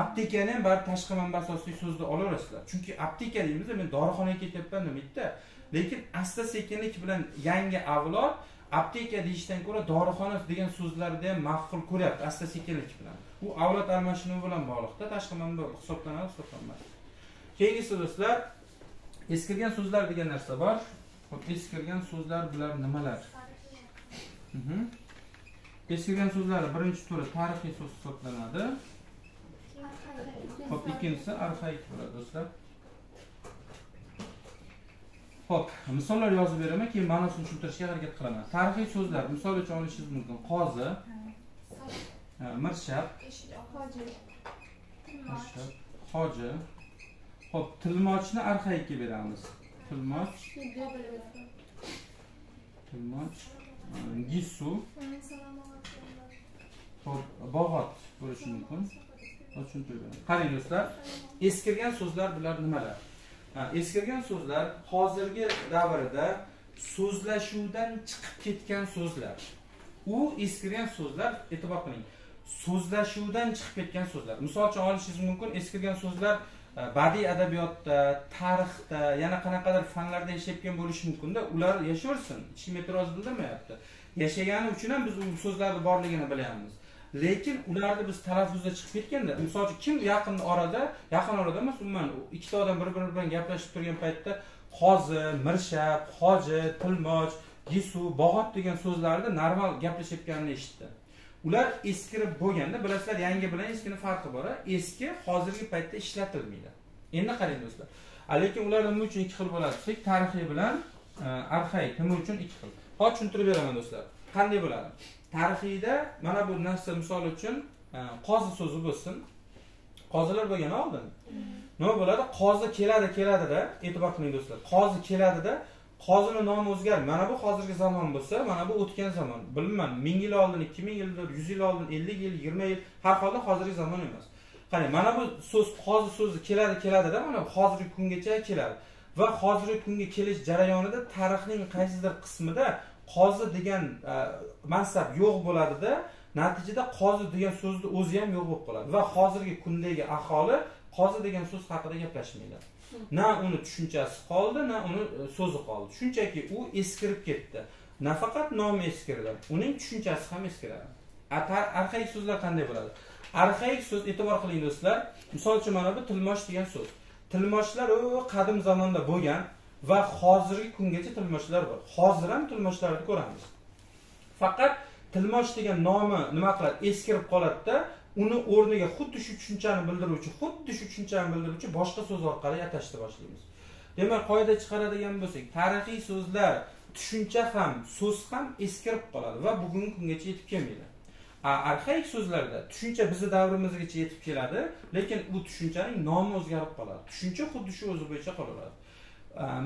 [SPEAKER 1] aptekani ham baribir tashqi manba asosli so'zni olaverasizlar chunki apteka deymiz men dorixonaga ketyapman demaydida lekin asta sekinlik bilan yangi avlod apteka deyishdan ko'ra dorixona degan so'zlarni ham ma'qul ko'ryapti asta sekinlik bilan. U avlod almashinuvi bilan bog'liqda tashqi manba hisoblanadi hisoblanmaydi keyingisi do'stlar eskirgan so'zlar degan narsa bor. Xo'p, eskirgan so'zlar bular nimalar? Mhm. eskirgan so'zlar birinchi turi tarixiy so'z hisoblanadi Xo'p, ikkinchisi arxaik bo'ladi do'stlar. Xo'p, misollar yozib beraman, keyin ma'nosini tushuntirishga harakat qilaman. Tarixiy so'zlar misol uchun olishingiz mumkin. Qozi, ha, mirshab,
[SPEAKER 3] hoji
[SPEAKER 1] mirshab, hoji. Xo'p, tilmochni arxaikka beramiz. Tilmoch, tilmoch, gisu, xo'p, bog'ot bo'lishi mumkin. Tushuntirib qarang do'stlar eskirgan so'zlar bular nimalar? Ha, eskirgan so'zlar hozirgi davrda so'zlashuvdan chiqib ketgan so'zlar. U eskirgan so'zlar e'tibor qiling so'zlashuvdan chiqib ketgan so'zlar. Misol uchun olishingiz mumkin eskirgan so'zlar e, badiiy adabiyotda tarixda yana qanaqadir fanlarda yashayotgan bo'lishi mumkinda ular yashaversin hech kim e'tiroz bildirmayapti. Yashagani uchun ham biz u so'zlarni borligini bilyapmiz lekin ularni biz talaffuzda chiqib ketganda misol uchun kim yaqin orada yaqin orada emas umuman ikkita odam bir biri bilan gaplashib turgan paytda qozi mirshab hoji tilmoch gisu bog'ot degan so'zlarni normal gaplashayotganini eshitdi. Ular eskirib bo'lganda bilasizlar yangi bilan eskini farqi bor a? eski hozirgi paytda ishlatilmaydi. Endi qarang do'stlar. Lekin ular nima uchun ikki xil bo'ladi? Desak tarixiy bilan arxay arxaik nima uchun ikki xil? Hozir tushuntirib beraman do'stlar. Qanday bo'ladi? Tarixiyda mana bu narsa misol uchun e, qozi so'zi bo'lsin. Qozilar bo'lgan oldin. Nima bo'ladi? Qozi keladi keladida e'tibor qiling do'stlar. Qozi keladida qozini nomi o'zgardi. Mana bu hozirgi zamon bo'lsa mana bu o'tgan zamon. Bilmayman ming yil oldin ikki ming yildir yuz yil oldin ellik yil yigirma yil har holda hozirgi zamon emas. Qarang mana bu so'z qozi so'zi keladi keladida mana hozirgi kungacha keladi. Va hozirgi kunga kelish jarayonida tarixning qaysidir qismida qozi degan e, mansab yo'q bo'ladida natijada qozi degan so'zni o'zi ham yo'q bo'lib qoladi. Va hozirgi kundagi aholi qozi degan so'z haqida gaplashmaydi. Na uni tushunchasi qoldi na uni e, so'zi qoldi. Shunchaki u eskirib ketdi. Nafaqat nomi eskirdi. Uning tushunchasi ham eskiradi. Arxaik so'zlar qanday bo'ladi? Arxaik so'z e'tibor qiling do'stlar. Misol uchun mana bu tilmosh degan so'z. Tilmoshlar u qadim zamonda bo'lgan va hozirgi kungacha tilmochlar bor. Hozir ham tilmochlarni ko'ramiz. Faqat tilmoch degan nomi nima qiladi? Eskirib qoladida uni o'rniga xuddi shu tushunchani bildiruvchi xuddi shu tushunchani bildiruvchi boshqa so'z orqali atashni boshlaymiz demak qoida chiqaradigan bo'lsak tarixiy so'zlar tushuncha ham so'z ham eskirib qoladi va bugungi kungacha yetib kelmaydi. Arxaik so'zlarda tushuncha bizni davrimizgacha yetib keladi lekin bu tushunchaning nomi o'zgarib qoladi. Tushuncha xuddi shu o'zi bo'yicha qolaveradi.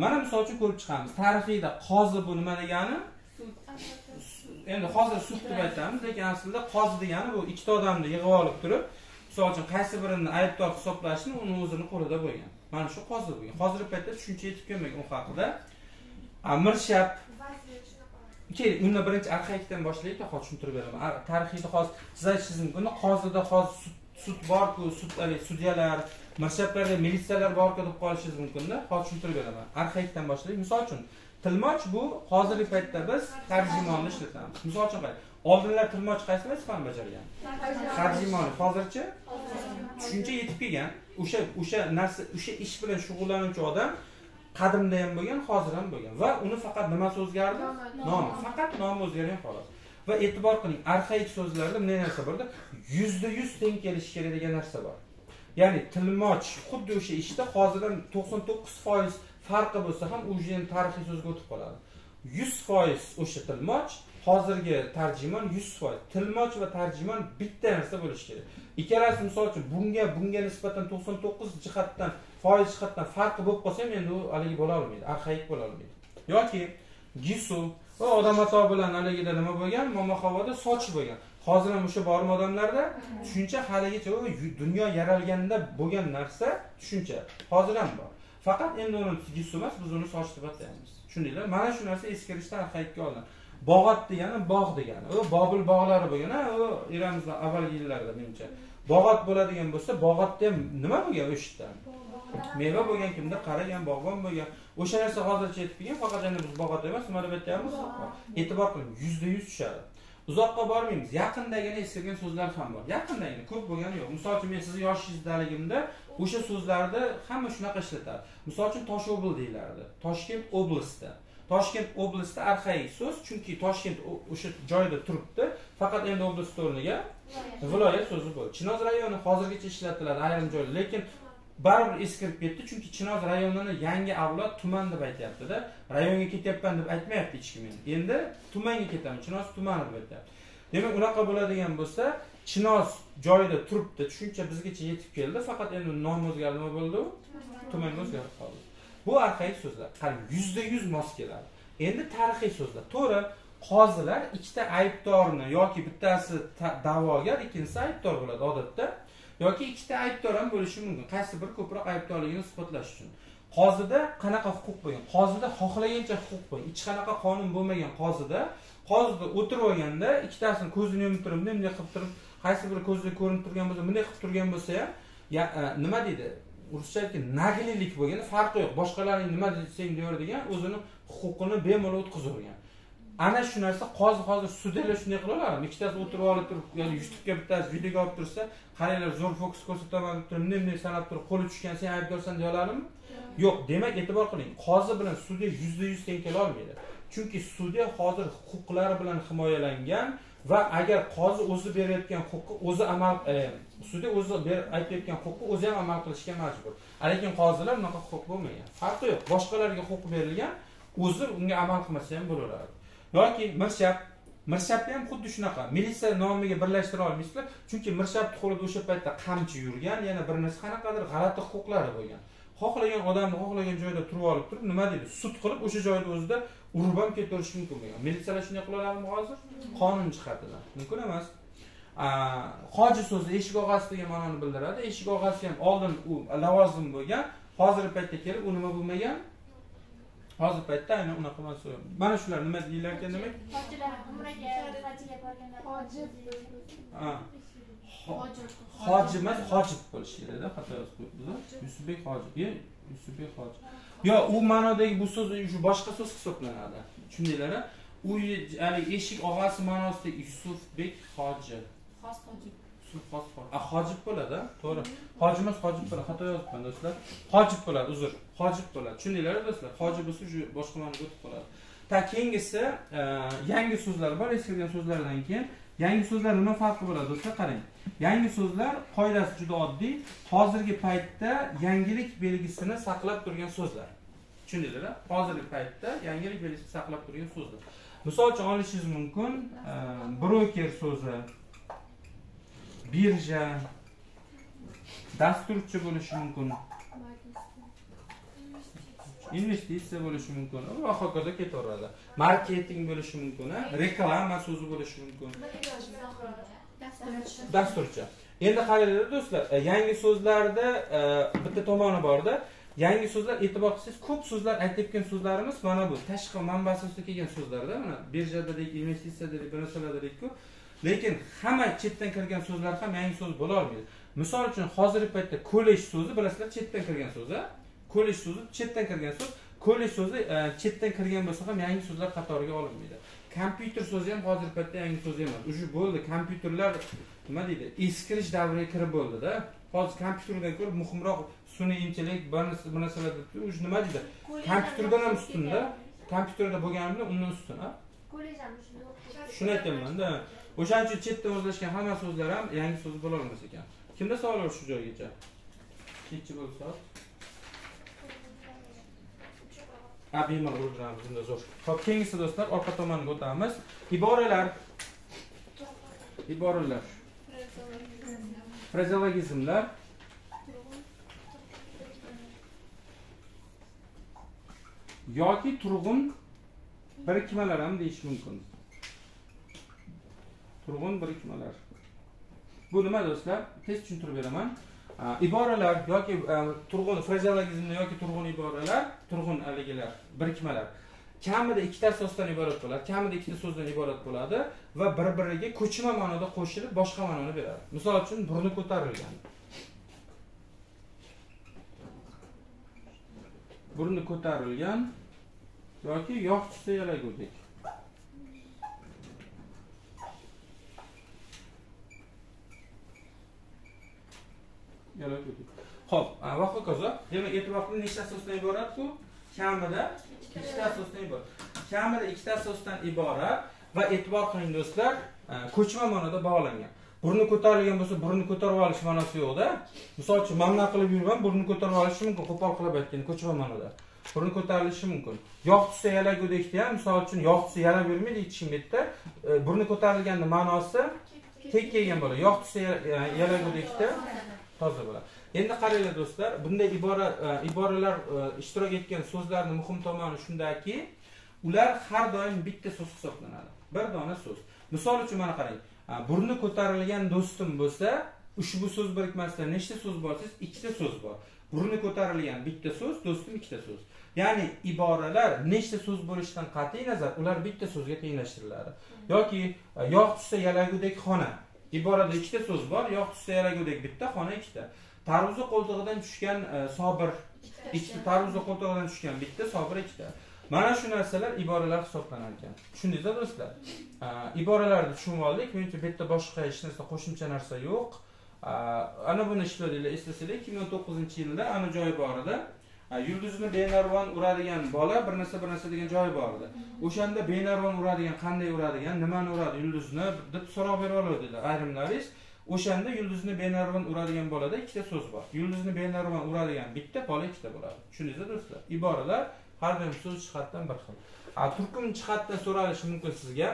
[SPEAKER 1] Mana misol uchun ko'rib chiqamiz. Tarixiyda qozi bu nima degani? Endi hozir sud deb aytamiz lekin aslida qozi degani bu ikkita odamni yig'ib olib turib misol uchun qaysi birini aybdor hisoblashni uni o'zini qo'lida bo'lgan mana shu qozi bo'lgan hozirgi paytda tushuncha yetib kelmagan u haqida. Mirshab. Keling undan birinchi arxaikdan boshlaylik hozir tushuntirib beraman. Ar- tarixiyda hozir siz aytishingiz mumkin qozida hozir sud- sud borku sud sudyalar mirshablarda militsiyalar borku deb qolishingiz mumkinda. Hozir tushuntirib beraman. Arxaikdan boshlaylik misol uchun tilmoch bu hozirgi paytda biz tarjimonni ishlatamiz. Misol uchun oldinlar tilmoch qaysi vazifani bajargan? Tarjimon hozirchi tushuncha yetib kelgan. O'sha o'sha narsa o'sha ish bilan shug'ullanuvchi odam qadimda ham bo'lgan hozir ham bo'lgan va uni faqat nimasi o'zgardi nomi. Faqat nomi o'zgargan xolos. Va e'tibor qiling arxaik so'zlarda bunday narsa borda yuzda yuz teng kelishi kerak degan narsa bor ya'ni tilmoch xuddi o'sha ishda hozirdan to'qson to'qqiz foiz farqi bo'lsa ham u уже endi tarixiy so'zga o'tib qoladi. yuz foiz o'sha tilmoch hozirgi tarjimon yuz foiz. Tilmoch va tarjimon bitta narsa bo'lishi kerak. Ikkalasi misol uchun bunga bunga nisbatan to'qson to'qqiz jihatdan foiz jihatdan farqi bo'lib qolsa ham endi u haligi bo'la olmaydi arxaik bo'la olmaydi. Yoki gisu va odam ato bilan haligida nima bo'lgan? Momo havoda soch bo'lgan. Hozir ham o'sha bormi odamlarda? Tushuncha haligacha dunyo yaralganda bo'lgan narsa tushuncha. Hozir ham bor. Faqat endi uni tugisu emas biz uni soch deb ataymiz tushundinglar? Mana shu narsa eskirishdan arxaikka olinadi bog'at degani bog' degani. U bobil bog'lari bo'lgan a u eramizda avvalgi yillarda menimcha. Bog'at bo'ladigan bo'lsa bog'atda ham nima bo'lgan o'sha yerda? Meva bo'lgan kimdir qaragan bog'bon bo'lgan. O'sha narsa hozircha yetib kelgan faqat endi biz bog'ot emas nima deb aytyapmiz? E'tibor qiling yuzda yuz tushadi uzoqqa bormaymiz. Yaqindagina eskirgan so'zlar ham bor. Yaqindagina ko'p bo'lgani yo'q. Misol uchun men sizni yoshingizdaligimda o'sha so'zlarni hamma shunaqa ishlatadi. Misol uchun toshobl deyilardi toshkent oblasti toshkent oblasti arxaik so'z chunki toshkent o'sha joyda turibdi. Faqat endi oblast o'rniga viloyat so'zi bo'ldi. Chinoz rayoni hozirgacha ishlatiladi ayrim joyda lekin baribir eskirib ketdi chunki chinoz rayonini yangi avlod tuman deb aytyaptida. Rayonga ketyapman deb aytmayapti hech kim endi. Endi tumanga ketaman chinoz tumani deb aytyapti. Demak unaqa bo'ladigan bo'lsa chinoz joyida turibdi. Tushuncha bizgacha yetib keldi faqat endi nom o'zgardi nima bo'ldi u? Tumanga. O'zgarib qoldi. Bu arxaik so'zlar qarang yuzda yuz mos keladi. Endi tarixiy so'zlar. To'g'ri qozilar ikkita aybdorni yoki bittasi ta- da'vogar ikkinchisi aybdor bo'ladi odatda yoki ikkita aybdor ham bo'lishi mumkin. Qaysi biri ko'proq aybdorligini isbotlash uchun. Qozida qanaqa huquq bo'lgan? Qozida xohlagancha huquq bo'lgan. Hech qanaqa qonun bo'lmagan qozida. Qozida o'tirib olganda ikkitasini ko'zini yumib turib bunday qilib turib qaysi biri ko'ziga ko'rinib turgan bo'lsa bunday qilib turgan bo'lsa ham ya- e, nima deydi? Ruscha aytgan naglilik bo'lgan farqi yo'q. Boshqalarning nima desang deyaveradigan o'zini huquqini bemalol o'tkazavergan ana shu narsa qozi hozir sudyalar shunday qila oladimi ikkitasi o'tirib olib turib ya'ni youtubega bittasi videoga olib tursa qaranglar zo'r fokus ko'rsataman deb turib bunday bunday sanab turib qo'li tushgan sen aybdorsan deya oladimi yo'q demak e'tibor qiling qozi bilan sudya yuzda yuz teng kelolmaydi. Chunki sudya hozir huquqlari bilan himoyalangan va agar qozi o'zi berayotgan huquqqa o'zi amal e, sudya o'zi aytayotgan huquqqa o'zi ham amal qilishga majbur. Lekin qozilar bunaqa huquq bo'lmagan. Farqi yo'q boshqalarga huquq berilgan o'zi unga amal qilmasa ham bo'laveradi yoki mirshab mirshapni ham xuddi shunaqa. Militsiya nomiga birlashtira olmaysizlar chunki mirshabni qo'lida o'sha paytda qamchi yurgan yana bir narsa qanaqadir g'alati huquqlari bo'lgan. Xohlagan odamni xohlagan joyda turib olib turib nima deydi? Sud qilib o'sha joyda o'zida urib ham ketaverish mumkin bo'lgan. Militsiyalar shunday qila oladimi hozir? Qonun jihatidan mumkin emas. Hoji so'zi eshik og'asi degan ma'noni bildiradi. Eshik og'asi ham oldin u lavozim bo'lgan. Hozirgi paytda kelib u nima bo'lmagan? Hozirgi paytda aynan unaqa yo'q. mana shular nima deyilar ekan demak
[SPEAKER 2] Hojilar umraga, hajga borganlar.
[SPEAKER 3] Hojib.
[SPEAKER 1] Ha, ho-
[SPEAKER 5] Hojib.
[SPEAKER 1] hoji emas hojib bo'lishi kerakda xato yozib qo'yibdilar yusufbek hojib yo yusufbek hojib yo u ma'nodagi bu so'z shu boshqa so'z hisoblanadi tushundinglar u haligi eshik og'asi ma'nosida yusufbek hoji
[SPEAKER 5] Xos hojib.
[SPEAKER 1] Hojib bo'ladi? To'g'ri. Hoji emas hojib bo'ladi. Xato yozibman do'stlar. Hojib bo'ladi uzr. Hojib bo'ladi. Tushundinglar do'stlar. Hoji bo'lsa shu boshqa ma'noga o'tib qoladi. Ta keyingisi e, yangi so'zlar bor. Eskirgan so'zlardan keyin yangi so'zlar nima farqi bo'ladi do'stlar? Qarang. Yangi so'zlar qoidasi juda oddiy. Hozirgi paytda yangilik belgisini saqlab turgan so'zlar. Tushundinglar hozirgi paytda yangilik belgisini saqlab turgan so'zlar. Misol uchun olishingiz mumkin e, broker so'zi birja dasturchi bo'lishi mumkin. Investitsiya bo'lishi mumkin. Va hokazo ketaveradi. Marketing bo'lishi mumkin reklama so'zi bo'lishi mumkin. Dasturchi. Endi qaranglar do'stlar e, yangi so'zlarda e, bitta tomoni borda. Yangi so'zlar e'tibor qilsangiz ko'p so'zlar aytayotgan so'zlarimiz mana bu. Tashqi manba asosida kelgan so'zlarda mana birjada dedik investitsiya dedik bir narsalar dedikku lekin hamma chetdan kirgan so'zlar ham yangi so'z bo'la olmaydi misol uchun hozirgi paytda kollej so'zi bilasizlar chetdan kirgan so'z a kollej so'zi chetdan kirgan so'z. Kollej so'zi e, chetdan kirgan bo'lsa ham yangi so'zlar qatoriga olinmaydi. Kompyuter so'zi ham hozirgi paytda yangi so'z emas. Уже bo'ldi. Kompyuterlar nima deydi? Eskirish davriga kirib bo'ldida. Hozir kompyuterdan ko'ra muhimroq sun'iy intellekt bir narsalar уже nima deydi? Kompyuterdan ham ustunda. kompyuterda bo'lgani bilan undan ustun a
[SPEAKER 2] Kollej ham shunday. O'qitadi.
[SPEAKER 1] shuni aytyapmanda o'shaning uchun chetdan o'zlashgan hamma so'zlar ham yangi so'z bo'la olmas ekan. Kimda savol bor shu joygacha? Ikkinchi bo'lsa ha bemalol o'rganamiz zo'r. Ho'p keyingisi do'stlar orqa tomoniga o'tamiz. Iboralar. Iboralar. Frazeologizmlar. Yoki turg'un birikmalar ham deyish mumkin. Turg'un birikmalar bu nima do'stlar? Tez tushuntirib beraman. Iboralar yoki turg'un frazeologizmda yoki turg'un iboralar turg'un haligilar birikmalar kamida ikkita asosdan iborat bo'ladi kamida ikkita so'zdan iborat bo'ladi va bir biriga ko'chma ma'noda qo'shilib boshqa ma'noni beradi. Misol uchun burni ko'tarilgan. Burni ko'tarilgan yoki yog' tushsa yalagudek. Yalagudek ho'p va hokazo demak e'tibor qiling nechta asosdan iboratku kamida ikkita asosdan iborat. Kamida ikkita asosdan iborat va e'tibor qiling do'stlar ko'chma ma'noda bog'langan. Burni ko'tarilgan bo'lsa burni ko'tarib olish ma'nosi yo'qda. Misol uchun mana bunaqa qilib yuribman burni ko'tarib olishi mumkin qo'pol qilib aytganda ko'chma ma'noda. Burni ko'tarilishi mumkin. Yog' tushsa yalagudekda ham misol uchun yog' tushsa yalab yurmaydi ichishim betda e, burni ko'tarilganni ma'nosi tek kelgan bo'ladi. Yog' tushsa yalagudekda e, toza bo'ladi. Endi qaranglar do'stlar bunday ibora e, iboralar e, ishtirok etgan so'zlarni muhim tomoni shundaki ular har doim bitta so'z hisoblanadi. Bir dona so'z. Misol uchun mana qarang e, burni ko'tarilgan do'stim bo'lsa ushbu so'z birikmasida nechta so'z bor desangiz ikkita so'z bor. Burni ko'tarilgan bitta so'z do'stim ikkita so'z. Ya'ni iboralar nechta so'z bo'lishidan qat'iy nazar ular bitta so'zga tenglashtiriladi. Yoki e, yog' tushsa yalagudek xona iborada ikkita so'z bor yog' tushsa yalagudek bitta xona ikkita. Tarvuzi qo'ltig'idan tushgan e, sobir. Ikkita tarvuzi qo'ltig'idan tushgan bitta sobir ikkita. Mana shu narsalar iboralar hisoblanar ekan tushundingizlar do'stlar? A, iboralarni tushunib oldik. Menimcha bu yerda boshqa hech narsa qo'shimcha narsa yo'q. A, ana buni ishladinglar eslasanglar ikki ming o'n to'qqizinchi yilda ana joyi bor edi A, yulduzni benarvon uradigan bola bir narsa bir narsa degan joyi bor edi. O'shanda benarvon uradigan qanday uradigan nimani uradi yulduzni deb so'roq berib oluvdilar ayrimlaringiz. O'shanda yulduzni benarvon uradigan bolada ikkita so'z bor. Yulduzni benarvon uradigan bitta bola ikkita bo'ladi. Tushundingizlar do'stlar? Iboralar har doim so'z jihatdan bir xil. Turkum jihatdan so'ralishi mumkin sizga.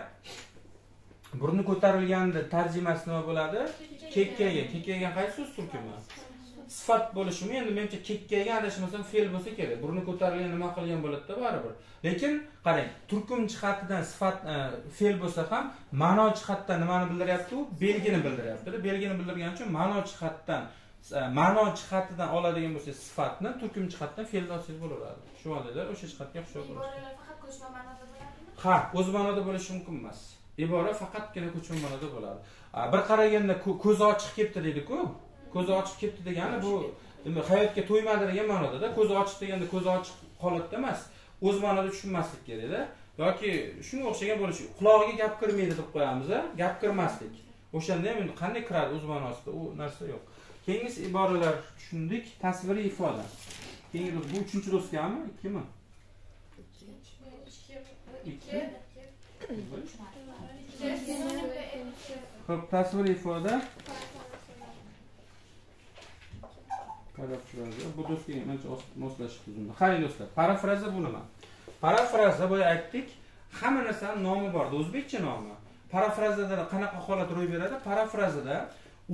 [SPEAKER 1] Burni ko'tarilganda tarjimasi nima bo'ladi. Kekkaygan kekkaygan qaysi so'z turkumi sifat bo'lishimi endi menimcha kekkaygan adashmasam fe'l bo'lsa kerak. Burni ko'tarilgan nima qilgan bo'ladida baribir. Lekin qarang turkum jihatidan sifat e, fe'l bo'lsa ham ma'no jihatdan nimani bildiryapti u? Belgini bildiryaptida belgini bildirgani uchun ma'no jihatdan e, ma'no jihatidan oladigan bo'lsa sifatni turkum jihatdan fe'lni olsangiz bo'laveradi shu oldinglar o'sha jihatga hushyor bo'lish
[SPEAKER 2] faqat ko'chma ma'noda bo'ladimi?
[SPEAKER 1] ha o'z ma'noda bo'lishi mumkin emas. Ibora faqatgina ko'chma ma'noda bo'ladi. Bir qaraganda ko- ko'zi ochiq ketdi deydiku ko'zi ochiq ketdi degani bu nima, hayotga to'ymadi degan ma'nodada ko'zi ochiq deganda ko'zi ochiq holatda emas o'z ma'noda tushunmaslik kerakda. Yoki shunga o'xshagan bo'lishi qulog'iga gap kirmaydi deb qo'yamiz gap kirmaslik. O'shanda ham endi qanday kiradi o'z ma'nosida u narsa yo'q. Keyingisi iboralar tushundik tasviriy ifoda keyingi bu uchinchi do'stgami? Ikkimi? Ikki. Xo'p, tasviriy ifoda parafraza bu do'stga ancha moslashib tuzildi qarang do'stlar? Parafraza bu nima? Parafraza boya aytdik. Hamma narsani nomi borda o'zbekcha nomi. Parafrazada qanaqa holat ro'y beradi? Parafrazada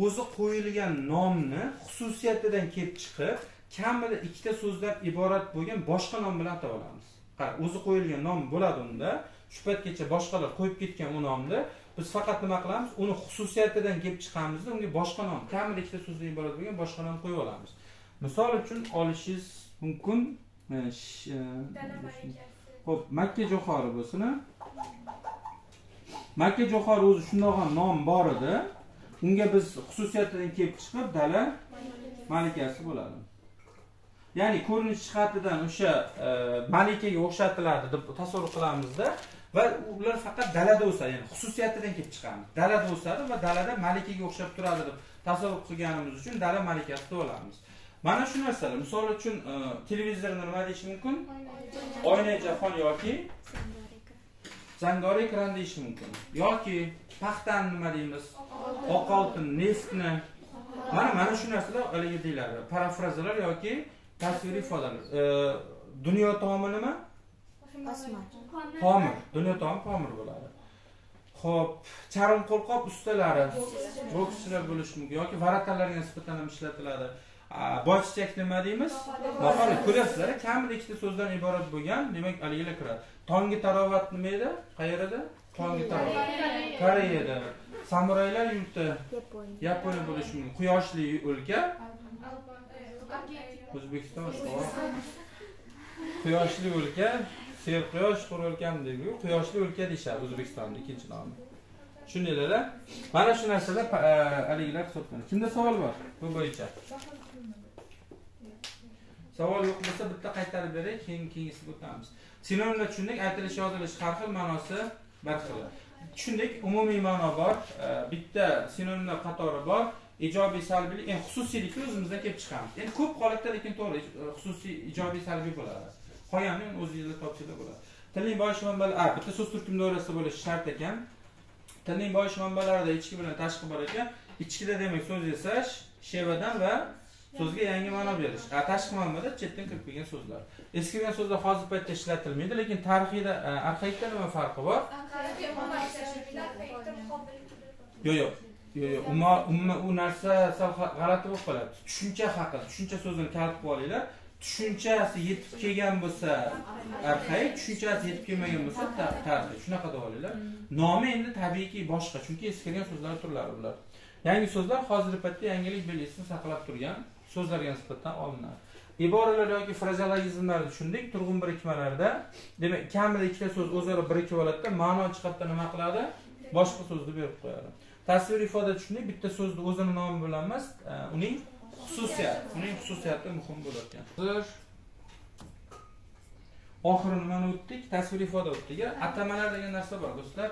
[SPEAKER 1] o'zi qo'yilgan nomni xususiyatidan kelib chiqib kamida ikkita so'zdan iborat bo'lgan boshqa nom bilan atab olamiz. Qara o'zi qo'yilgan nom bo'ladi unda. Shu paytgacha boshqalar qo'yib ketgan u nomni biz faqat nima qilamiz? Uni xususiyatidan kelib chiqamizda unga boshqa nom kamida ikkita so'zdan iborat bo'lgan boshqa nom qo'yib olamiz. Misol uchun olishingiz mumkin sh- e, Makka jo'xori bo'lsin. Makka jo'xori o'zi shundoq ham nom bor edi. Unga biz xususiyatidan kelib chiqib dala malikasi bo'ladi. Ya'ni ko'rinish jihatidan o'sha e, malikaga o'xshatiladi deb tasavvur qilamizda va ular faqat dalada o'sadi, ya'ni xususiyatidan kelib chiqamiz. Dalada o'sadi va dalada malikaga o'xshab turadi deb tasavvur qilganimiz uchun dala malikasi deb olamiz. Mana shu narsalar, misol uchun e, televizorni nima deyish mumkin? Oyna jahon yoki zangori ekran deyish mumkin. Yoki paxtani nima deymiz? Oq oltin neftni. Mana mana shu narsalar haligi deyiladi. Parafrazalar yoki tasviriy ifodalar. E, dunyo taomi nima?
[SPEAKER 4] Osmon.
[SPEAKER 1] pomir dunyo taomi pomir bo'ladi. Ho'p charm qo'lqop ustalari. Bokschilar. Bo'lishi mumkin. Yoki varatalarga nisbatan ham ishlatiladi boychechak nima deymiz? Bahor ko'ryapsizlar kamida ikkita so'zdan iborat bo'lgan demak haligilar kiradi. Tongi tarovat nima edi? Qayerda tongi tarovat. Koreyada. Samuraylar yurti.
[SPEAKER 4] Yaponiya.
[SPEAKER 1] yaponiya bo'lishi mumkin. Quyoshli o'lka. O'zbekiston quyoshli o'lka. Serquyosh hur o'lkam deydiku quyoshli o'lka deyishadi o'zbekistonni ikkinchi nomi. Tushundinglar mana shu narsalar haligilar hisoblanadi. Kimda savol bor? Bu bo'yicha savol yo'q bo'lsa bitta qaytarib beray keyin keyingisiga o'tamiz. Sinonimlar tushundik aytilish yozilish har xil ma'nosi bir xil tushundik umumiy ma'no bor e, bitta sinonimlar qatori bor ijobiy salbiylik endi xususiylikni o'zimizdan kelib chiqamiz. Endi ko'p holatda lekin to'g'ri e, xususiy ijobiy salbiy bo'ladi. Qolganini o'zingizlar topishinglar bo'ladi. Tilning boyish manbalari a bitta so'z turkum doirasida bo'lishi shart ekan. Tilning boyish manbalarida ichki bilan tashqi bor ekan ichkida demak so'z yasash shevadan va so'zga yangi ma'no berish. Tashqi manbada chetdan kirib kelgan so'zlar. Eskirgan so'zlar hozirgi paytda ishlatilmaydi lekin tarixiyda arxaikda nima farqi bor? Yo'q yo'q yo'q yo'q umuman u narsa sal g'alati bo'lib qoladi tushuncha haqida tushuncha so'zini kalit qilib olinglar. Tushunchasi yetib kelgan bo'lsa arxaik tushunchasi yetib kelmagan bo'lsa ta- tarixi. Shunaqa deb olinglar. Nomi endi tabiiyki boshqa chunki eskirgan so'zlar turlari ular. Yangi so'zlar hozirgi paytda yangilik belgisini saqlab turgan. So'zlarga nisbatan olinadi. Iboralar yoki frazeologizmlarni tushundik turg'un birikmalarda demak kamida ikkita so'z o'zaro birikib oladida ma'no jihatdan nima qiladi? Boshqa so'zni berib qo'yadi. Tasviriy ifoda tushundik bitta so'zni o'zini nomi bilan emas e, uning xususiyati uning xususiyati muhim bo'lar ekan hozir oxiri nimani o'tdik? Tasviriy ifoda o'tdik atamalar degan narsa bor do'stlar.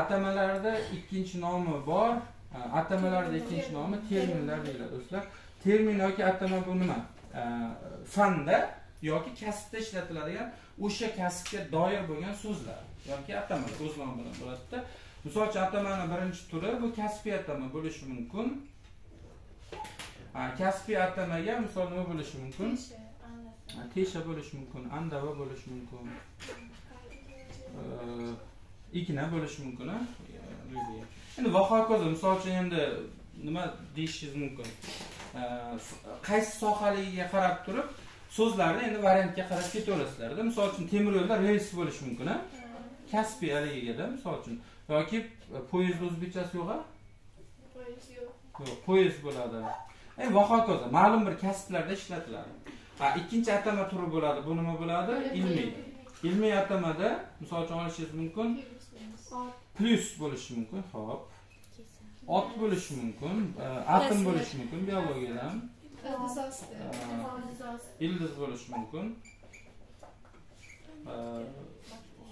[SPEAKER 1] Atamalarda ikkinchi nomi bor e, atamalarda ikkinchi nomi terminlar deyiladi do'stlar. Termin yoki atama bu nima? Fanda yoki kasbda ishlatiladigan o'sha kasbga doir bo'lgan so'zlar yoki atamalar o'z nomi bilan bo'ladida. Misol uchun atamani birinchi turi bu kasbiy atama bo'lishi mumkin. Kasbiy atamaga misol nima bo'lishi mumkin? Ha, tesha bo'lishi mumkin andava bo'lishi mumkin. Igna bo'lishi mumkin endi va hokazo misol uchun endi nima deyishingiz mumkin qaysi sohaligiga qarab turib so'zlarni endi variantga qarab ketaverasizlarda misol uchun temir yo'lda rels bo'lishi mumkin a kasbiy haligigada misol uchun. Yoki e, poyezd o'zbekchasi yo'q a yo'q. Poyezd bo'ladi. E, va hokazo ma'lum bir kasblarda ishlatiladi. Ha ikkinchi atama turi bo'ladi bu nima bo'ladi? Ilmiy. Ilmiy. Atamada misol uchun olishingiz mumkin plyus bo'lishi mumkin hop ot bo'lishi mumkin e, atom bo'lishi mumkin biologiyadan. E, ildiz bo'lishi mumkin. E,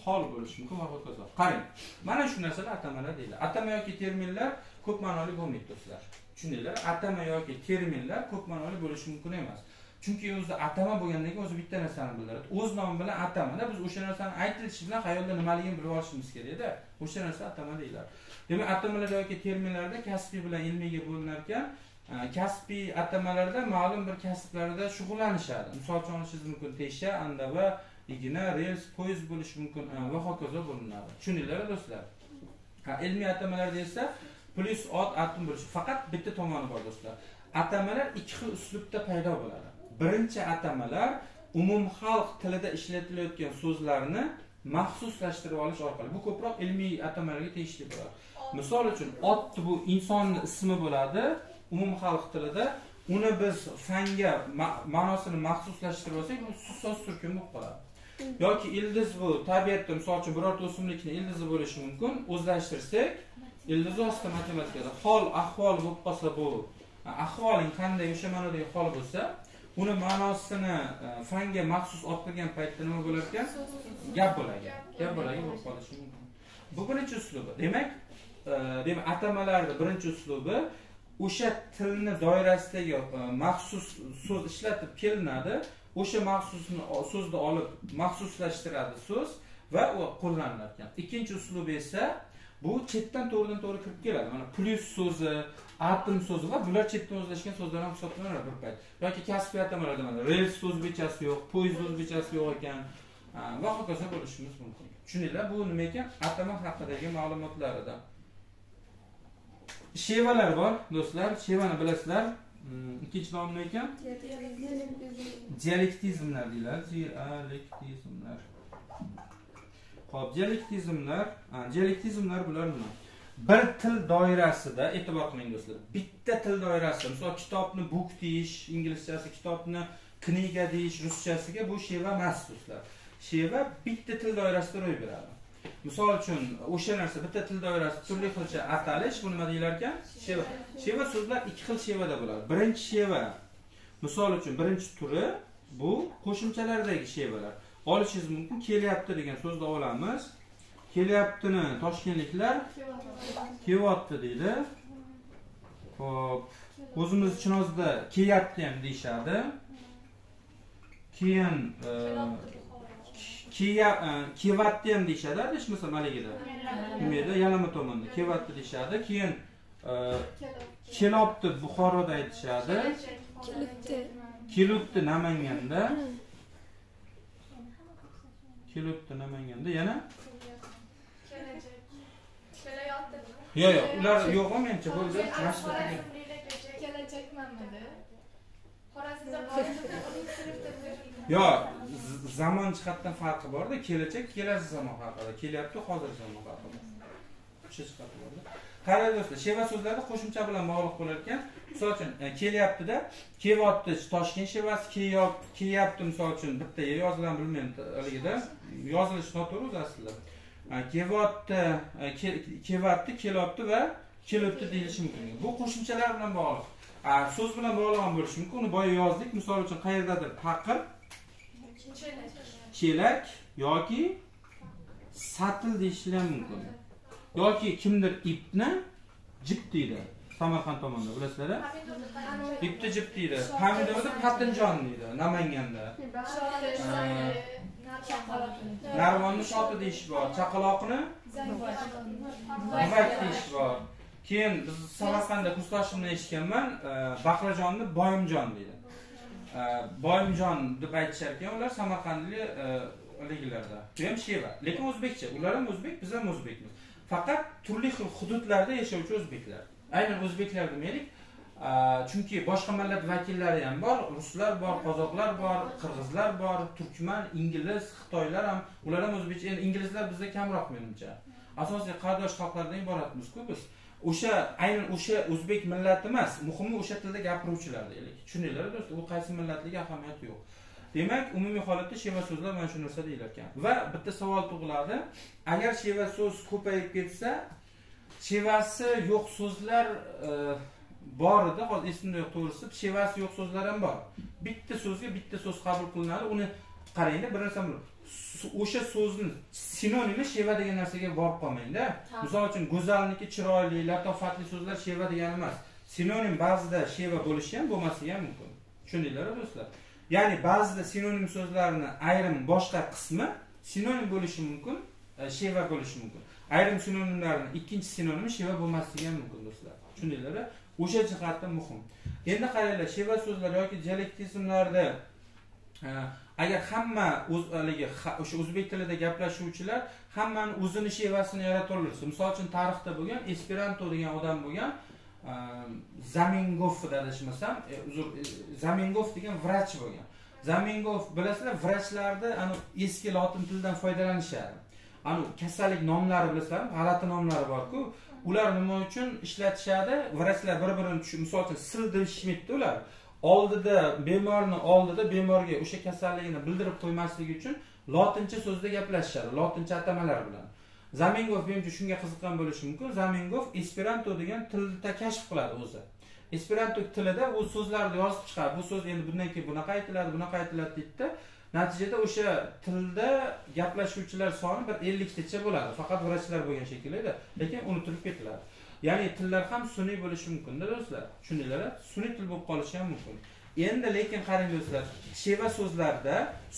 [SPEAKER 1] hol bo'lishi mumkin va hokazo qarang mana shu narsalar atamalar deyiladi atama yoki terminlar ko'p ma'noli bo'lmaydi do'stlar. Tushundinglar atama yoki terminlar ko'p ma'noli bo'lishi mumkin emas chunki o'zi atama bo'lgandan keyin o'zi bitta narsani bildiradi. O'z nomi bilan atamada biz o'sha narsani aytilishi bilan xayolda nimaligini bilib olishimiz kerakda. O'sha narsa atama deyiladi. Demak atamalar yoki terminlarda kasbiy bilan ilmiyga bo'linar ekan e, kasbiy atamalarda ma'lum bir kasblarda shug'ullanishadi. Misol uchun olishingiz mumkin tesha andava igna rels poyezd bo'lishi mumkin e, va hokazo bo'linadi. Tushundinglar do'stlar. Ilmiy atamalarda esa plyus ot atom bo'lishi faqat bitta tomoni bor do'stlar. Atamalar ikki xil uslubda paydo bo'ladi. Birinchi atamalar umumxalq tilida ishlatilayotgan so'zlarni maxsuslashtirib olish orqali bu ko'proq ilmiy atamalarga tegishli bo'ladi. Misol uchun ot bu insonni ismi bo'ladi umumxalq tilida uni biz fanga ma- ma'nosini maxsuslashtirib olsak bu so'z turkum bo'lib qoladi. Yoki ildiz bu tabiatda misol uchun birorta o'simlikni ildizi bo'lishi mumkin o'zlashtirsak ildiz ostida matematikada hol ahvol bo'lib qolsa bu ahvoling qanday o'sha ma'nodagi hol bo'lsa uni ma'nosini e, fanga maxsus olib kirgan paytda nima bo'lar ekan? Gap bo'ladi. Gap bo'lagi bo'lib qolishi mumkin. Bu birinchi uslubi. Demak e, demak atamalarni birinchi uslubi o'sha tilni doirasidagi e, maxsus so'z ishlatib kelinadi. O'sha maxsusni so'zni olib maxsuslashtiradi so'z va u qo'llanilar ekan ikkinchi uslubi esa bu chetdan to'g'ridan to'g'ri kirib keladi. Mana plyus so'zi atom so'zi va bular chetdan o'zlashgan so'zlar ham hisoblanadi bir payt. Yoki kasbiy atamalarda mana rels o'zbekchasi yo'q poyezd o'zbekchasi yo'q ekan. Va hokazo bo'lishimiz mumkin. Tushundinglar bu nima ekan? Atama haqidagi ma'lumotlar edi shevalar bor do'stlar shevani bilasizlar. Mm, ikkinchi nomi nima ekan? Dialektizmlar deyiladi. Dialektizmlar. Ho'p dialektizmlar dialektizmlar bular nima bir til doirasida e'tibor qiling do'stlar bitta til doirasida misol kitobni book deyish inglizchasi kitobni kniga deyish ruschasiga bu sheva emas do'stlar. Sheva bitta til doirasida ro'y beradi. Misol uchun o'sha narsa bitta til doirasida turli xilcha atalish bu nima deyilar ekan sheva. Sheva so'zlar ikki xil shevada bo'ladi. Birinchi sheva misol uchun birinchi turi bu qo'shimchalardagi shevalar. Olishingiz mumkin kelyapti degan so'zni olamiz. Kelyaptini toshkentliklar kelyapti deydi. Ho'p. O'zimiz chinozda kelyapti ham deyishadi. Keyin e, e, kelyapti ham deyishadi adashmasam haligida nima edi yalama tomonda kelyapti deyishadi. Keyin e, kelyapti buxoroda aytishadi. Kelibdi. Namanganda. Kelibdi namanganda. Yana
[SPEAKER 2] Kelajak. Kelayotdi.
[SPEAKER 1] yo'q yo'q ular yo'qmi menimcha bo'ldi mashq qiling.
[SPEAKER 2] Xorazmliylar kecha-
[SPEAKER 3] kelajak. Mamidi
[SPEAKER 2] Xorazmda boyimda uning sinfda bir-
[SPEAKER 1] yo z- zamon jihatdan farqi borda. Kelajak kelasi zamon haqida kelyapti hozirgi zamon haqida o'sha jihati borda. Qarang do'stlar sheva so'zlari qo'shimcha bilan bog'liq bo'lar ekan misol uchun e, kelyaptida kelyapti toshkent shevasi kelyap- kelyapti misol uchun bitta yoziladimi bilmayman haligida yozilishi noto'g'ri o'zi aslida kelyapti ke- kelyapti kelyapti va kelibdi deyilishi mumkin. Bu qo'shimchalar bilan bog'liq. So'z bilan bog'liq ham bo'lishi mumkin. Uni boya yozdik misol uchun qayerdadir? Paqir
[SPEAKER 2] Chelak.
[SPEAKER 1] yoki satil deyishlari ham mumkin. Yoki kimdir ipni jip deydi samarqand tomonda bilasizlar ipni jip deydi. Pomidorni patinjon deydi namanganda narvonni shoti deyish bor. Chaqaloqni? G'uvak deyish bor. Keyin biz samarqandda kursdoshimdan eshitganman. Baqlajonni boyimjon deydi. Boyimjon deb aytishar ekan ular samarqandlik e, haligilarda bu ham sheva lekin o'zbekcha. Ular ham o'zbek biz ham o'zbekmiz. Faqat turli xil hududlarda yashovchi o'zbeklar. Aynan o'zbeklar demaylik chunki boshqa millat vakillari ham bor ruslar bor qozoqlar bor qirg'izlar bor turkman ingliz xitoylar ham ular ham o'zbekcha endi inglizlar bizda kamroq menimcha. Asosiy qardosh xalqlardan iboratmizku biz. O'sha aynan o'sha o'zbek millati emas muhimi o'sha tilda gapiruvchilar deylik. Tushundinglar do'stlar u qaysi millatligi ahamiyati yo'q. Demak umumiy holatda sheva so'zlar mana shu narsa deyilar ekan. Va bitta savol tug'iladi. Agar sheva so'z ko'payib ketsa shevasi yo'q so'zlar e, bor edi hozir esimda yo'q to'g'risi. Shevasi yo'q so'zlar ham bor. Bitta so'zga bitta so'z qabul qilinadi uni qarangda bir s- o'sha so'zni sinonimi sheva degan narsaga borib qolmangda. Misol uchun go'zalniki chiroyli latofatli so'zlar sheva degani emas. Sinonim ba'zida sheva bo'lishi ham bo'lmasligi ham mumkin. Tushundinglar do'stlar? Ya'ni ba'zida sinonim so'zlarni ayrim boshqa qismi sinonim bo'lishi mumkin e, sheva bo'lishi mumkin. Ayrim sinonimlarni ikkinchi sinonimi sheva bo'lmasligi ham mumkin do'stlar. Tushundinglar o'sha jihatdan muhim. Endi qaranglar sheva so'zlar yoki dialektizmlarda e, agar hamma o'z haligi o'sha o'zbek tilida gaplashuvchilar hammani o'zini shevasini yarata misol uchun tarixda bo'lgan esperanto degan odam bo'lgan e, zamingov adashmasam e, uzr zamingov degan vrach bo'lgan. Zamingov bilasizlar vrachlarni ani eski lotin tilidan foydalanishadi. Ani kasallik nomlari bilasizlarmi g'alati nomlari borku. Ular nima uchun ishlatishadi? Vrachlar bir birini tushun misol uchun sir deyishmaydi ular. Oldida bemorni oldida bemorga o'sha kasalligini bildirib qo'ymaslik uchun lotincha so'zda gaplashishadi. Lotincha atamalar bilan. Zamingov menimcha shunga qiziqqan bo'lishi mumkin. Zamingov esperanto degan tilda kashf qiladi o'zi. Esperanto tilida u so'zlarni yozib chiqardi bu so'z endi bundan keyin bunaqa aytiladi bunaqa aytiladi deydida natijada o'sha tilda gaplashuvchilar soni bir elliktacha bo'ladi. Faqat vrachlar bo'lgan shekillida lekin unutilib ketiladi. Ya'ni tillar ham sun'iy bo'lishi mumkinda do'stlar. Tushundinglar sun'iy til bo'lib qolishi ham mumkin. Endi lekin qarang do'stlar sheva so'zlarda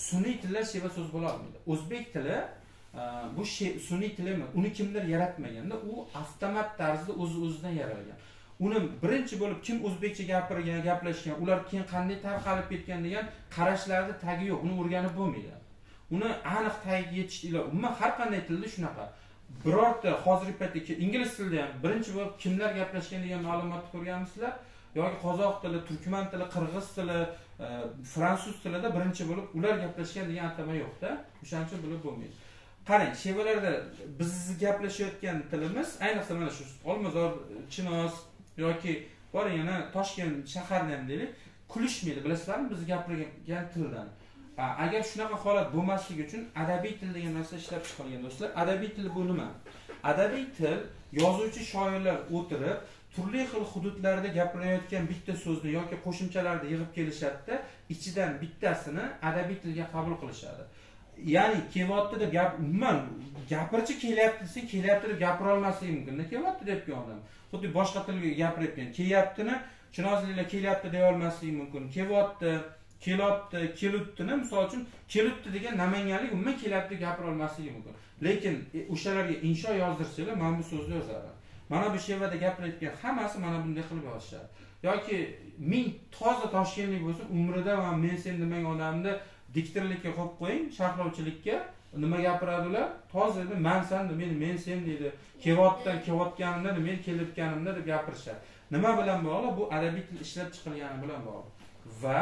[SPEAKER 1] sun'iy tillar sheva so'z bo'la olmaydi. O'zbek tili e, bu sun'iy til emas uni kimdir yaratmaganda u avtomat tarzda o'zi o'zidan yaralgan. Uni birinchi bo'lib kim o'zbekcha gapirgan gaplashgan ular keyin qanday tarqalib ketgan degan qarashlarni tagi yo'q uni o'rganib bo'lmaydi. Uni aniq tagiga yetishni iloji umuman har qanday tilda shunaqa. Birorta hozirgi paytda ingliz tilida ham birinchi bo'lib kimlar gaplashgan degan ma'lumotni ko'rganmisizlar? Yoki qozoq tili turkman tili qirg'iz tili e, fransuz tilida birinchi bo'lib ular gaplashgan degan atama yo'qda o'shaning uchun bilib bo'lmaydi. Qarang shevalarda biz gaplashayotgan tilimiz ayniqsa mana shu olmazor chinoz yoki boring yana toshkent shaharni ham deylik kulishmaydi bilasizlarmi? Biz gapirgan tildan. Agar shunaqa holat bo'lmasligi uchun adabiy til degan narsa ishlab chiqilgan do'stlar adabiy til bu nima? Adabiy til yozuvchi shoirlar o'tirib turli xil hududlarda gapirayotgan bitta so'zni yoki qo'shimchalarni yig'ib kelishadida ichidan bittasini adabiy tilga qabul qilishadi. Ya'ni kelyapti deb gap umuman gapirchi kelyapti desa kelyapti deb gapira olmasligi mumkin. Kelyapti deyotgan odam. Xuddi boshqa tilga gapirayotgan. Kelyaptini chinozliklar kelyapti deya olmasligi mumkin. Kelyapti kelyapti kelutdini misol uchun kelutdi degan namanganlik umuman kelyapti deb gapira olmasligi mumkin. Lekin e, o'shalarga insho yozdirsanglar mana bu so'zni yozadi mana bu shevada gapirayotgan hammasi mana bunday qilib yozishadi. Yoki ming toza toshkentlik bo'lsa umrida man men sen demagan odamni diktorlikka qo'yib qo'ying sharhlovchilikka nima gapiradi ular toza deb man san meni men sen deydi. Kelyaptidan kelayotganimda men kelayotganimda deb gapirishadi. Nima bilan bog'liq? Bu adabiy til ishlab chiqilgani bilan bog'liq. Va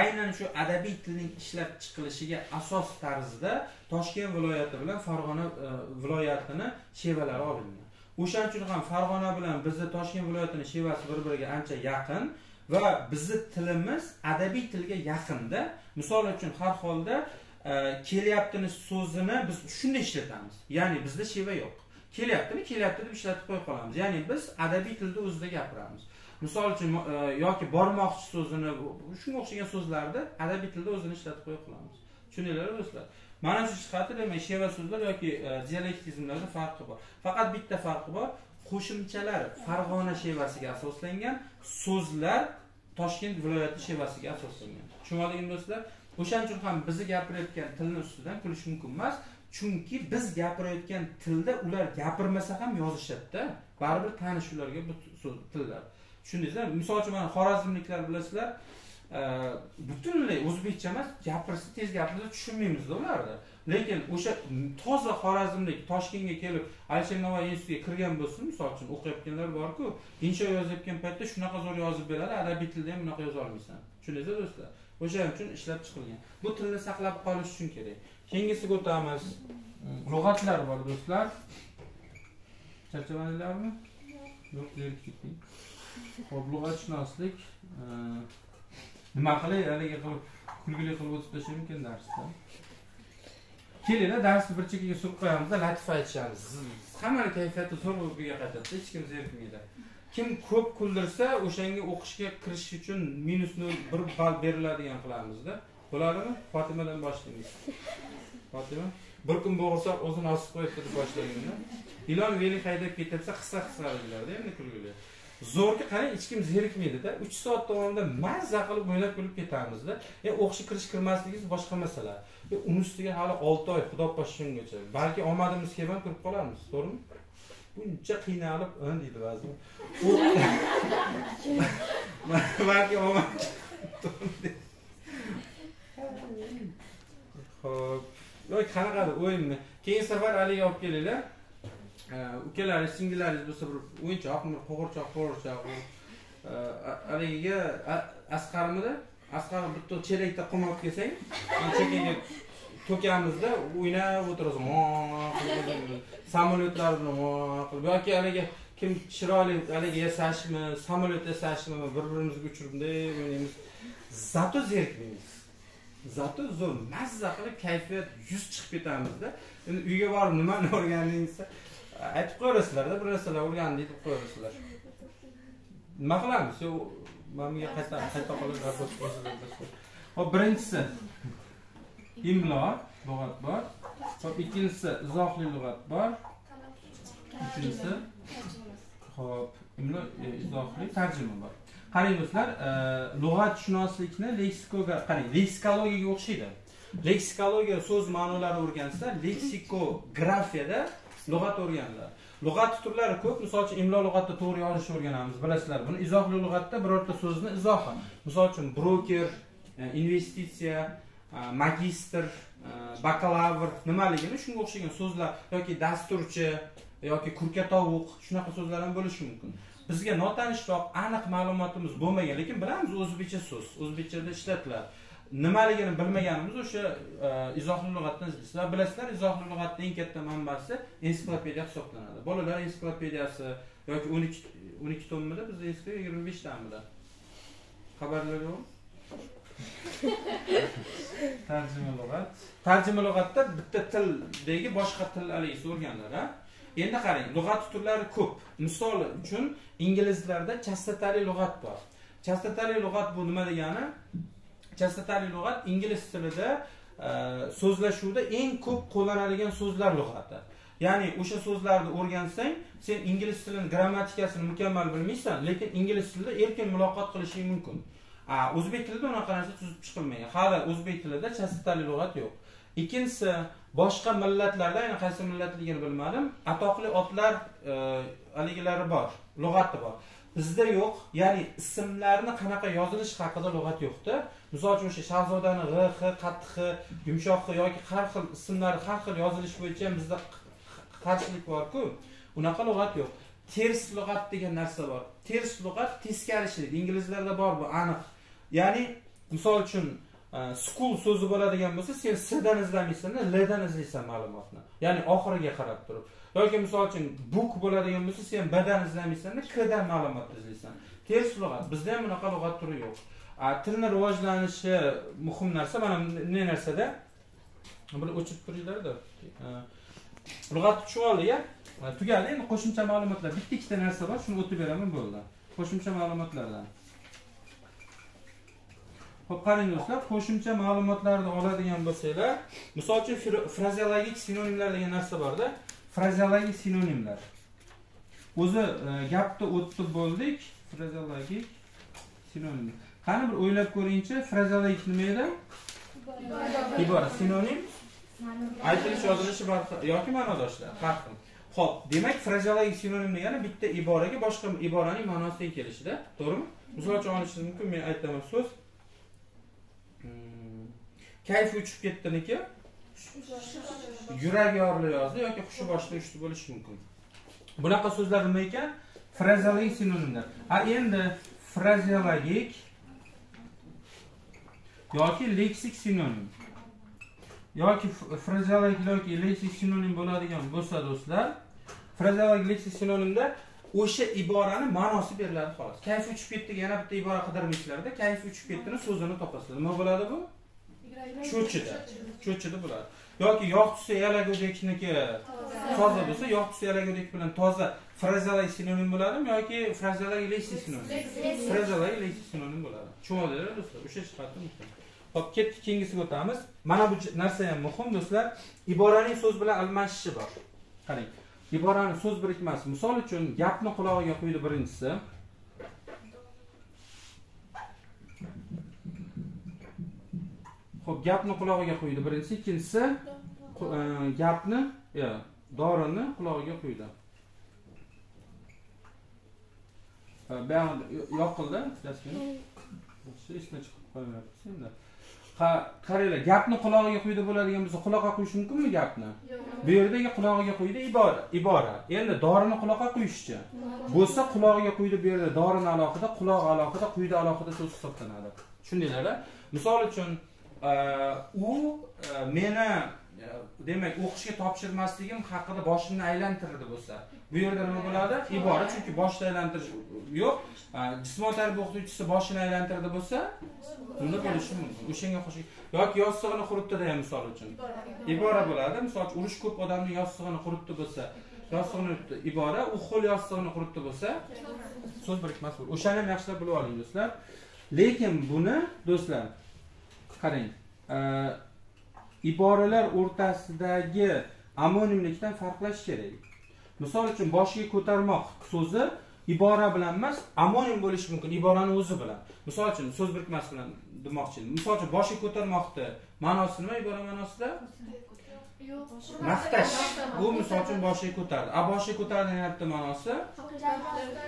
[SPEAKER 1] aynan shu adabiy tilning ishlab chiqilishiga asos tarzida toshkent viloyati bilan farg'ona e, viloyatini shevalari olingan. O'shaning uchun ham farg'ona bilan bizni toshkent viloyatini shevasi bir biriga ancha yaqin va bizni tilimiz adabiy tilga yaqinda. Misol uchun har holda kelyaptini so'zini biz shunday ishlatamiz. Ya'ni bizda sheva yo'q. Kelyaptimi kelyapti deb ishlatib qo'ya qolamiz. Ya'ni biz adabiy tilda o'zida gapiramiz. Misol uchun e, yoki bormoqchi so'zini shunga o'xshagan so'zlarni adabiy tilda o'zini ishlatib qo'ya qolamiz. Tushundinglarmi do'stlar? Mana shu jihati demak sheva so'zlar yoki e, dialektizmlarda farqi bor. Faqat bitta farqi bor. Qo'shimchalar farg'ona shevasiga asoslangan so'zlar toshkent viloyati shevasiga asoslangan. Tushunmadingmi do'stlar? O'shaning uchun ham bizni gapirayotgan tilni ustidan kulish mumkin emas. Chunki biz gapirayotgan tilda ular gapirmasa ham yozishadida baribir tanish ularga bu tillar. Tushundingizmi misol uchun mana xorazmliklar bilasizlar e, butunlay o'zbekcha emas gapirsa tez gapirsa tushunmaymizda ularni. Lekin o'sha toza xorazmlik toshkentga kelib alisher navoiy institutiga kirgan bo'lsin misol uchun o'qiyotganlar borku insho yozayotgan paytda shunaqa zo'r yozib beradi adabiy tilda ham bunaqa yoza olmaysan. Tushundingizmi do'stlar? O'shaning uchun ishlab chiqilgan. Bu tilni saqlab qolish uchun kerak. Keyingisiga o'tamiz. Lug'atlar bor do'stlar. Charchamadinglarmi? Yo'q. Zerikib ketding. Ho'p lug'atshunoslik e, nima qilay? Haligi qilib kulgili qilib o'tib tashlaymmikin darsni kelinglar darsni bir chekkaga surib qo'yamizda latifa aytishamiz. Hammani kayfiyati zo'r bo'lib qaytadida hech kim zerikmaydi kim ko'p kuldirsa o'shanga o'qishga kirish uchun minus nol bir ball beriladigan qilamizda bo'ladimi? Fotimadan boshlaymiz. Fotima bir kun bo'g'irsoq o'zini osib qo'yibdi deb boshlaganda ilon veli haydab ketsa qisqa qisqa deyiladi endi kulgili. Zo'rga qarang hech kim zerikmaydida. Uch soat davomida mazza qilib o'ynab kulib ketamizda. E o'qishga kirish kirmasligingiz boshqa masala. E, Uni ustiga hali olti oy xudo poshshungacha balki omadimiz kelib ham kirib qolarmiz to'g'rimi? Buncha qiynalib deydi <laughs> ba'zi <laughs> balki omad ho'p. Yoki qanaqadir o'yinmi keyingi safar haligi olib kelinglar. Ukalaringiz singillaringiz bo'lsa bir o'yinchoq qo'g'irchoq qo'g'irchoq haligiga asqarmidi? Asqar bitta chelakda qum olib kelsang chekkaga to'kamizda o'ynab o'tirasiz samolyotlarni qilib. Yoki haligi kim chiroyli haligi yasashmi samolyot yasashmi bir birimizga uchirib bunday o'ynaymiz zato zerikmaymiz. Zato zo'r mazza qilib kayfiyat yuz chiqib ketamizda. Endi uyga borib nimani <laughs> o'rganding desa aytib qo'yaverasizlarda bir narsalar o'rgandik deb qo'yaverasizlar nima qilamiz? Man bunga qayta qayta hop birinchisi imlo lug'at bor. Hop ikkinchisi izohli lug'at bor. Uchinchisi hop imlo izohli e, tarjima bor. Qarang do'stlar e, lug'atshunoslikni leksikoga qarang leksikologiyaga o'xshaydi. Leksikologiya so'z ma'nolari o'rgansa leksikografiyada lug'at o'rganiladi lug'at turlari ko'p. Misol uchun imlo lug'atda to'g'ri yozishni o'rganamiz bilasizlar. Buni izohli lug'atda birorta so'zni izohi. Misol uchun broker e, investitsiya E, magistr e, bakalavr nimaligini shunga o'xshagan so'zlar yoki dasturchi yoki kurka tovuq shunaqa so'zlar ham bo'lishi mumkin. Bizga notanishroq aniq ma'lumotimiz bo'lmagan lekin bilamiz o'zbekcha so'z o'zbekchada ishlatiladi. Nimaligini bilmaganimiz o'sha e, izohli lug'atdan sizlar bilasizlar izohli lug'atni eng katta manbasi ensiklopediya hisoblanadi. Bolalar ensiklopediyasi yoki o'n ikki o'n ikki tommida bizda yigirma beshtamida xabarlar yo'qmi <laughs> tarjima lug'at. Tarjima lug'atda bitta tildagi boshqa til haligisi o'rganiladi a endi qarang lug'at turlari ko'p. Misol uchun inglizlarda chastotali lug'at bor. Chastotali lug'at bu nima degani? Chastotali lug'at ingliz tilida e, so'zlashuvda eng ko'p qo'llanadigan so'zlar lug'ati. Ya'ni o'sha so'zlarni o'rgansang sen ingliz tilini grammatikasini mukammal bilmaysan lekin ingliz tilida erkin muloqot qilishing mumkin. O'zbek tilida unaqa narsa tuzib chiqilmagan hali o'zbek tilida chastotali lug'at yo'q. Ikkinchisi boshqa millatlarda yana qaysi millatligini bilmadim atoqli otlar e, haligilari bor lug'ati bor. Bizda yo'q ya'ni ismlarni qanaqa yozilishi haqida lug'at yo'qda. Misol uchun o'sha shahzodani g'i h qattiq x yumshoq yoki har xil ismlari har xil yozilishi bo'yicha ham bizda qarshilik borku unaqa lug'at yo'q. Ters lug'at degan narsa bor. Ters lug'at teskarishlik inglizlarda bor bu aniq. Ya'ni misol uchun e, school so'zi bo'ladigan bo'lsa sen sdan izlamaysanda ldan izlaysan ma'lumotni. Ya'ni oxiriga qarab turib. Yoki misol uchun book bo'ladigan bo'lsa sen bdan izlamaysanda kdan ma'lumot izlaysan. Ters lug'at. Bizda ham bunaqa lug'at turi yo'q. Tilni rivojlanishi muhim narsa. Mana bunday narsada? Bir o'chirib turinglarda. Lug'atni lug'at tushib oldik a e, tugadi. Endi qo'shimcha ma'lumotlar. Bitta ikkita narsa bor shuni o'tib beraman bo'ldi. Qo'shimcha ma'lumotlardan. Xo'p, qarang do'stlar, qo'shimcha ma'lumotlarni oladigan bo'lsanglar, misol uchun frazeologik sinonimlar degan narsa bor-da. Frazeologik sinonimlar. O'zi e, gapni o'tib bo'ldik. Frazeologik sinonim. Qani bir o'ylab ko'ringchi, frazeologik nima edi? Ibora sinonim aytilish yozilishi yoki ma'nodoshlar farqi. Xo'p, demak frazeologik sinonim degani bitta iboraga boshqa iboraning ma'nosi teng kelishida, to'g'rimi? Misol uchun olishingiz mumkin, men aytaman so'z. Kayfi uchib ketdiniki yurak yorli yozdi yoki hushi boshida uchdi bo'lishi mumkin. Bunaqa so'zlar nima ekan? Frazeologik sinonimlar. Ha endi frazeologik yoki leksik sinonim yoki frazeologik yoki leksik sinonim bo'ladigan bo'lsa do'stlar, frazeologik leksik sinonimda o'sha iborani ma'nosi beriladi xolos. Kayfi uchib ketdiga yana bitta ibora qidirmaysizlarda, kayfi uchib ketdini so'zini topasizlar. Nima bo'ladi bu? Cho'chida. Cho'chida bo'ladi. Yoki yog' tusi yalagudekniki toza bo'lsa, yog' tusi yalagudek bilan toza frazeologik sinonim bo'ladimi yoki frazeologik leksik sinonim? Frazeologik leksik sinonim bo'ladi. Tushunadinglar do'stlar? O'sha jihatdan. Hop, ketdik keyingisiga o'tamiz. Mana bu narsa ham muhim do'stlar. Iboraning so'z bilan almashishi bor. Qarang. Iboraning so'z birikmasi. Misol uchun gapni qulog'iga quydi birinchisi. Xo'p, gapni qulog'iga quydi birinchisi, ikkinchisi e, gapni, yo, dorini qulog'iga quydi. Ha, Buyog'i yoqildi, esdan chiqib qolmayapti endi. Qaranglar, gapni qulog'iga quydi bo'ladigan bo'lsa, quloqqa quyish mumkinmi gapni? Bu yerdagi qulog'iga quydi ibora, ibora. Endi dorini quloqqa quyishchi. Bo'lsa qulog'iga quydi bu yerda dorini alohida, quloq alohida, quydi alohida so'z hisoblanadi. Tushundinglar? Misol uchun Э, u э, meni э, demak o'qishga topshirmasligim haqida boshimni aylantirdi bo'lsa. Bu yerda nima bo'ladi? Ibora chunki boshni aylantirish yo'q. E, jismoniy tarbiya o'qituvchisi boshini aylantirdi bo'lsa unda bo'lishi mumkin. O'shanga qo'shib yoki yostig'ini quritdida ham misol uchun. Ibora bo'ladi. Misol uchun urush ko'p odamni yostig'ini quritdi bo'lsa yostig'ini ibora u qo'l yostig'ini quritdi bo'lsa so'z birikmasi bo'ladi o'shani ham yaxshilab bilib oling do'stlar. Lekin buni do'stlar qarang e, iboralar o'rtasidagi amonimlikdan farqlash kerak. Misol uchun boshiga ko'tarmoq so'zi ibora bilan emas amonim bo'lishi mumkin iborani o'zi bilan. Misol uchun so'z birikmasi bilan demoqchi edim misol uchun boshiga ko'tarmoqni ma'nosi nima ibora ma'nosida? Maqtash. U misol uchun boshiga ko'tardi. A boshiga ko'tardi deyapti ma'nosi?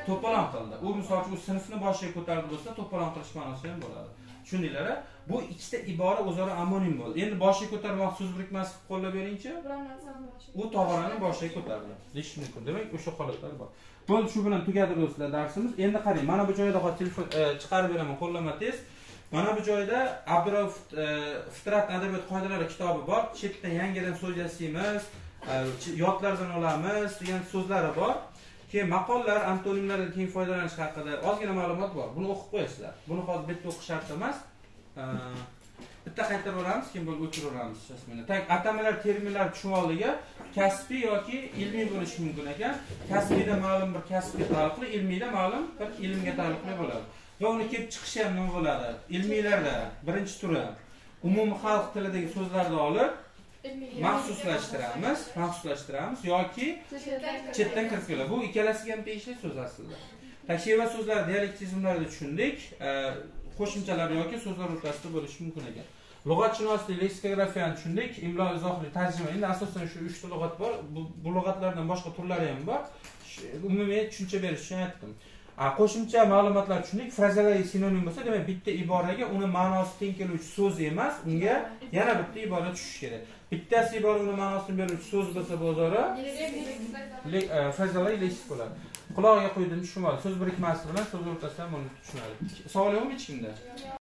[SPEAKER 1] To'polon qildi. U misol uchun sinfni boshiga ko'tardi bo'lsa to'polon qilish ma'nosi ham bo'ladi. Tushundinglar bu ikkita ibora o'zaro amonim bo'ldi. Endi boshiga ko'tarmoq so'z birikmasi qilib qo'llab beringchi. U tog'orani boshiga ko'tardi. Deyish mumkin. Demak o'sha holatlar bor. Bo'ldi shu bilan tugadi do'stlar darsimiz. Endi qarang mana bu joyda hozir telefon e, chiqarib beraman qo'llanma test mana bu joyda abdurauf e, fitrat adabiyot qoidalari kitobi bor. Chetdan yangidan so'z yasaymiz e, yodlardan olamiz degan so'zlari bor. Keyin maqollar antonimlardan keyin foydalanish haqida ozgina ma'lumot bor. Buni o'qib qo'yasizlar. Buni hozir bitta o'qish shart emas bitta qaytarib olamiz keyin bo'lib o'chiraveramiz ismini tak atamalar terminlar tushunmoqligi kasbiy yoki ilmiy bo'lishi mumkin ekan. Kasbiyda ma'lum bir kasbga taalluqli ilmiyda ma'lum bir ilmga taalluqli bo'ladi. Va uni kelib chiqishi ham nima bo'ladi? Ilmiylarda birinchi turi umumiy xalq tilidagi so'zlarni olib maxsuslashtiramiz maxsuslashtiramiz yoki chetdan kirib keladi. Bu ikkalasiga ham tegishli so'z aslida. Tashiva so'zlari dialektizmlarni tushundik qo'shimchalar yoki so'zlar o'rtasida bo'lishi mumkin ekan. Lug'atshunoslik leksikografiyani tushundik. Imlo izohli tarjima endi asosan shu uchta lug'at bor. Bu, lug'atlardan boshqa turlari ham bor. Umumiy tushuncha berish uchun aytdim qo'shimcha ma'lumotlar tushundik. Frazologiya sinonim bo'lsa demak bitta iboraga uni ma'nosi teng keluvchi so'z emas. Unga yana bitta ibora tushishi kerak. Bittasi ibora uni ma'nosini beruvchi so'z bo'lsa bu o'zaro e, leksik bo'ladi qulog'iga qo'ydim tushunmadi so'z birikmasi bilan so'z o'rtasida buni tushunadi savol yo'qmi hech kimda?